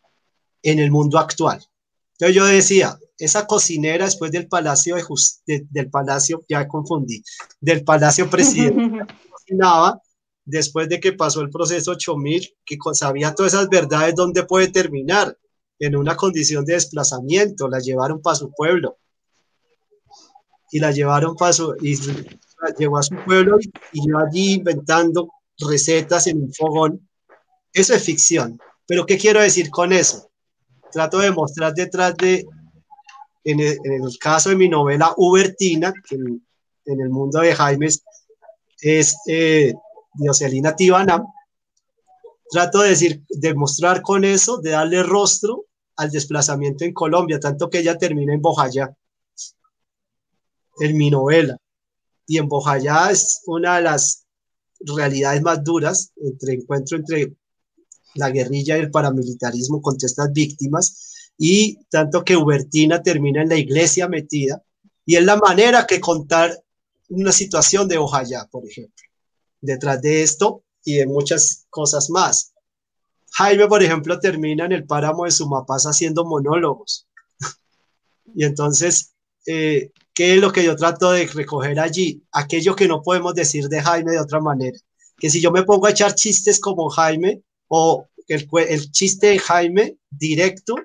en el mundo actual. Entonces yo decía, esa cocinera después del Palacio de del Palacio, ya confundí, del Palacio Presidencial, cocinaba después de que pasó el proceso 8000, que sabía todas esas verdades, dónde puede terminar, en una condición de desplazamiento, la llevaron para su pueblo. Y la llevaron para su, y la llevó a su pueblo y, yo allí inventando recetas en un fogón. Eso es ficción. Pero ¿qué quiero decir con eso? Trato de mostrar detrás de, en el, caso de mi novela Ubertina, que en, el mundo de Jaime es eh, Dioselina Tibana, trato de decir, de mostrar con eso, de darle rostro al desplazamiento en Colombia, tanto que ella termina en Bojayá, en mi novela. Y en Bojayá es una de las realidades más duras, entre encuentro entre la guerrilla y el paramilitarismo contra estas víctimas, y tanto que Hubertina termina en la iglesia metida, y es la manera que contar una situación de Bojayá, por ejemplo detrás de esto y de muchas cosas más. Jaime, por ejemplo, termina en el páramo de Sumapaz haciendo monólogos. y entonces, eh, ¿qué es lo que yo trato de recoger allí? Aquello que no podemos decir de Jaime de otra manera. Que si yo me pongo a echar chistes como Jaime o el, el chiste de Jaime directo,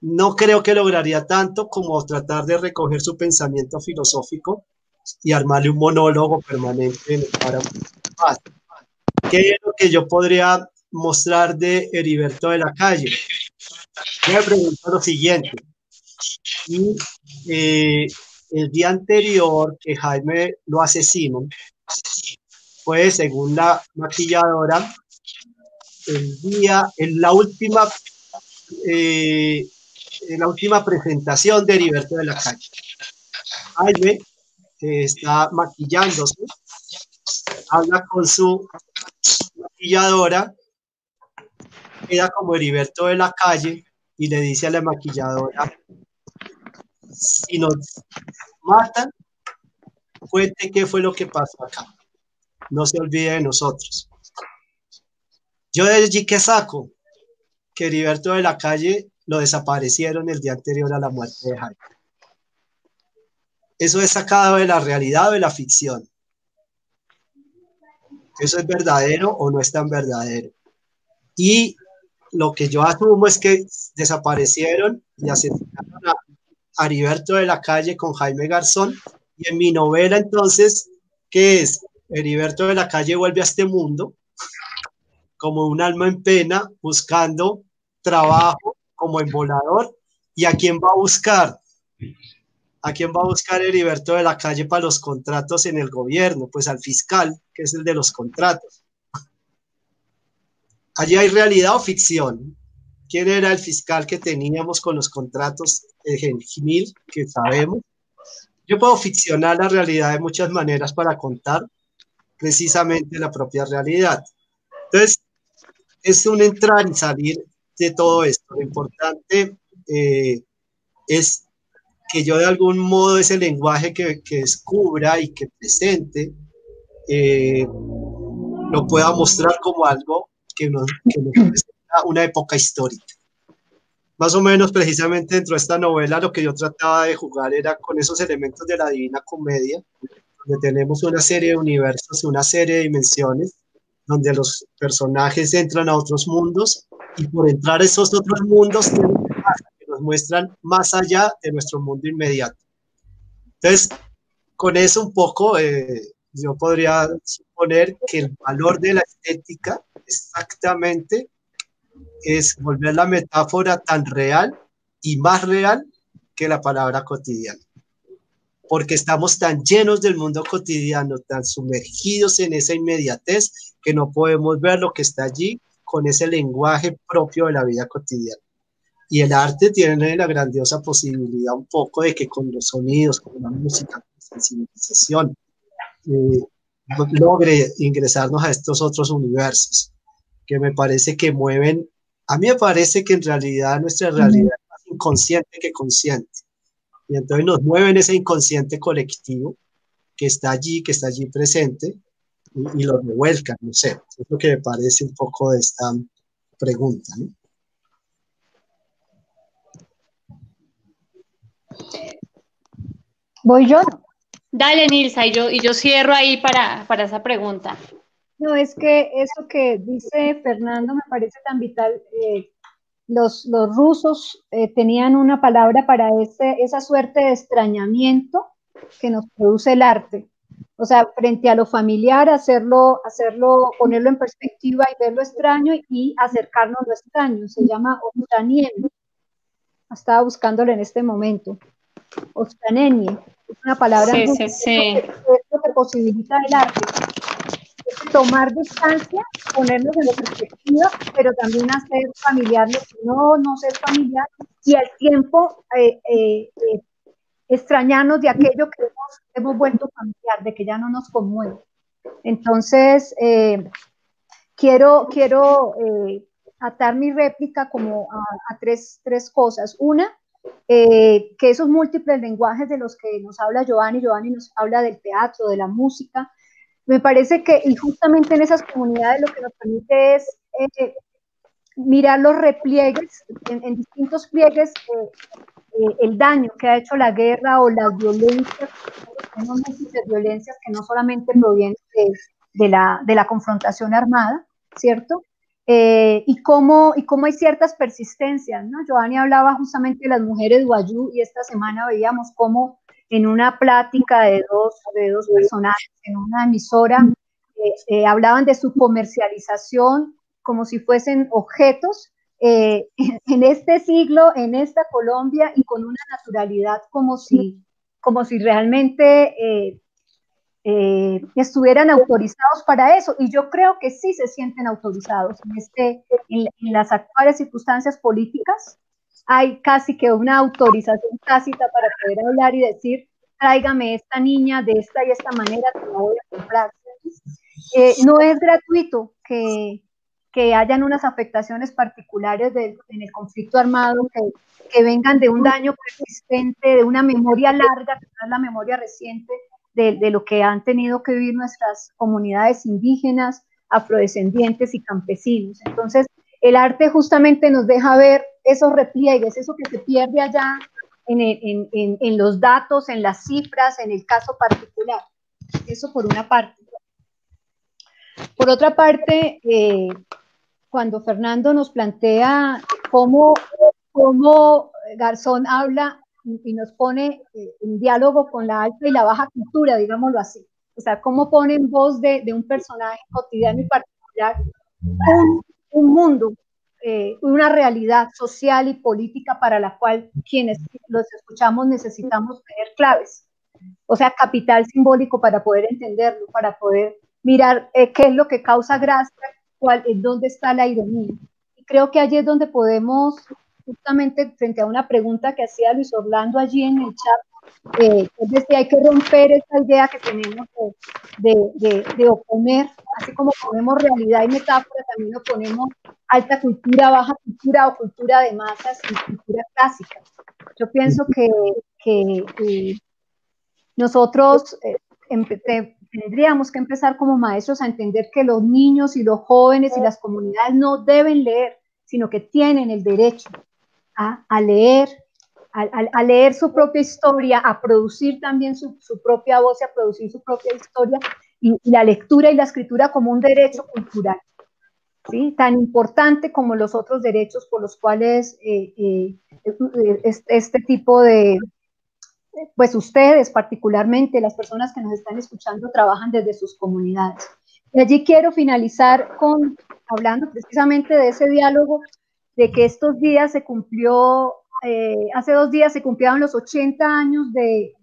no creo que lograría tanto como tratar de recoger su pensamiento filosófico y armarle un monólogo permanente para ¿Qué es lo que yo podría mostrar de Heriberto de la Calle? Me pregunto lo siguiente. Eh, el día anterior que Jaime lo asesinó, fue según la maquilladora, el día, en la última, eh, la última presentación de Heriberto de la Calle. Jaime está maquillándose, habla con su maquilladora, queda como Heriberto de la calle y le dice a la maquilladora, si nos matan, cuente qué fue lo que pasó acá. No se olvide de nosotros. Yo de allí que saco que Heriberto de la calle lo desaparecieron el día anterior a la muerte de Jaime. Eso es sacado de la realidad o de la ficción. Eso es verdadero o no es tan verdadero. Y lo que yo asumo es que desaparecieron y asesinaron Heriberto de la calle con Jaime Garzón. Y en mi novela entonces, ¿qué es? Heriberto de la calle vuelve a este mundo como un alma en pena, buscando trabajo como embolador. ¿Y a quién va a buscar? ¿A quién va a buscar Heriberto de la calle para los contratos en el gobierno? Pues al fiscal, que es el de los contratos. Allí hay realidad o ficción. ¿Quién era el fiscal que teníamos con los contratos de Genil, que sabemos? yo puedo ficcionar la realidad de muchas maneras para contar precisamente la propia realidad. Entonces, es un entrar y salir de todo esto. Lo importante eh, es que yo de algún modo ese lenguaje que, que descubra y que presente eh, lo pueda mostrar como algo que nos, que nos una época histórica. Más o menos, precisamente dentro de esta novela, lo que yo trataba de jugar era con esos elementos de la Divina Comedia, donde tenemos una serie de universos, una serie de dimensiones, donde los personajes entran a otros mundos y por entrar a esos otros mundos que nos muestran más allá de nuestro mundo inmediato. Entonces, con eso un poco, eh, yo podría suponer que el valor de la estética exactamente es volver la metáfora tan real y más real que la palabra cotidiana. Porque estamos tan llenos del mundo cotidiano, tan sumergidos en esa inmediatez, que no podemos ver lo que está allí con ese lenguaje propio de la vida cotidiana. Y el arte tiene la grandiosa posibilidad un poco de que con los sonidos, con la música, con la sensibilización, eh, logre ingresarnos a estos otros universos que me parece que mueven a mí me parece que en realidad nuestra realidad es más inconsciente que consciente. Y entonces nos mueve en ese inconsciente colectivo que está allí, que está allí presente, y, lo revuelca, no sé. Es lo que me parece un poco de esta pregunta. Voy yo. Dale, Nilsa, y yo, y yo cierro ahí para, para esa pregunta. No, es que eso que dice Fernando me parece tan vital. Eh, los, los, rusos eh, tenían una palabra para ese, esa suerte de extrañamiento que nos produce el arte. O sea, frente a lo familiar, hacerlo, hacerlo, ponerlo en perspectiva y ver lo extraño y acercarnos a lo extraño. Se llama Ostanien. Estaba buscándolo en este momento. Ostanenie. Es una palabra sí, sí, sí. Que, que posibilita el arte tomar distancia, ponernos en la perspectiva, pero también hacer familiar lo que no, no ser familiar y al tiempo eh, eh, eh, extrañarnos de aquello que hemos, hemos, vuelto familiar, de que ya no nos conmueve. Entonces, quiero, quiero atar mi réplica como a, a tres, tres, cosas. Una, que esos múltiples lenguajes de los que nos habla Giovanni, Giovanni nos habla del teatro, de la música, me parece que, y justamente en esas comunidades lo que nos permite es eh, mirar los repliegues, en, distintos pliegues, eh, eh, el daño que ha hecho la guerra o las violencias, tenemos múltiples violencias que no solamente provienen de, la, de la confrontación armada, ¿cierto? y, cómo, y cómo hay ciertas persistencias, ¿no? Giovanni hablaba justamente de las mujeres guayú y esta semana veíamos cómo en una plática de dos, de dos personajes en una emisora, eh, eh, hablaban de su comercialización como si fuesen objetos eh, en este siglo, en esta Colombia y con una naturalidad como si, como si realmente estuvieran autorizados para eso. Y yo creo que sí se sienten autorizados en, este, en las actuales circunstancias políticas hay casi que una autorización tácita para poder hablar y decir, tráigame esta niña de esta y esta manera que la voy a comprar. Eh, no es gratuito que, que, hayan unas afectaciones particulares en el conflicto armado que, que, vengan de un daño persistente, de una memoria larga, que no es la memoria reciente de, de lo que han tenido que vivir nuestras comunidades indígenas, afrodescendientes y campesinos. Entonces, el arte justamente nos deja ver esos repliegues, eso que se pierde allá en, los datos, en las cifras, en el caso particular. Eso por una parte. Por otra parte, eh, cuando Fernando nos plantea cómo, cómo Garzón habla y nos pone eh, en diálogo con la alta y la baja cultura, digámoslo así. O sea, cómo pone en voz de, un personaje cotidiano y particular un, un mundo eh, una realidad social y política para la cual quienes los escuchamos necesitamos tener claves, o sea, capital simbólico para poder entenderlo, para poder mirar eh, qué es lo que causa gracia, cuál, dónde está la ironía. Y creo que allí es donde podemos, justamente frente a una pregunta que hacía Luis Orlando allí en el chat, Eh, es decir, hay que romper esa idea que tenemos de, de, de, oponer, así como ponemos realidad y metáfora, también oponemos alta cultura, baja cultura o cultura de masas y cultura clásica. Yo pienso que, que eh, nosotros eh, tendríamos que empezar como maestros a entender que los niños y los jóvenes y las comunidades no deben leer, sino que tienen el derecho a, a leer, a, leer su propia historia, a producir también su, propia voz y a producir su propia historia, y, la lectura y la escritura como un derecho cultural, ¿sí? tan importante como los otros derechos por los cuales eh, eh, este, tipo de, pues ustedes particularmente, las personas que nos están escuchando, trabajan desde sus comunidades. Y allí quiero finalizar con, hablando precisamente de ese diálogo, de que estos días se cumplió eh, hace dos días se cumplieron los 80 años de,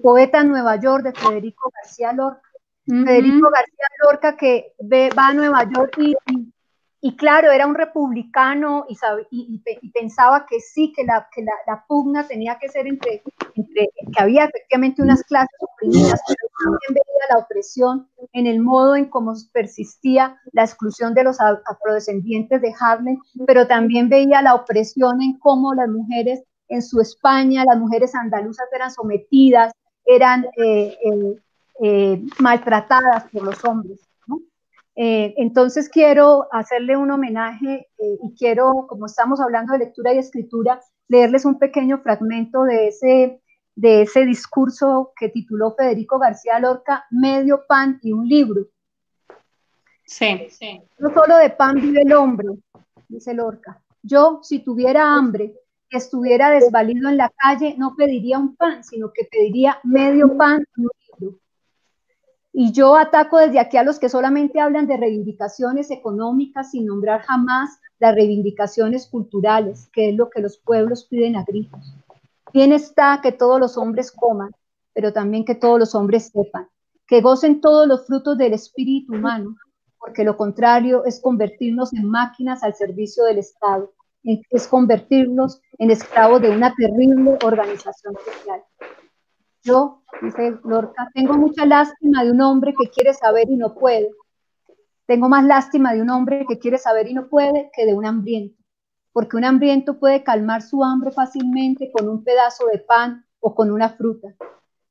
Poeta en Nueva York, de Federico García Lorca. Federico García Lorca que va a Nueva York y, y claro, era un republicano y, y, pensaba que sí, que, la, que la, pugna tenía que ser entre, entre, que había efectivamente unas clases oprimidas, pero también veía la opresión en el modo en cómo persistía la exclusión de los afrodescendientes de Harlem, pero también veía la opresión en cómo las mujeres en su España, las mujeres andaluzas eran sometidas, eran eh, eh, eh, maltratadas por los hombres. Eh, entonces quiero hacerle un homenaje eh, y quiero, como estamos hablando de lectura y escritura, leerles un pequeño fragmento de ese, de ese discurso que tituló Federico García Lorca, Medio pan y un libro. Sí, sí. No solo de pan vive el hombre, dice Lorca. Yo, si tuviera hambre y estuviera desvalido en la calle, no pediría un pan, sino que pediría medio pan y un libro. Y yo ataco desde aquí a los que solamente hablan de reivindicaciones económicas sin nombrar jamás las reivindicaciones culturales, que es lo que los pueblos piden a gritos. Bien está que todos los hombres coman, pero también que todos los hombres sepan, que gocen todos los frutos del espíritu humano, porque lo contrario es convertirnos en máquinas al servicio del Estado, es convertirnos en esclavos de una terrible organización social. Yo, dice Lorca, tengo mucha lástima de un hombre que quiere saber y no puede. Tengo más lástima de un hombre que quiere saber y no puede que de un hambriento, porque un hambriento puede calmar su hambre fácilmente con un pedazo de pan o con una fruta.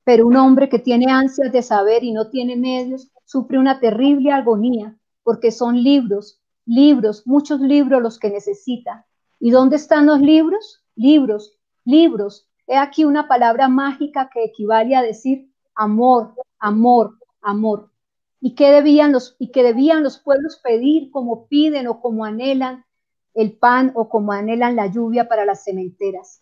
Pero un hombre que tiene ansias de saber y no tiene medios sufre una terrible agonía, porque son libros, libros, muchos libros los que necesita. ¿Y dónde están los libros? Libros, libros, He aquí una palabra mágica que equivale a decir amor, amor, amor. ¿Y qué debían los, y que debían los pueblos pedir como piden o como anhelan el pan o como anhelan la lluvia para las cementeras?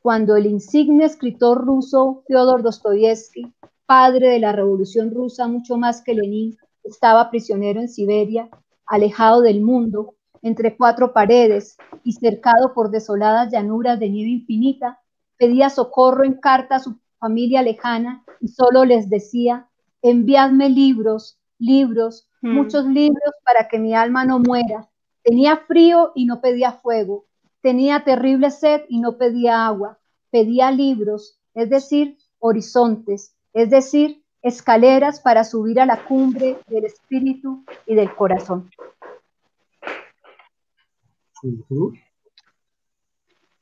Cuando el insigne escritor ruso Fyodor Dostoyevsky, padre de la revolución rusa mucho más que Lenin, estaba prisionero en Siberia, alejado del mundo, entre cuatro paredes y cercado por desoladas llanuras de nieve infinita, pedía socorro en carta a su familia lejana y solo les decía, enviadme libros, libros, hmm. muchos libros para que mi alma no muera. Tenía frío y no pedía fuego, tenía terrible sed y no pedía agua, pedía libros, es decir, horizontes, es decir, escaleras para subir a la cumbre del espíritu y del corazón.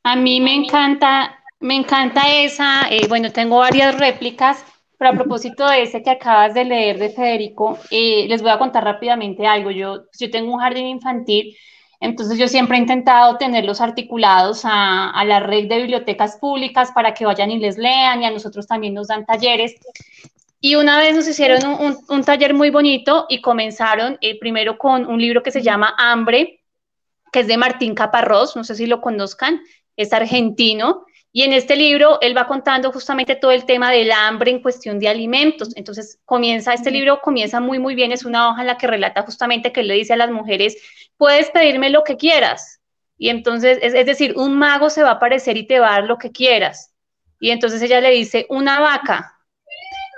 A mí me encanta me encanta esa, eh, bueno, tengo varias réplicas, pero a propósito de ese que acabas de leer de Federico, eh, les voy a contar rápidamente algo. Yo, yo tengo un jardín infantil, entonces yo siempre he intentado tenerlos articulados a, la red de bibliotecas públicas para que vayan y les lean y a nosotros también nos dan talleres. Y una vez nos hicieron un, taller muy bonito y comenzaron eh, primero con un libro que se llama Hambre, que es de Martín Caparrós, no sé si lo conozcan, es argentino. Y en este libro él va contando justamente todo el tema del hambre en cuestión de alimentos. Entonces comienza, este libro comienza muy, muy bien, es una hoja en la que relata justamente que él le dice a las mujeres, puedes pedirme lo que quieras. Y entonces, es, es decir, un mago se va a aparecer y te va a dar lo que quieras. Y entonces ella le dice, una vaca.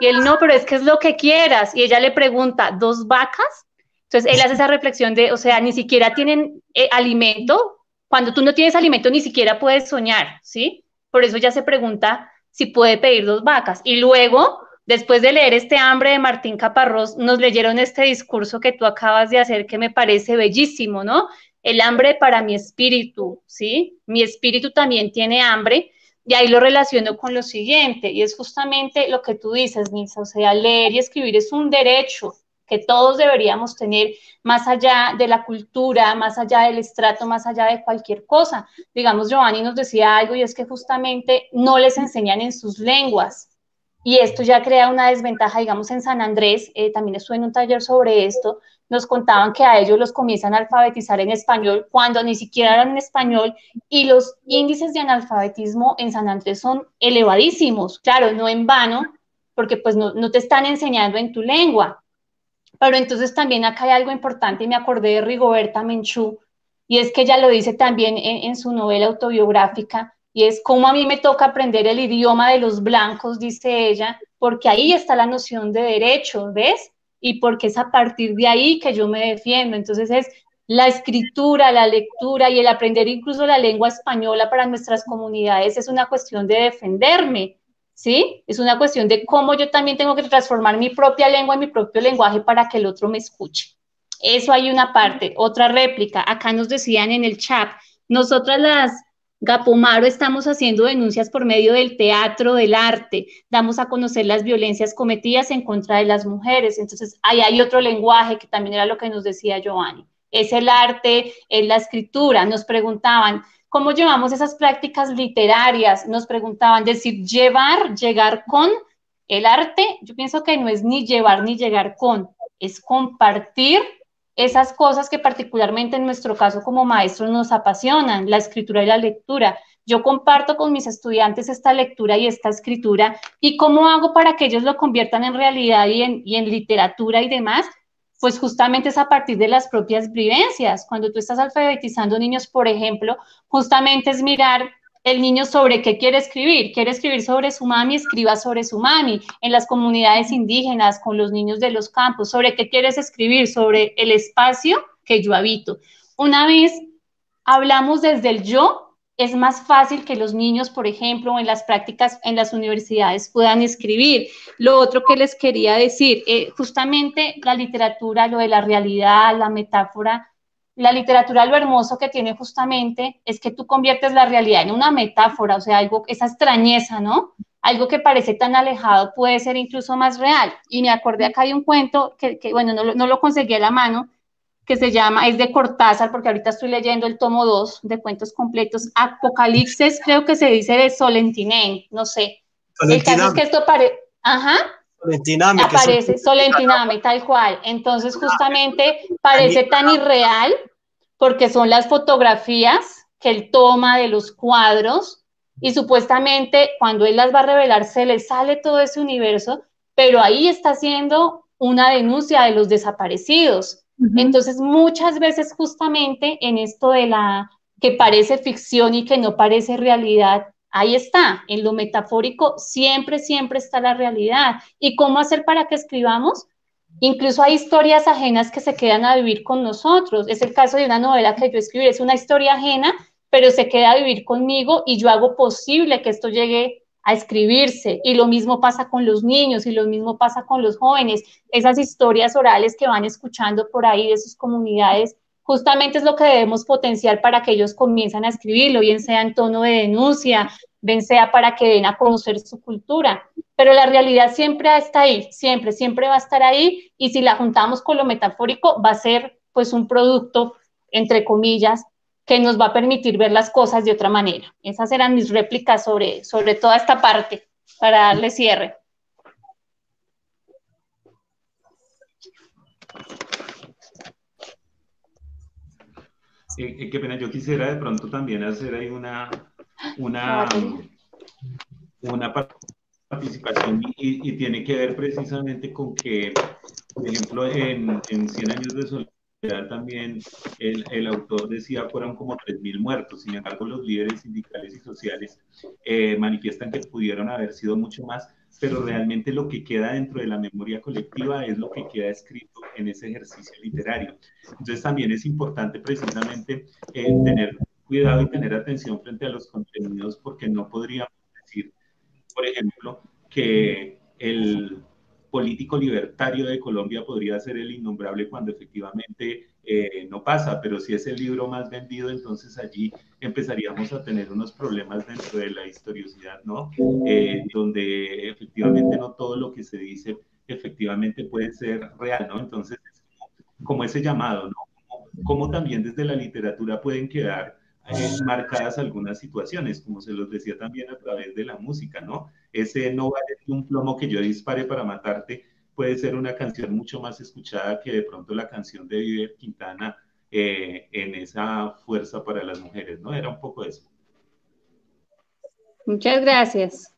Y él, no, pero es que es lo que quieras. Y ella le pregunta, ¿dos vacas? Entonces él hace esa reflexión de, o sea, ni siquiera tienen eh, alimento. Cuando tú no tienes alimento, ni siquiera puedes soñar, ¿sí? Por eso ya se pregunta si puede pedir dos vacas. Y luego, después de leer este hambre de Martín Caparrós, nos leyeron este discurso que tú acabas de hacer que me parece bellísimo, ¿no? El hambre para mi espíritu, ¿sí? Mi espíritu también tiene hambre. Y ahí lo relaciono con lo siguiente, y es justamente lo que tú dices, Nisa, o sea, leer y escribir es un derecho, que todos deberíamos tener más allá de la cultura, más allá del estrato, más allá de cualquier cosa. Digamos, Giovanni nos decía algo y es que justamente no les enseñan en sus lenguas. Y esto ya crea una desventaja, digamos, en San Andrés, eh, también estuve en un taller sobre esto, nos contaban que a ellos los comienzan a alfabetizar en español cuando ni siquiera eran en español y los índices de analfabetismo en San Andrés son elevadísimos, claro, no en vano, porque pues no, no te están enseñando en tu lengua, pero entonces también acá hay algo importante y me acordé de Rigoberta Menchú, y es que ella lo dice también en, su novela autobiográfica, y es como a mí me toca aprender el idioma de los blancos, dice ella, porque ahí está la noción de derecho, ¿ves? Y porque es a partir de ahí que yo me defiendo. Entonces es la escritura, la lectura y el aprender incluso la lengua española para nuestras comunidades es una cuestión de defenderme, ¿sí? Es una cuestión de cómo yo también tengo que transformar mi propia lengua en mi propio lenguaje para que el otro me escuche. Eso hay una parte. Otra réplica, acá nos decían en el chat, nosotras las Gapomaro estamos haciendo denuncias por medio del teatro, del arte, damos a conocer las violencias cometidas en contra de las mujeres. Entonces, ahí hay otro lenguaje que también era lo que nos decía Giovanni. Es el arte, es la escritura. Nos preguntaban, ¿Cómo llevamos esas prácticas literarias? Nos preguntaban, decir llevar, llegar con el arte, yo pienso que no es ni llevar ni llegar con, es compartir esas cosas que particularmente en nuestro caso como maestros nos apasionan, la escritura y la lectura. Yo comparto con mis estudiantes esta lectura y esta escritura y cómo hago para que ellos lo conviertan en realidad y en, y en literatura y demás, pues justamente es a partir de las propias vivencias. Cuando tú estás alfabetizando niños, por ejemplo, justamente es mirar el niño sobre qué quiere escribir. Quiere escribir sobre su mami, escriba sobre su mami. En las comunidades indígenas, con los niños de los campos, sobre qué quieres escribir, sobre el espacio que yo habito. Una vez hablamos desde el yo, es más fácil que los niños, por ejemplo, en las prácticas en las universidades puedan escribir. Lo otro que les quería decir, eh, justamente la literatura, lo de la realidad, la metáfora, la literatura lo hermoso que tiene justamente es que tú conviertes la realidad en una metáfora, o sea, algo, esa extrañeza, ¿no? Algo que parece tan alejado puede ser incluso más real. Y me acordé acá de un cuento que, bueno, no, no lo conseguí a la mano, que se llama, es de Cortázar, porque ahorita estoy leyendo el tomo 2 de cuentos completos, Apocalipsis, creo que se dice de Solentinén, no sé. El caso es que esto parece, ajá, Solentiname, aparece, Solentiname, tal cual. Entonces, justamente parece tan irreal porque son las fotografías que él toma de los cuadros y supuestamente cuando él las va a revelar se le sale todo ese universo, pero ahí está haciendo una denuncia de los desaparecidos. Entonces, muchas veces justamente en esto de la que parece ficción y que no parece realidad, ahí está, en lo metafórico siempre, siempre está la realidad. ¿Y cómo hacer para que escribamos? Incluso hay historias ajenas que se quedan a vivir con nosotros. Es el caso de una novela que yo escribí, es una historia ajena, pero se queda a vivir conmigo y yo hago posible que esto llegue a escribirse. Y lo mismo pasa con los niños y lo mismo pasa con los jóvenes. Esas historias orales que van escuchando por ahí de sus comunidades, justamente es lo que debemos potenciar para que ellos comiencen a escribirlo, bien sea en tono de denuncia, bien sea para que den a conocer su cultura. Pero la realidad siempre está ahí, siempre, siempre va a estar ahí. Y si la juntamos con lo metafórico, va a ser pues un producto, entre comillas, que nos va a permitir ver las cosas de otra manera. Esas eran mis réplicas sobre, sobre toda esta parte para darle cierre. Eh, eh, qué pena, yo quisiera de pronto también hacer ahí una, una, una participación y, tiene que ver precisamente con que, por ejemplo, en, en 100 años de soledad, también el, el, autor decía fueron como 3.000 muertos, sin embargo los líderes sindicales y sociales eh, manifiestan que pudieron haber sido mucho más, pero realmente lo que queda dentro de la memoria colectiva es lo que queda escrito en ese ejercicio literario. Entonces también es importante precisamente eh, tener cuidado y tener atención frente a los contenidos porque no podríamos decir por ejemplo, que el político libertario de Colombia podría ser el innombrable cuando efectivamente eh, no pasa, pero si es el libro más vendido, entonces allí empezaríamos a tener unos problemas dentro de la historiosidad, ¿no? Eh, donde efectivamente no todo lo que se dice efectivamente puede ser real, ¿no? Entonces, como ese llamado, ¿no? Como, también desde la literatura pueden quedar eh, marcadas algunas situaciones, como se los decía también a través de la música, ¿no? Ese no vale un plomo que yo dispare para matarte puede ser una canción mucho más escuchada que de pronto la canción de Viver Quintana eh, en esa fuerza para las mujeres, ¿no? Era un poco eso. Muchas gracias.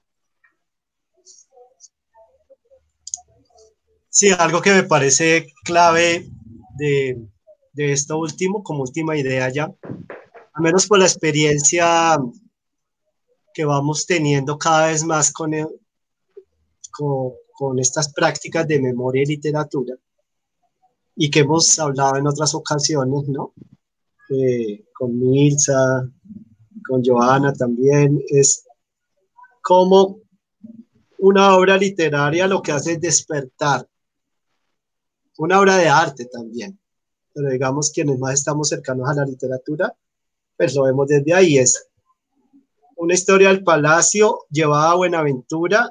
Sí, algo que me parece clave de, esto último, como última idea ya, al menos por la experiencia que vamos teniendo cada vez más con, con, estas prácticas de memoria y literatura, y que hemos hablado en otras ocasiones, ¿no? Eh, con Milsa, con Joana también, es como una obra literaria lo que hace es despertar una obra de arte también, pero digamos quienes más estamos cercanos a la literatura, pues lo vemos desde ahí, es una historia del palacio llevada a Buenaventura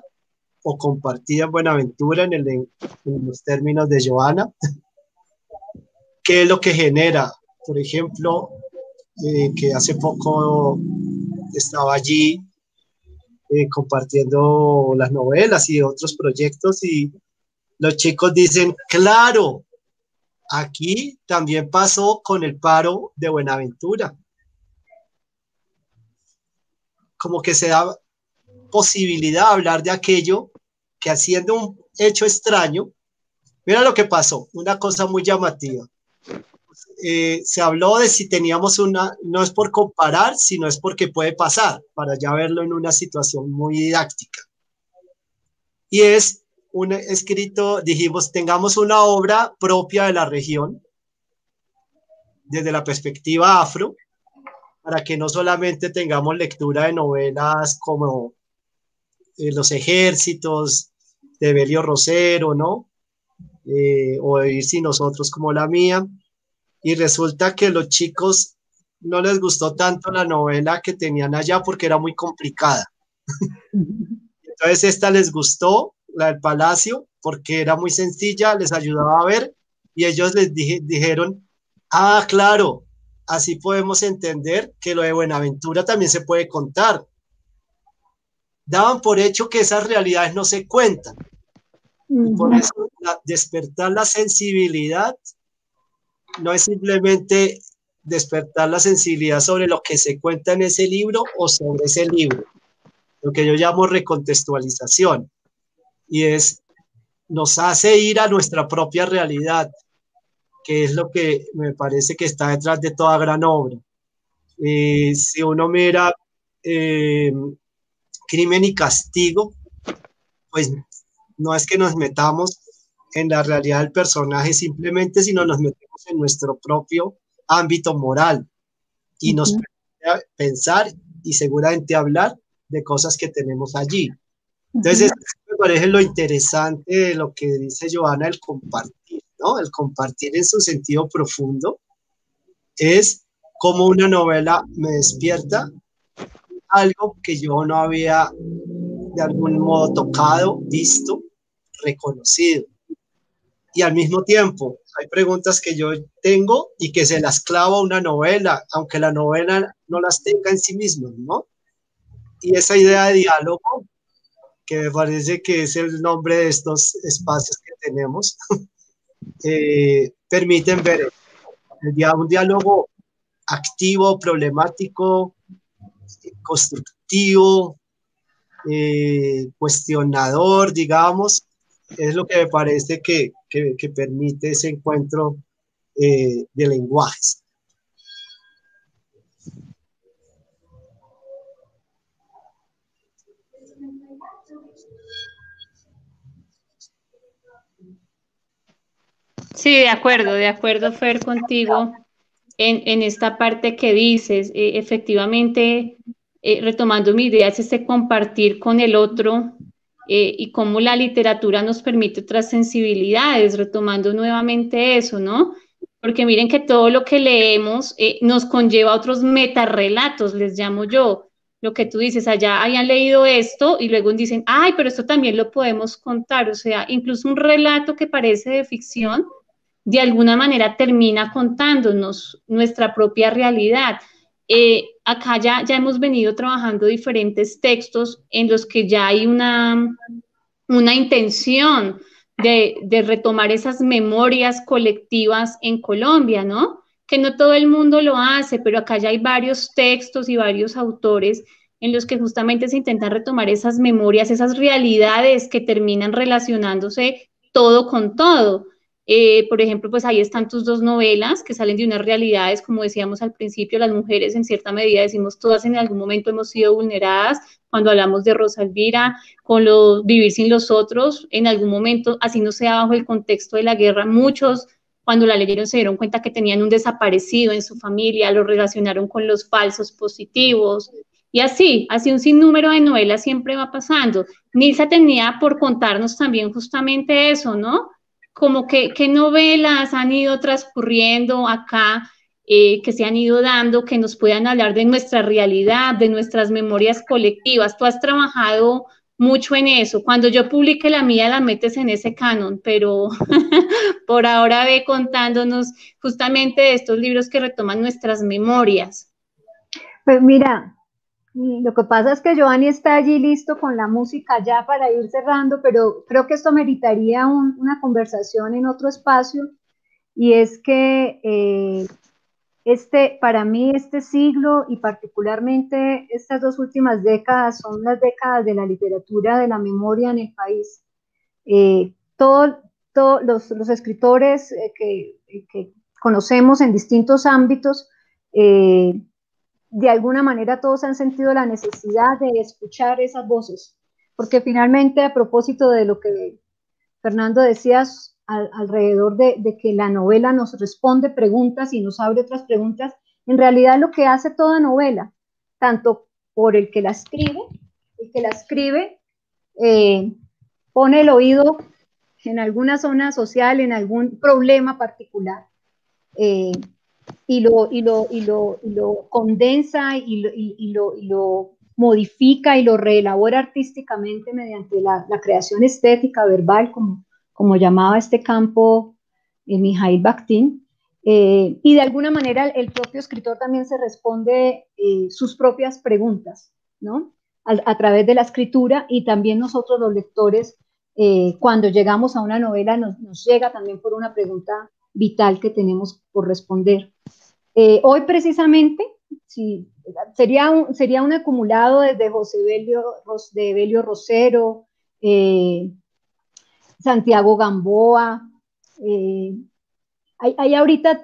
o compartida en Buenaventura en, los términos de Joana. ¿Qué es lo que genera? Por ejemplo, eh, que hace poco estaba allí eh, compartiendo las novelas y otros proyectos y los chicos dicen, claro, aquí también pasó con el paro de Buenaventura. Como que se da posibilidad de hablar de aquello que haciendo un hecho extraño, mira lo que pasó, una cosa muy llamativa. Eh, se habló de si teníamos una, no es por comparar, sino es porque puede pasar, para ya verlo en una situación muy didáctica. Y es un escrito, dijimos, tengamos una obra propia de la región, desde la perspectiva afro, para que no solamente tengamos lectura de novelas como eh, Los ejércitos de Belio Rosero, ¿no? Eh, o de Ir sin nosotros como la mía. Y resulta que los chicos no les gustó tanto la novela que tenían allá porque era muy complicada. Entonces esta les gustó la del Palacio, porque era muy sencilla, les ayudaba a ver y ellos les dijeron, ah, claro, así podemos entender que lo de Buenaventura también se puede contar. Daban por hecho que esas realidades no se cuentan. Por eso despertar la sensibilidad no es simplemente despertar la sensibilidad sobre lo que se cuenta en ese libro o sobre ese libro, lo que yo llamo recontextualización y es, nos hace ir a nuestra propia realidad, que es lo que me parece que está detrás de toda gran obra. Eh, si uno mira eh, crimen y castigo, pues no es que nos metamos en la realidad del personaje simplemente, sino nos metemos en nuestro propio ámbito moral y nos permite pensar y seguramente hablar de cosas que tenemos allí. Entonces, me parece lo interesante de lo que dice Joana, el compartir, ¿no? El compartir en su sentido profundo es como una novela me despierta algo que yo no había de algún modo tocado, visto, reconocido. Y al mismo tiempo, hay preguntas que yo tengo y que se las clavo a una novela, aunque la novela no las tenga en sí misma, ¿no? Y esa idea de diálogo que me parece que es el nombre de estos espacios que tenemos, eh, permiten ver un diálogo activo, problemático, constructivo, eh, cuestionador, digamos, es lo que me parece que, que, permite ese encuentro eh, de lenguajes. Sí, de acuerdo, de acuerdo, Fer, contigo en, esta parte que dices. E, efectivamente, eh, retomando mi idea, es este compartir con el otro eh, y cómo la literatura nos permite otras sensibilidades, retomando nuevamente eso, ¿no? Porque miren que todo lo que leemos eh, nos conlleva otros metarrelatos, les llamo yo. Lo que tú dices, allá hayan leído esto y luego dicen, ay, pero esto también lo podemos contar. O sea, incluso un relato que parece de ficción, de alguna manera termina contándonos nuestra propia realidad. Eh, acá ya, ya hemos venido trabajando diferentes textos en los que ya hay una, una intención de, de, retomar esas memorias colectivas en Colombia, ¿no? Que no todo el mundo lo hace, pero acá ya hay varios textos y varios autores en los que justamente se intentan retomar esas memorias, esas realidades que terminan relacionándose todo con todo. Eh, por ejemplo, pues ahí están tus dos novelas que salen de unas realidades, como decíamos al principio, las mujeres en cierta medida decimos todas en algún momento hemos sido vulneradas, cuando hablamos de Rosa Elvira, con los vivir sin los otros, en algún momento, así no sea bajo el contexto de la guerra, muchos cuando la leyeron se dieron cuenta que tenían un desaparecido en su familia, lo relacionaron con los falsos positivos, y así, así un sinnúmero de novelas siempre va pasando. Nilsa tenía por contarnos también justamente eso, ¿no? Como que, qué novelas han ido transcurriendo acá, eh, que se han ido dando, que nos puedan hablar de nuestra realidad, de nuestras memorias colectivas. Tú has trabajado mucho en eso. Cuando yo publique la mía, la metes en ese canon, pero por ahora ve contándonos justamente de estos libros que retoman nuestras memorias. Pues mira, lo que pasa es que Giovanni está allí listo con la música ya para ir cerrando, pero creo que esto meritaría una conversación en otro espacio y es que eh, este, para mí este siglo y particularmente estas dos últimas décadas son las décadas de la literatura de la memoria en el país. Eh, todos los, escritores eh, que, que, conocemos en distintos ámbitos de alguna manera todos han sentido la necesidad de escuchar esas voces, porque finalmente a propósito de lo que Fernando decías alrededor de, que la novela nos responde preguntas y nos abre otras preguntas, en realidad lo que hace toda novela, tanto por el que la escribe, el que la escribe eh, pone el oído en alguna zona social, en algún problema particular. Eh, y lo, y lo, y lo, lo condensa y lo, y, lo, lo, modifica y lo reelabora artísticamente mediante la, la creación estética verbal, como, como llamaba este campo eh, Mijail Bakhtin. Eh, y de alguna manera el propio escritor también se responde eh, sus propias preguntas, ¿no? A, a, través de la escritura y también nosotros los lectores, eh, cuando llegamos a una novela, nos, nos llega también por una pregunta vital que tenemos por responder. Eh, hoy precisamente, sí, sería, un, sería un acumulado desde José Belio, de Belio Rosero, eh, Santiago Gamboa, eh, hay, hay, ahorita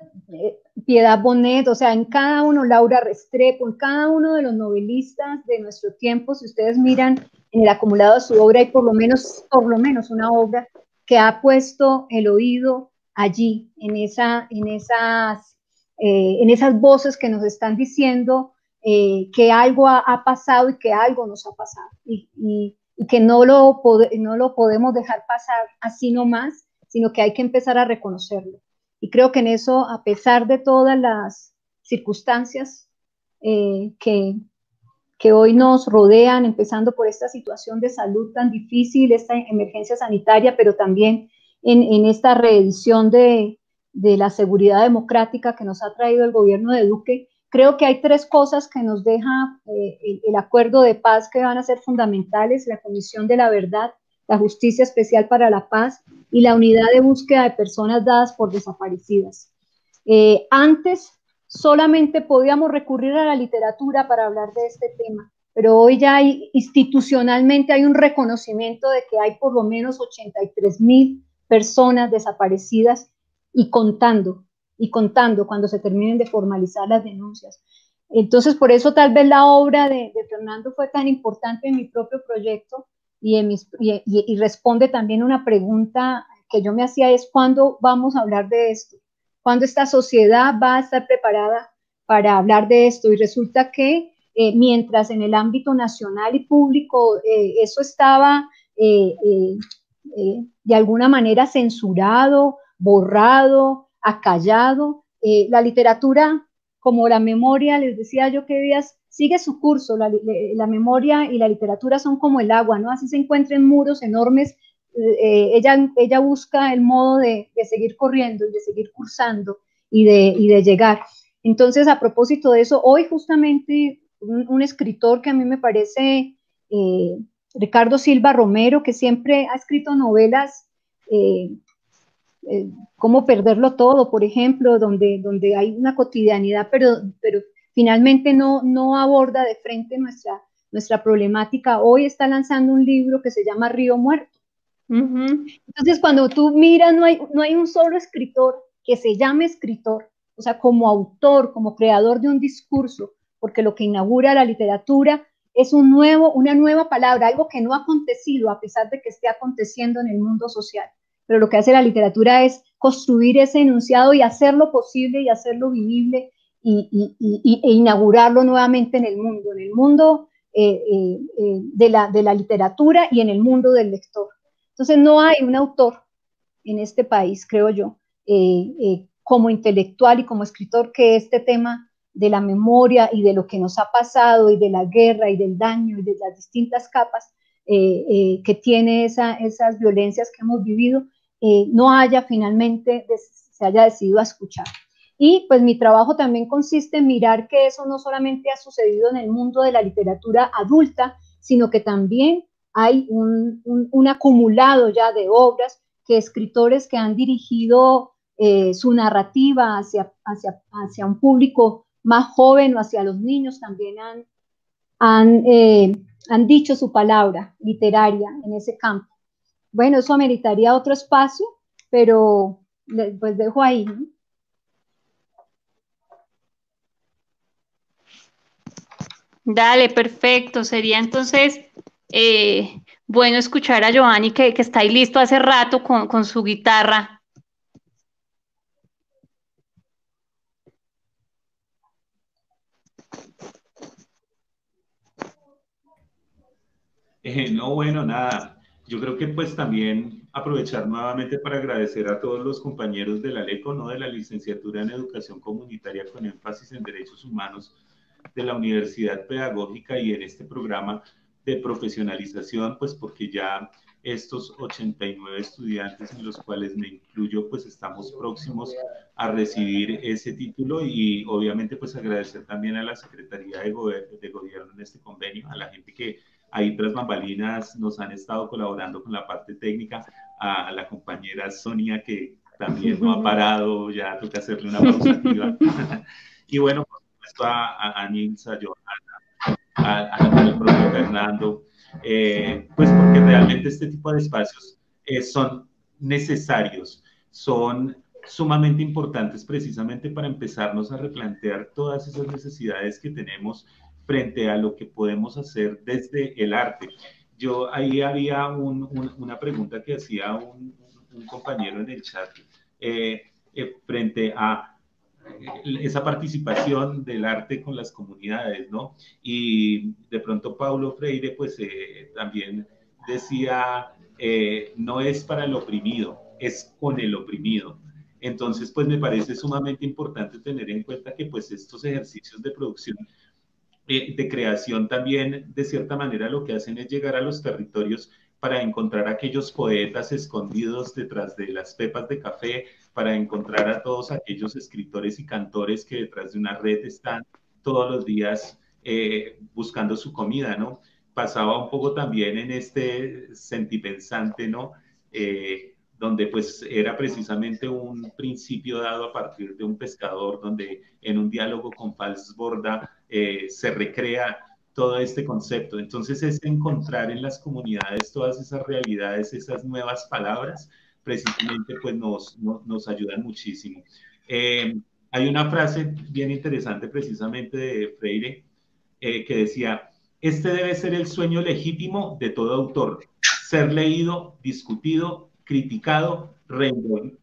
Piedad Bonet, o sea, en cada uno, Laura Restrepo, en cada uno de los novelistas de nuestro tiempo, si ustedes miran en el acumulado de su obra, hay por lo menos, por lo menos una obra que ha puesto el oído allí, en, esa, en, esas, eh, en esas voces que nos están diciendo eh, que algo ha, pasado y que algo nos ha pasado y, y, que no lo, no lo podemos dejar pasar así nomás, sino que hay que empezar a reconocerlo. Y creo que en eso, a pesar de todas las circunstancias eh, que, que hoy nos rodean, empezando por esta situación de salud tan difícil, esta emergencia sanitaria, pero también en, esta reedición de, la seguridad democrática que nos ha traído el gobierno de Duque, creo que hay tres cosas que nos deja eh, el, acuerdo de paz que van a ser fundamentales, la Comisión de la Verdad, la Justicia Especial para la Paz y la Unidad de Búsqueda de Personas Dadas por Desaparecidas. Eh, antes solamente podíamos recurrir a la literatura para hablar de este tema, pero hoy ya hay, institucionalmente hay un reconocimiento de que hay por lo menos 83 mil personas desaparecidas y contando, y contando cuando se terminen de formalizar las denuncias. Entonces, por eso tal vez la obra de, Fernando fue tan importante en mi propio proyecto y, en mis, y, responde también una pregunta que yo me hacía es cuándo vamos a hablar de esto, cuándo esta sociedad va a estar preparada para hablar de esto. Y resulta que eh, mientras en el ámbito nacional y público eh, eso estaba de alguna manera censurado, borrado, acallado. la literatura, como la memoria, les decía yo que días, sigue su curso. La, la, memoria y la literatura son como el agua, ¿no? Así se encuentran muros enormes. ella, ella busca el modo de, de seguir corriendo y de seguir cursando y de, y de llegar. Entonces, a propósito de eso, hoy justamente un, escritor que a mí me parece, eh, Ricardo Silva Romero, que siempre ha escrito novelas, eh, eh, Cómo perderlo todo, por ejemplo, donde, donde hay una cotidianidad, pero, pero finalmente no, no aborda de frente nuestra, nuestra problemática. Hoy está lanzando un libro que se llama Río Muerto. Entonces, cuando tú miras, no hay, no hay un solo escritor que se llame escritor, o sea, como autor, como creador de un discurso, porque lo que inaugura la literatura es un nuevo, una nueva palabra, algo que no ha acontecido a pesar de que esté aconteciendo en el mundo social. Pero lo que hace la literatura es construir ese enunciado y hacerlo posible y hacerlo vivible y, e inaugurarlo nuevamente en el mundo, en el mundo eh, eh, eh, de, la, de la literatura y en el mundo del lector. Entonces no hay un autor en este país, creo yo, como intelectual y como escritor que este tema de la memoria y de lo que nos ha pasado y de la guerra y del daño y de las distintas capas eh, que tiene esas violencias que hemos vivido, no haya finalmente, se haya decidido a escuchar. Y pues mi trabajo también consiste en mirar que eso no solamente ha sucedido en el mundo de la literatura adulta, sino que también hay un, un acumulado ya de obras que escritores que han dirigido eh, su narrativa hacia, hacia, hacia, un público más joven o hacia los niños también han, han, eh, han dicho su palabra literaria en ese campo. Bueno, eso ameritaría otro espacio, pero pues dejo ahí. Dale, perfecto. Sería entonces eh, bueno escuchar a Giovanni que, que, está ahí listo hace rato con, con su guitarra Eh, no, bueno, nada. Yo creo que pues también aprovechar nuevamente para agradecer a todos los compañeros de la LECO, ¿no? de la licenciatura en Educación Comunitaria con énfasis en Derechos Humanos de la Universidad Pedagógica y en este programa de profesionalización, pues porque ya estos 89 estudiantes en los cuales me incluyo, pues estamos próximos a recibir ese título y obviamente pues agradecer también a la Secretaría de, de Gobierno en este convenio, a la gente que Ahí tras bambalinas nos han estado colaborando con la parte técnica, a, la compañera Sonia que también no ha parado, ya toca hacerle una pausa activa. y bueno, por supuesto a, a Nilsa, a Johanna, al propio Fernando, eh, pues porque realmente este tipo de espacios eh, son necesarios, son sumamente importantes precisamente para empezarnos a replantear todas esas necesidades que tenemos frente a lo que podemos hacer desde el arte. Yo ahí había una pregunta que hacía un, compañero en el chat eh, eh, frente a eh, esa participación del arte con las comunidades, ¿no? Y de pronto Paulo Freire pues también decía, no es para el oprimido, es con el oprimido. Entonces, pues me parece sumamente importante tener en cuenta que pues estos ejercicios de producción eh, de creación también, de cierta manera, lo que hacen es llegar a los territorios para encontrar aquellos poetas escondidos detrás de las pepas de café, para encontrar a todos aquellos escritores y cantores que detrás de una red están todos los días eh, buscando su comida, ¿no? Pasaba un poco también en este sentipensante, ¿no? Eh, donde pues era precisamente un principio dado a partir de un pescador, donde en un diálogo con Fals Borda eh, se recrea todo este concepto. Entonces es encontrar en las comunidades todas esas realidades, esas nuevas palabras, precisamente pues nos, nos, ayudan muchísimo. Eh, hay una frase bien interesante precisamente de Freire eh, que decía, este debe ser el sueño legítimo de todo autor, ser leído, discutido criticado,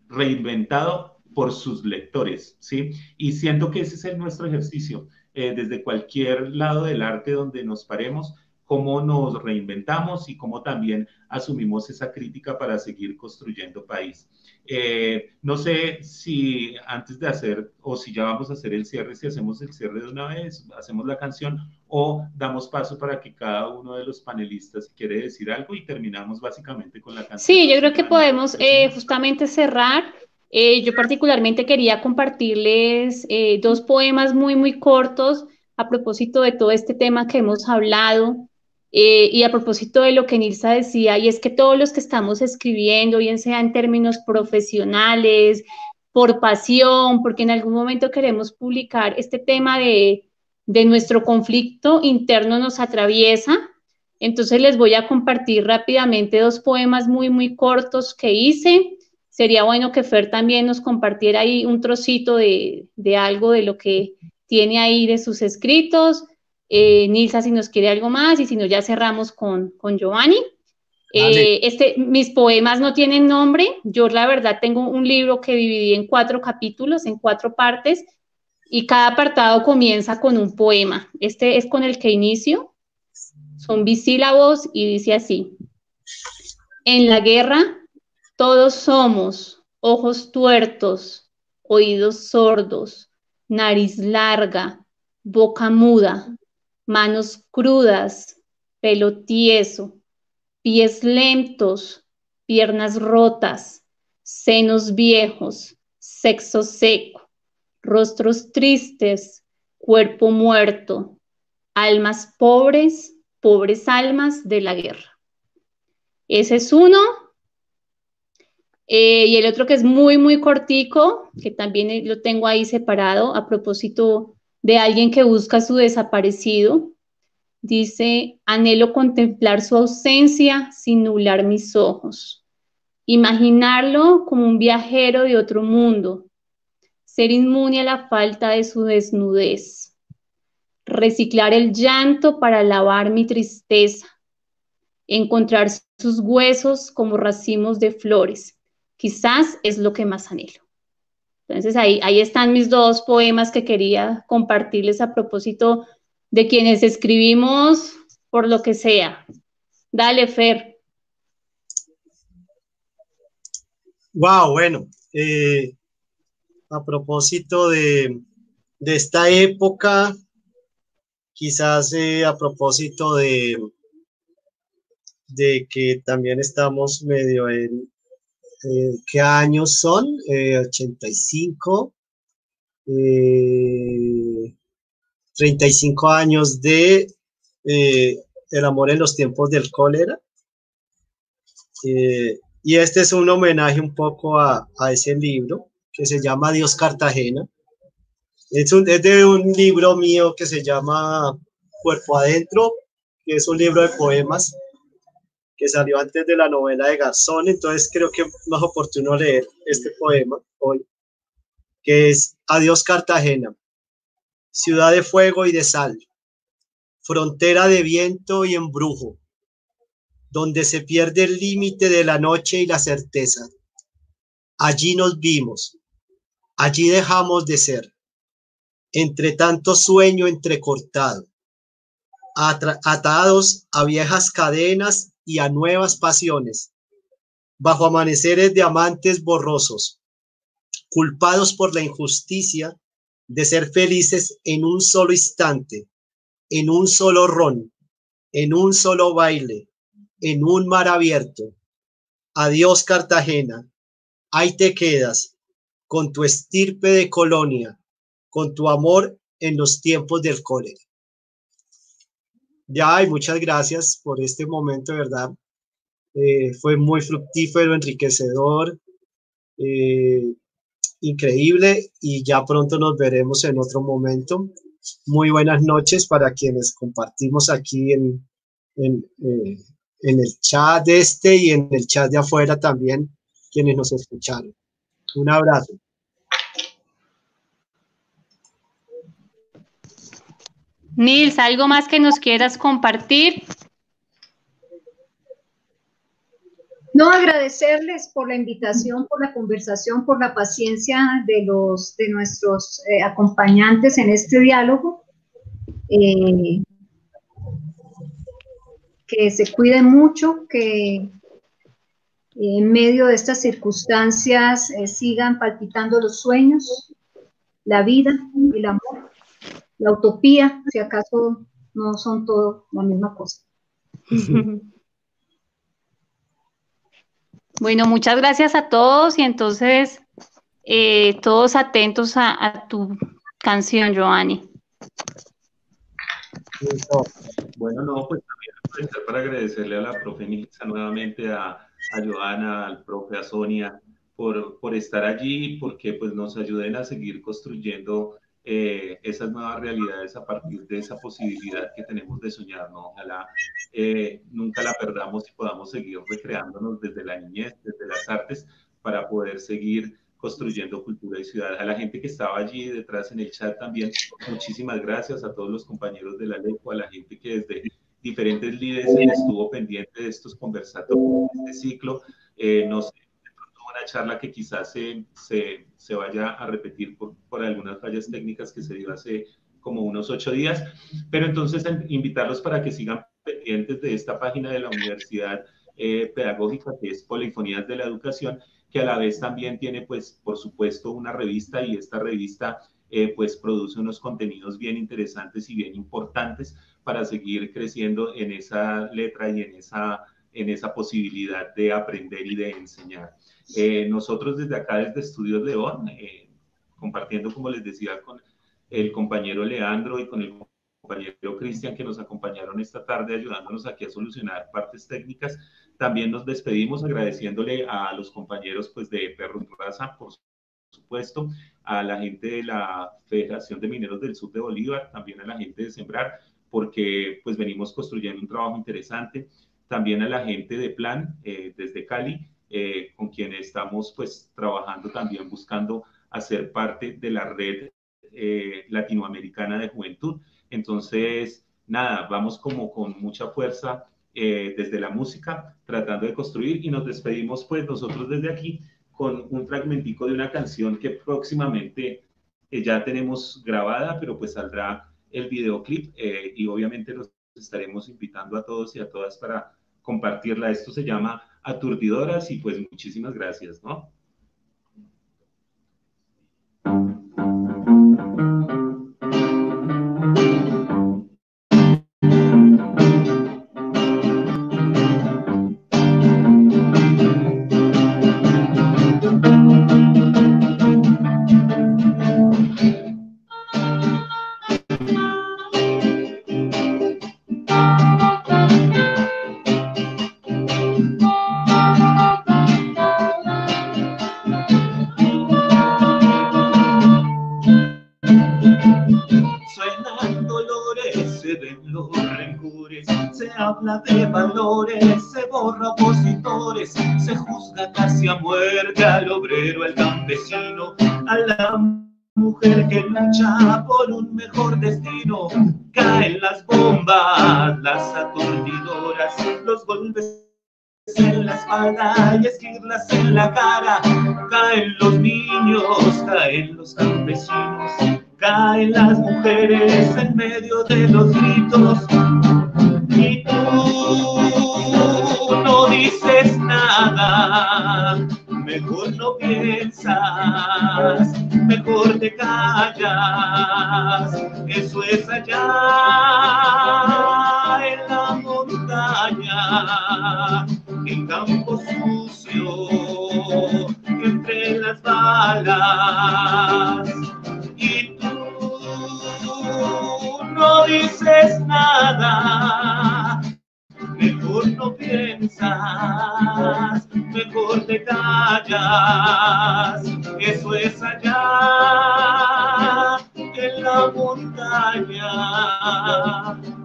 reinventado por sus lectores, ¿sí? Y siento que ese es nuestro ejercicio, eh, desde cualquier lado del arte donde nos paremos, cómo nos reinventamos y cómo también asumimos esa crítica para seguir construyendo país. Eh, no sé si antes de hacer o si ya vamos a hacer el cierre, si hacemos el cierre de una vez, hacemos la canción o damos paso para que cada uno de los panelistas quiere decir algo y terminamos básicamente con la canción. Sí, yo creo que podemos eh, justamente cerrar. Eh, yo particularmente quería compartirles dos poemas muy, muy cortos a propósito de todo este tema que hemos hablado. Eh, y a propósito de lo que Nilsa decía, y es que todos los que estamos escribiendo, bien sea en términos profesionales, por pasión, porque en algún momento queremos publicar este tema de, de nuestro conflicto interno nos atraviesa. Entonces les voy a compartir rápidamente dos poemas muy, muy cortos que hice. Sería bueno que Fer también nos compartiera ahí un trocito de, de algo de lo que tiene ahí de sus escritos. Eh, Nilsa, si nos quiere algo más, y si no, ya cerramos con, con Giovanni. Eh, este, mis poemas no tienen nombre. Yo, la verdad, tengo un libro que dividí en cuatro capítulos, en cuatro partes, y cada apartado comienza con un poema. Este es con el que inicio. Son bisílabos y dice así. En la guerra, todos somos ojos tuertos, oídos sordos, nariz larga, boca muda, manos crudas, pelo tieso, pies lentos, piernas rotas, senos viejos, sexo seco, rostros tristes, cuerpo muerto, almas pobres, pobres almas de la guerra. Ese es uno. Eh, y el otro que es muy, muy cortico, que también lo tengo ahí separado a propósito de alguien que busca su desaparecido. Dice, anhelo contemplar su ausencia sin nublar mis ojos, imaginarlo como un viajero de otro mundo, ser inmune a la falta de su desnudez, reciclar el llanto para lavar mi tristeza, encontrar sus huesos como racimos de flores. Quizás es lo que más anhelo. Entonces ahí, ahí están mis dos poemas que quería compartirles a propósito de quienes escribimos por lo que sea. Dale, Fer. Wow, bueno, eh, a propósito de, esta época, quizás eh, a propósito de, de que también estamos medio en, eh, ¿qué años son? 85, eh, 35 eh, años de El amor en los tiempos del cólera. y este es un homenaje un poco a, ese libro que se llama Dios Cartagena. Es, un, es de un libro mío que se llama Cuerpo Adentro, que es un libro de poemas que salió antes de la novela de Garzón, entonces creo que es más oportuno leer este poema hoy, que es Adiós Cartagena, ciudad de fuego y de sal, frontera de viento y embrujo, donde se pierde el límite de la noche y la certeza. Allí nos vimos, allí dejamos de ser, entre tanto sueño entrecortado, atados a viejas cadenas y a nuevas pasiones, bajo amaneceres de amantes borrosos, culpados por la injusticia de ser felices en un solo instante, en un solo ron, en un solo baile, en un mar abierto. Adiós Cartagena, ahí te quedas, con tu estirpe de colonia, con tu amor en los tiempos del cólera. Ya, y muchas gracias por este momento, ¿verdad? Eh, fue muy fructífero, enriquecedor, eh, increíble y ya pronto nos veremos en otro momento. Muy buenas noches para quienes compartimos aquí en, en, eh, el chat de este y en el chat de afuera también, quienes nos escucharon. Un abrazo. Nils, ¿algo más que nos quieras compartir? No, agradecer agradecerles por la invitación, por la conversación, por la paciencia de, los, de nuestros eh, acompañantes en este diálogo. Eh, que se cuiden mucho, que en medio de estas circunstancias eh, sigan palpitando los sueños, la vida, el amor, la utopía, si acaso no son todo la misma cosa. Bueno, muchas gracias a todos y entonces eh, todos atentos a, tu canción, Giovanni. Bueno, no, pues también para agradecerle a la profe Nilsa nuevamente, a, a Joana, al profe, a Sonia, por, por estar allí, porque pues nos ayuden a seguir construyendo eh, esas nuevas realidades a partir de esa posibilidad que tenemos de soñar, ¿no? Ojalá eh, nunca la perdamos y podamos seguir recreándonos desde la niñez, desde las artes, para poder seguir construyendo cultura y ciudad. A la gente que estaba allí detrás en el chat también, muchísimas gracias a todos los compañeros de la LECO, a la gente que desde diferentes líderes estuvo pendiente de estos conversatorios, de este ciclo. Eh, nos una charla que quizás se, se, se vaya a repetir por, por, algunas fallas técnicas que se dio hace como unos ocho días, pero entonces invitarlos para que sigan pendientes de esta página de la Universidad eh, Pedagógica, que es Polifonías de la Educación, que a la vez también tiene, pues, por supuesto, una revista y esta revista, eh, pues, produce unos contenidos bien interesantes y bien importantes para seguir creciendo en esa letra y en esa, en esa posibilidad de aprender y de enseñar. Eh, nosotros desde acá, desde Estudios León, eh, compartiendo, como les decía, con el compañero Leandro y con el compañero Cristian que nos acompañaron esta tarde ayudándonos aquí a solucionar partes técnicas. También nos despedimos agradeciéndole a los compañeros pues, de Perro Raza, por supuesto, a la gente de la Federación de Mineros del Sur de Bolívar, también a la gente de Sembrar, porque pues venimos construyendo un trabajo interesante, también a la gente de Plan eh, desde Cali, eh, con quien estamos pues trabajando también buscando hacer parte de la red eh, latinoamericana de juventud. Entonces, nada, vamos como con mucha fuerza eh, desde la música, tratando de construir y nos despedimos pues nosotros desde aquí con un fragmentico de una canción que próximamente ya tenemos grabada, pero pues saldrá el videoclip y obviamente los estaremos invitando a todos y a todas para compartirla. Esto se llama aturdidoras y pues muchísimas gracias, ¿no? Que lucha por un mejor destino. Caen las bombas, las aturdidoras, los golpes en la espalda y esquirlas en la cara. Caen los niños, caen los campesinos, caen las mujeres en medio de los gritos y tú no dices nada, mejor no piensas, mejor te callas, eso es allá en la montaña, en campo sucio, entre las balas, y tú no dices nada, no piensas, mejor te callas, eso es allá en la montaña,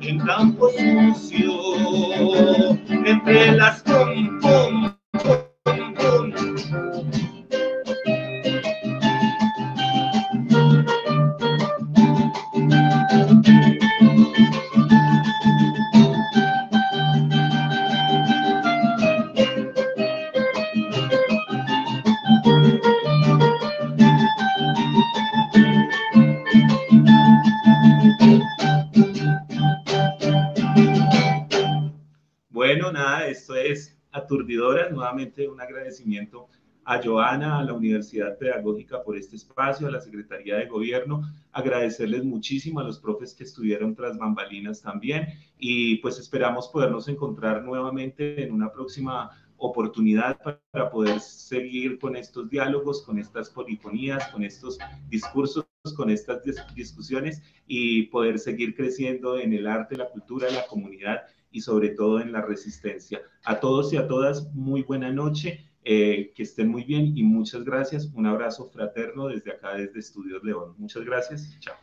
en campo sucio, entre las pum, pum, aturdidoras. Nuevamente un agradecimiento a Joana, a la Universidad Pedagógica por este espacio, a la Secretaría de Gobierno, agradecerles muchísimo a los profes que estuvieron tras bambalinas también y pues esperamos podernos encontrar nuevamente en una próxima oportunidad para poder seguir con estos diálogos, con estas polifonías, con estos discursos, con estas discusiones y poder seguir creciendo en el arte, la cultura, la comunidad y sobre todo en la resistencia. A todos y a todas, muy buena noche eh, que estén muy bien y muchas gracias. Un abrazo fraterno desde acá, desde Estudios León. Muchas gracias. Chao.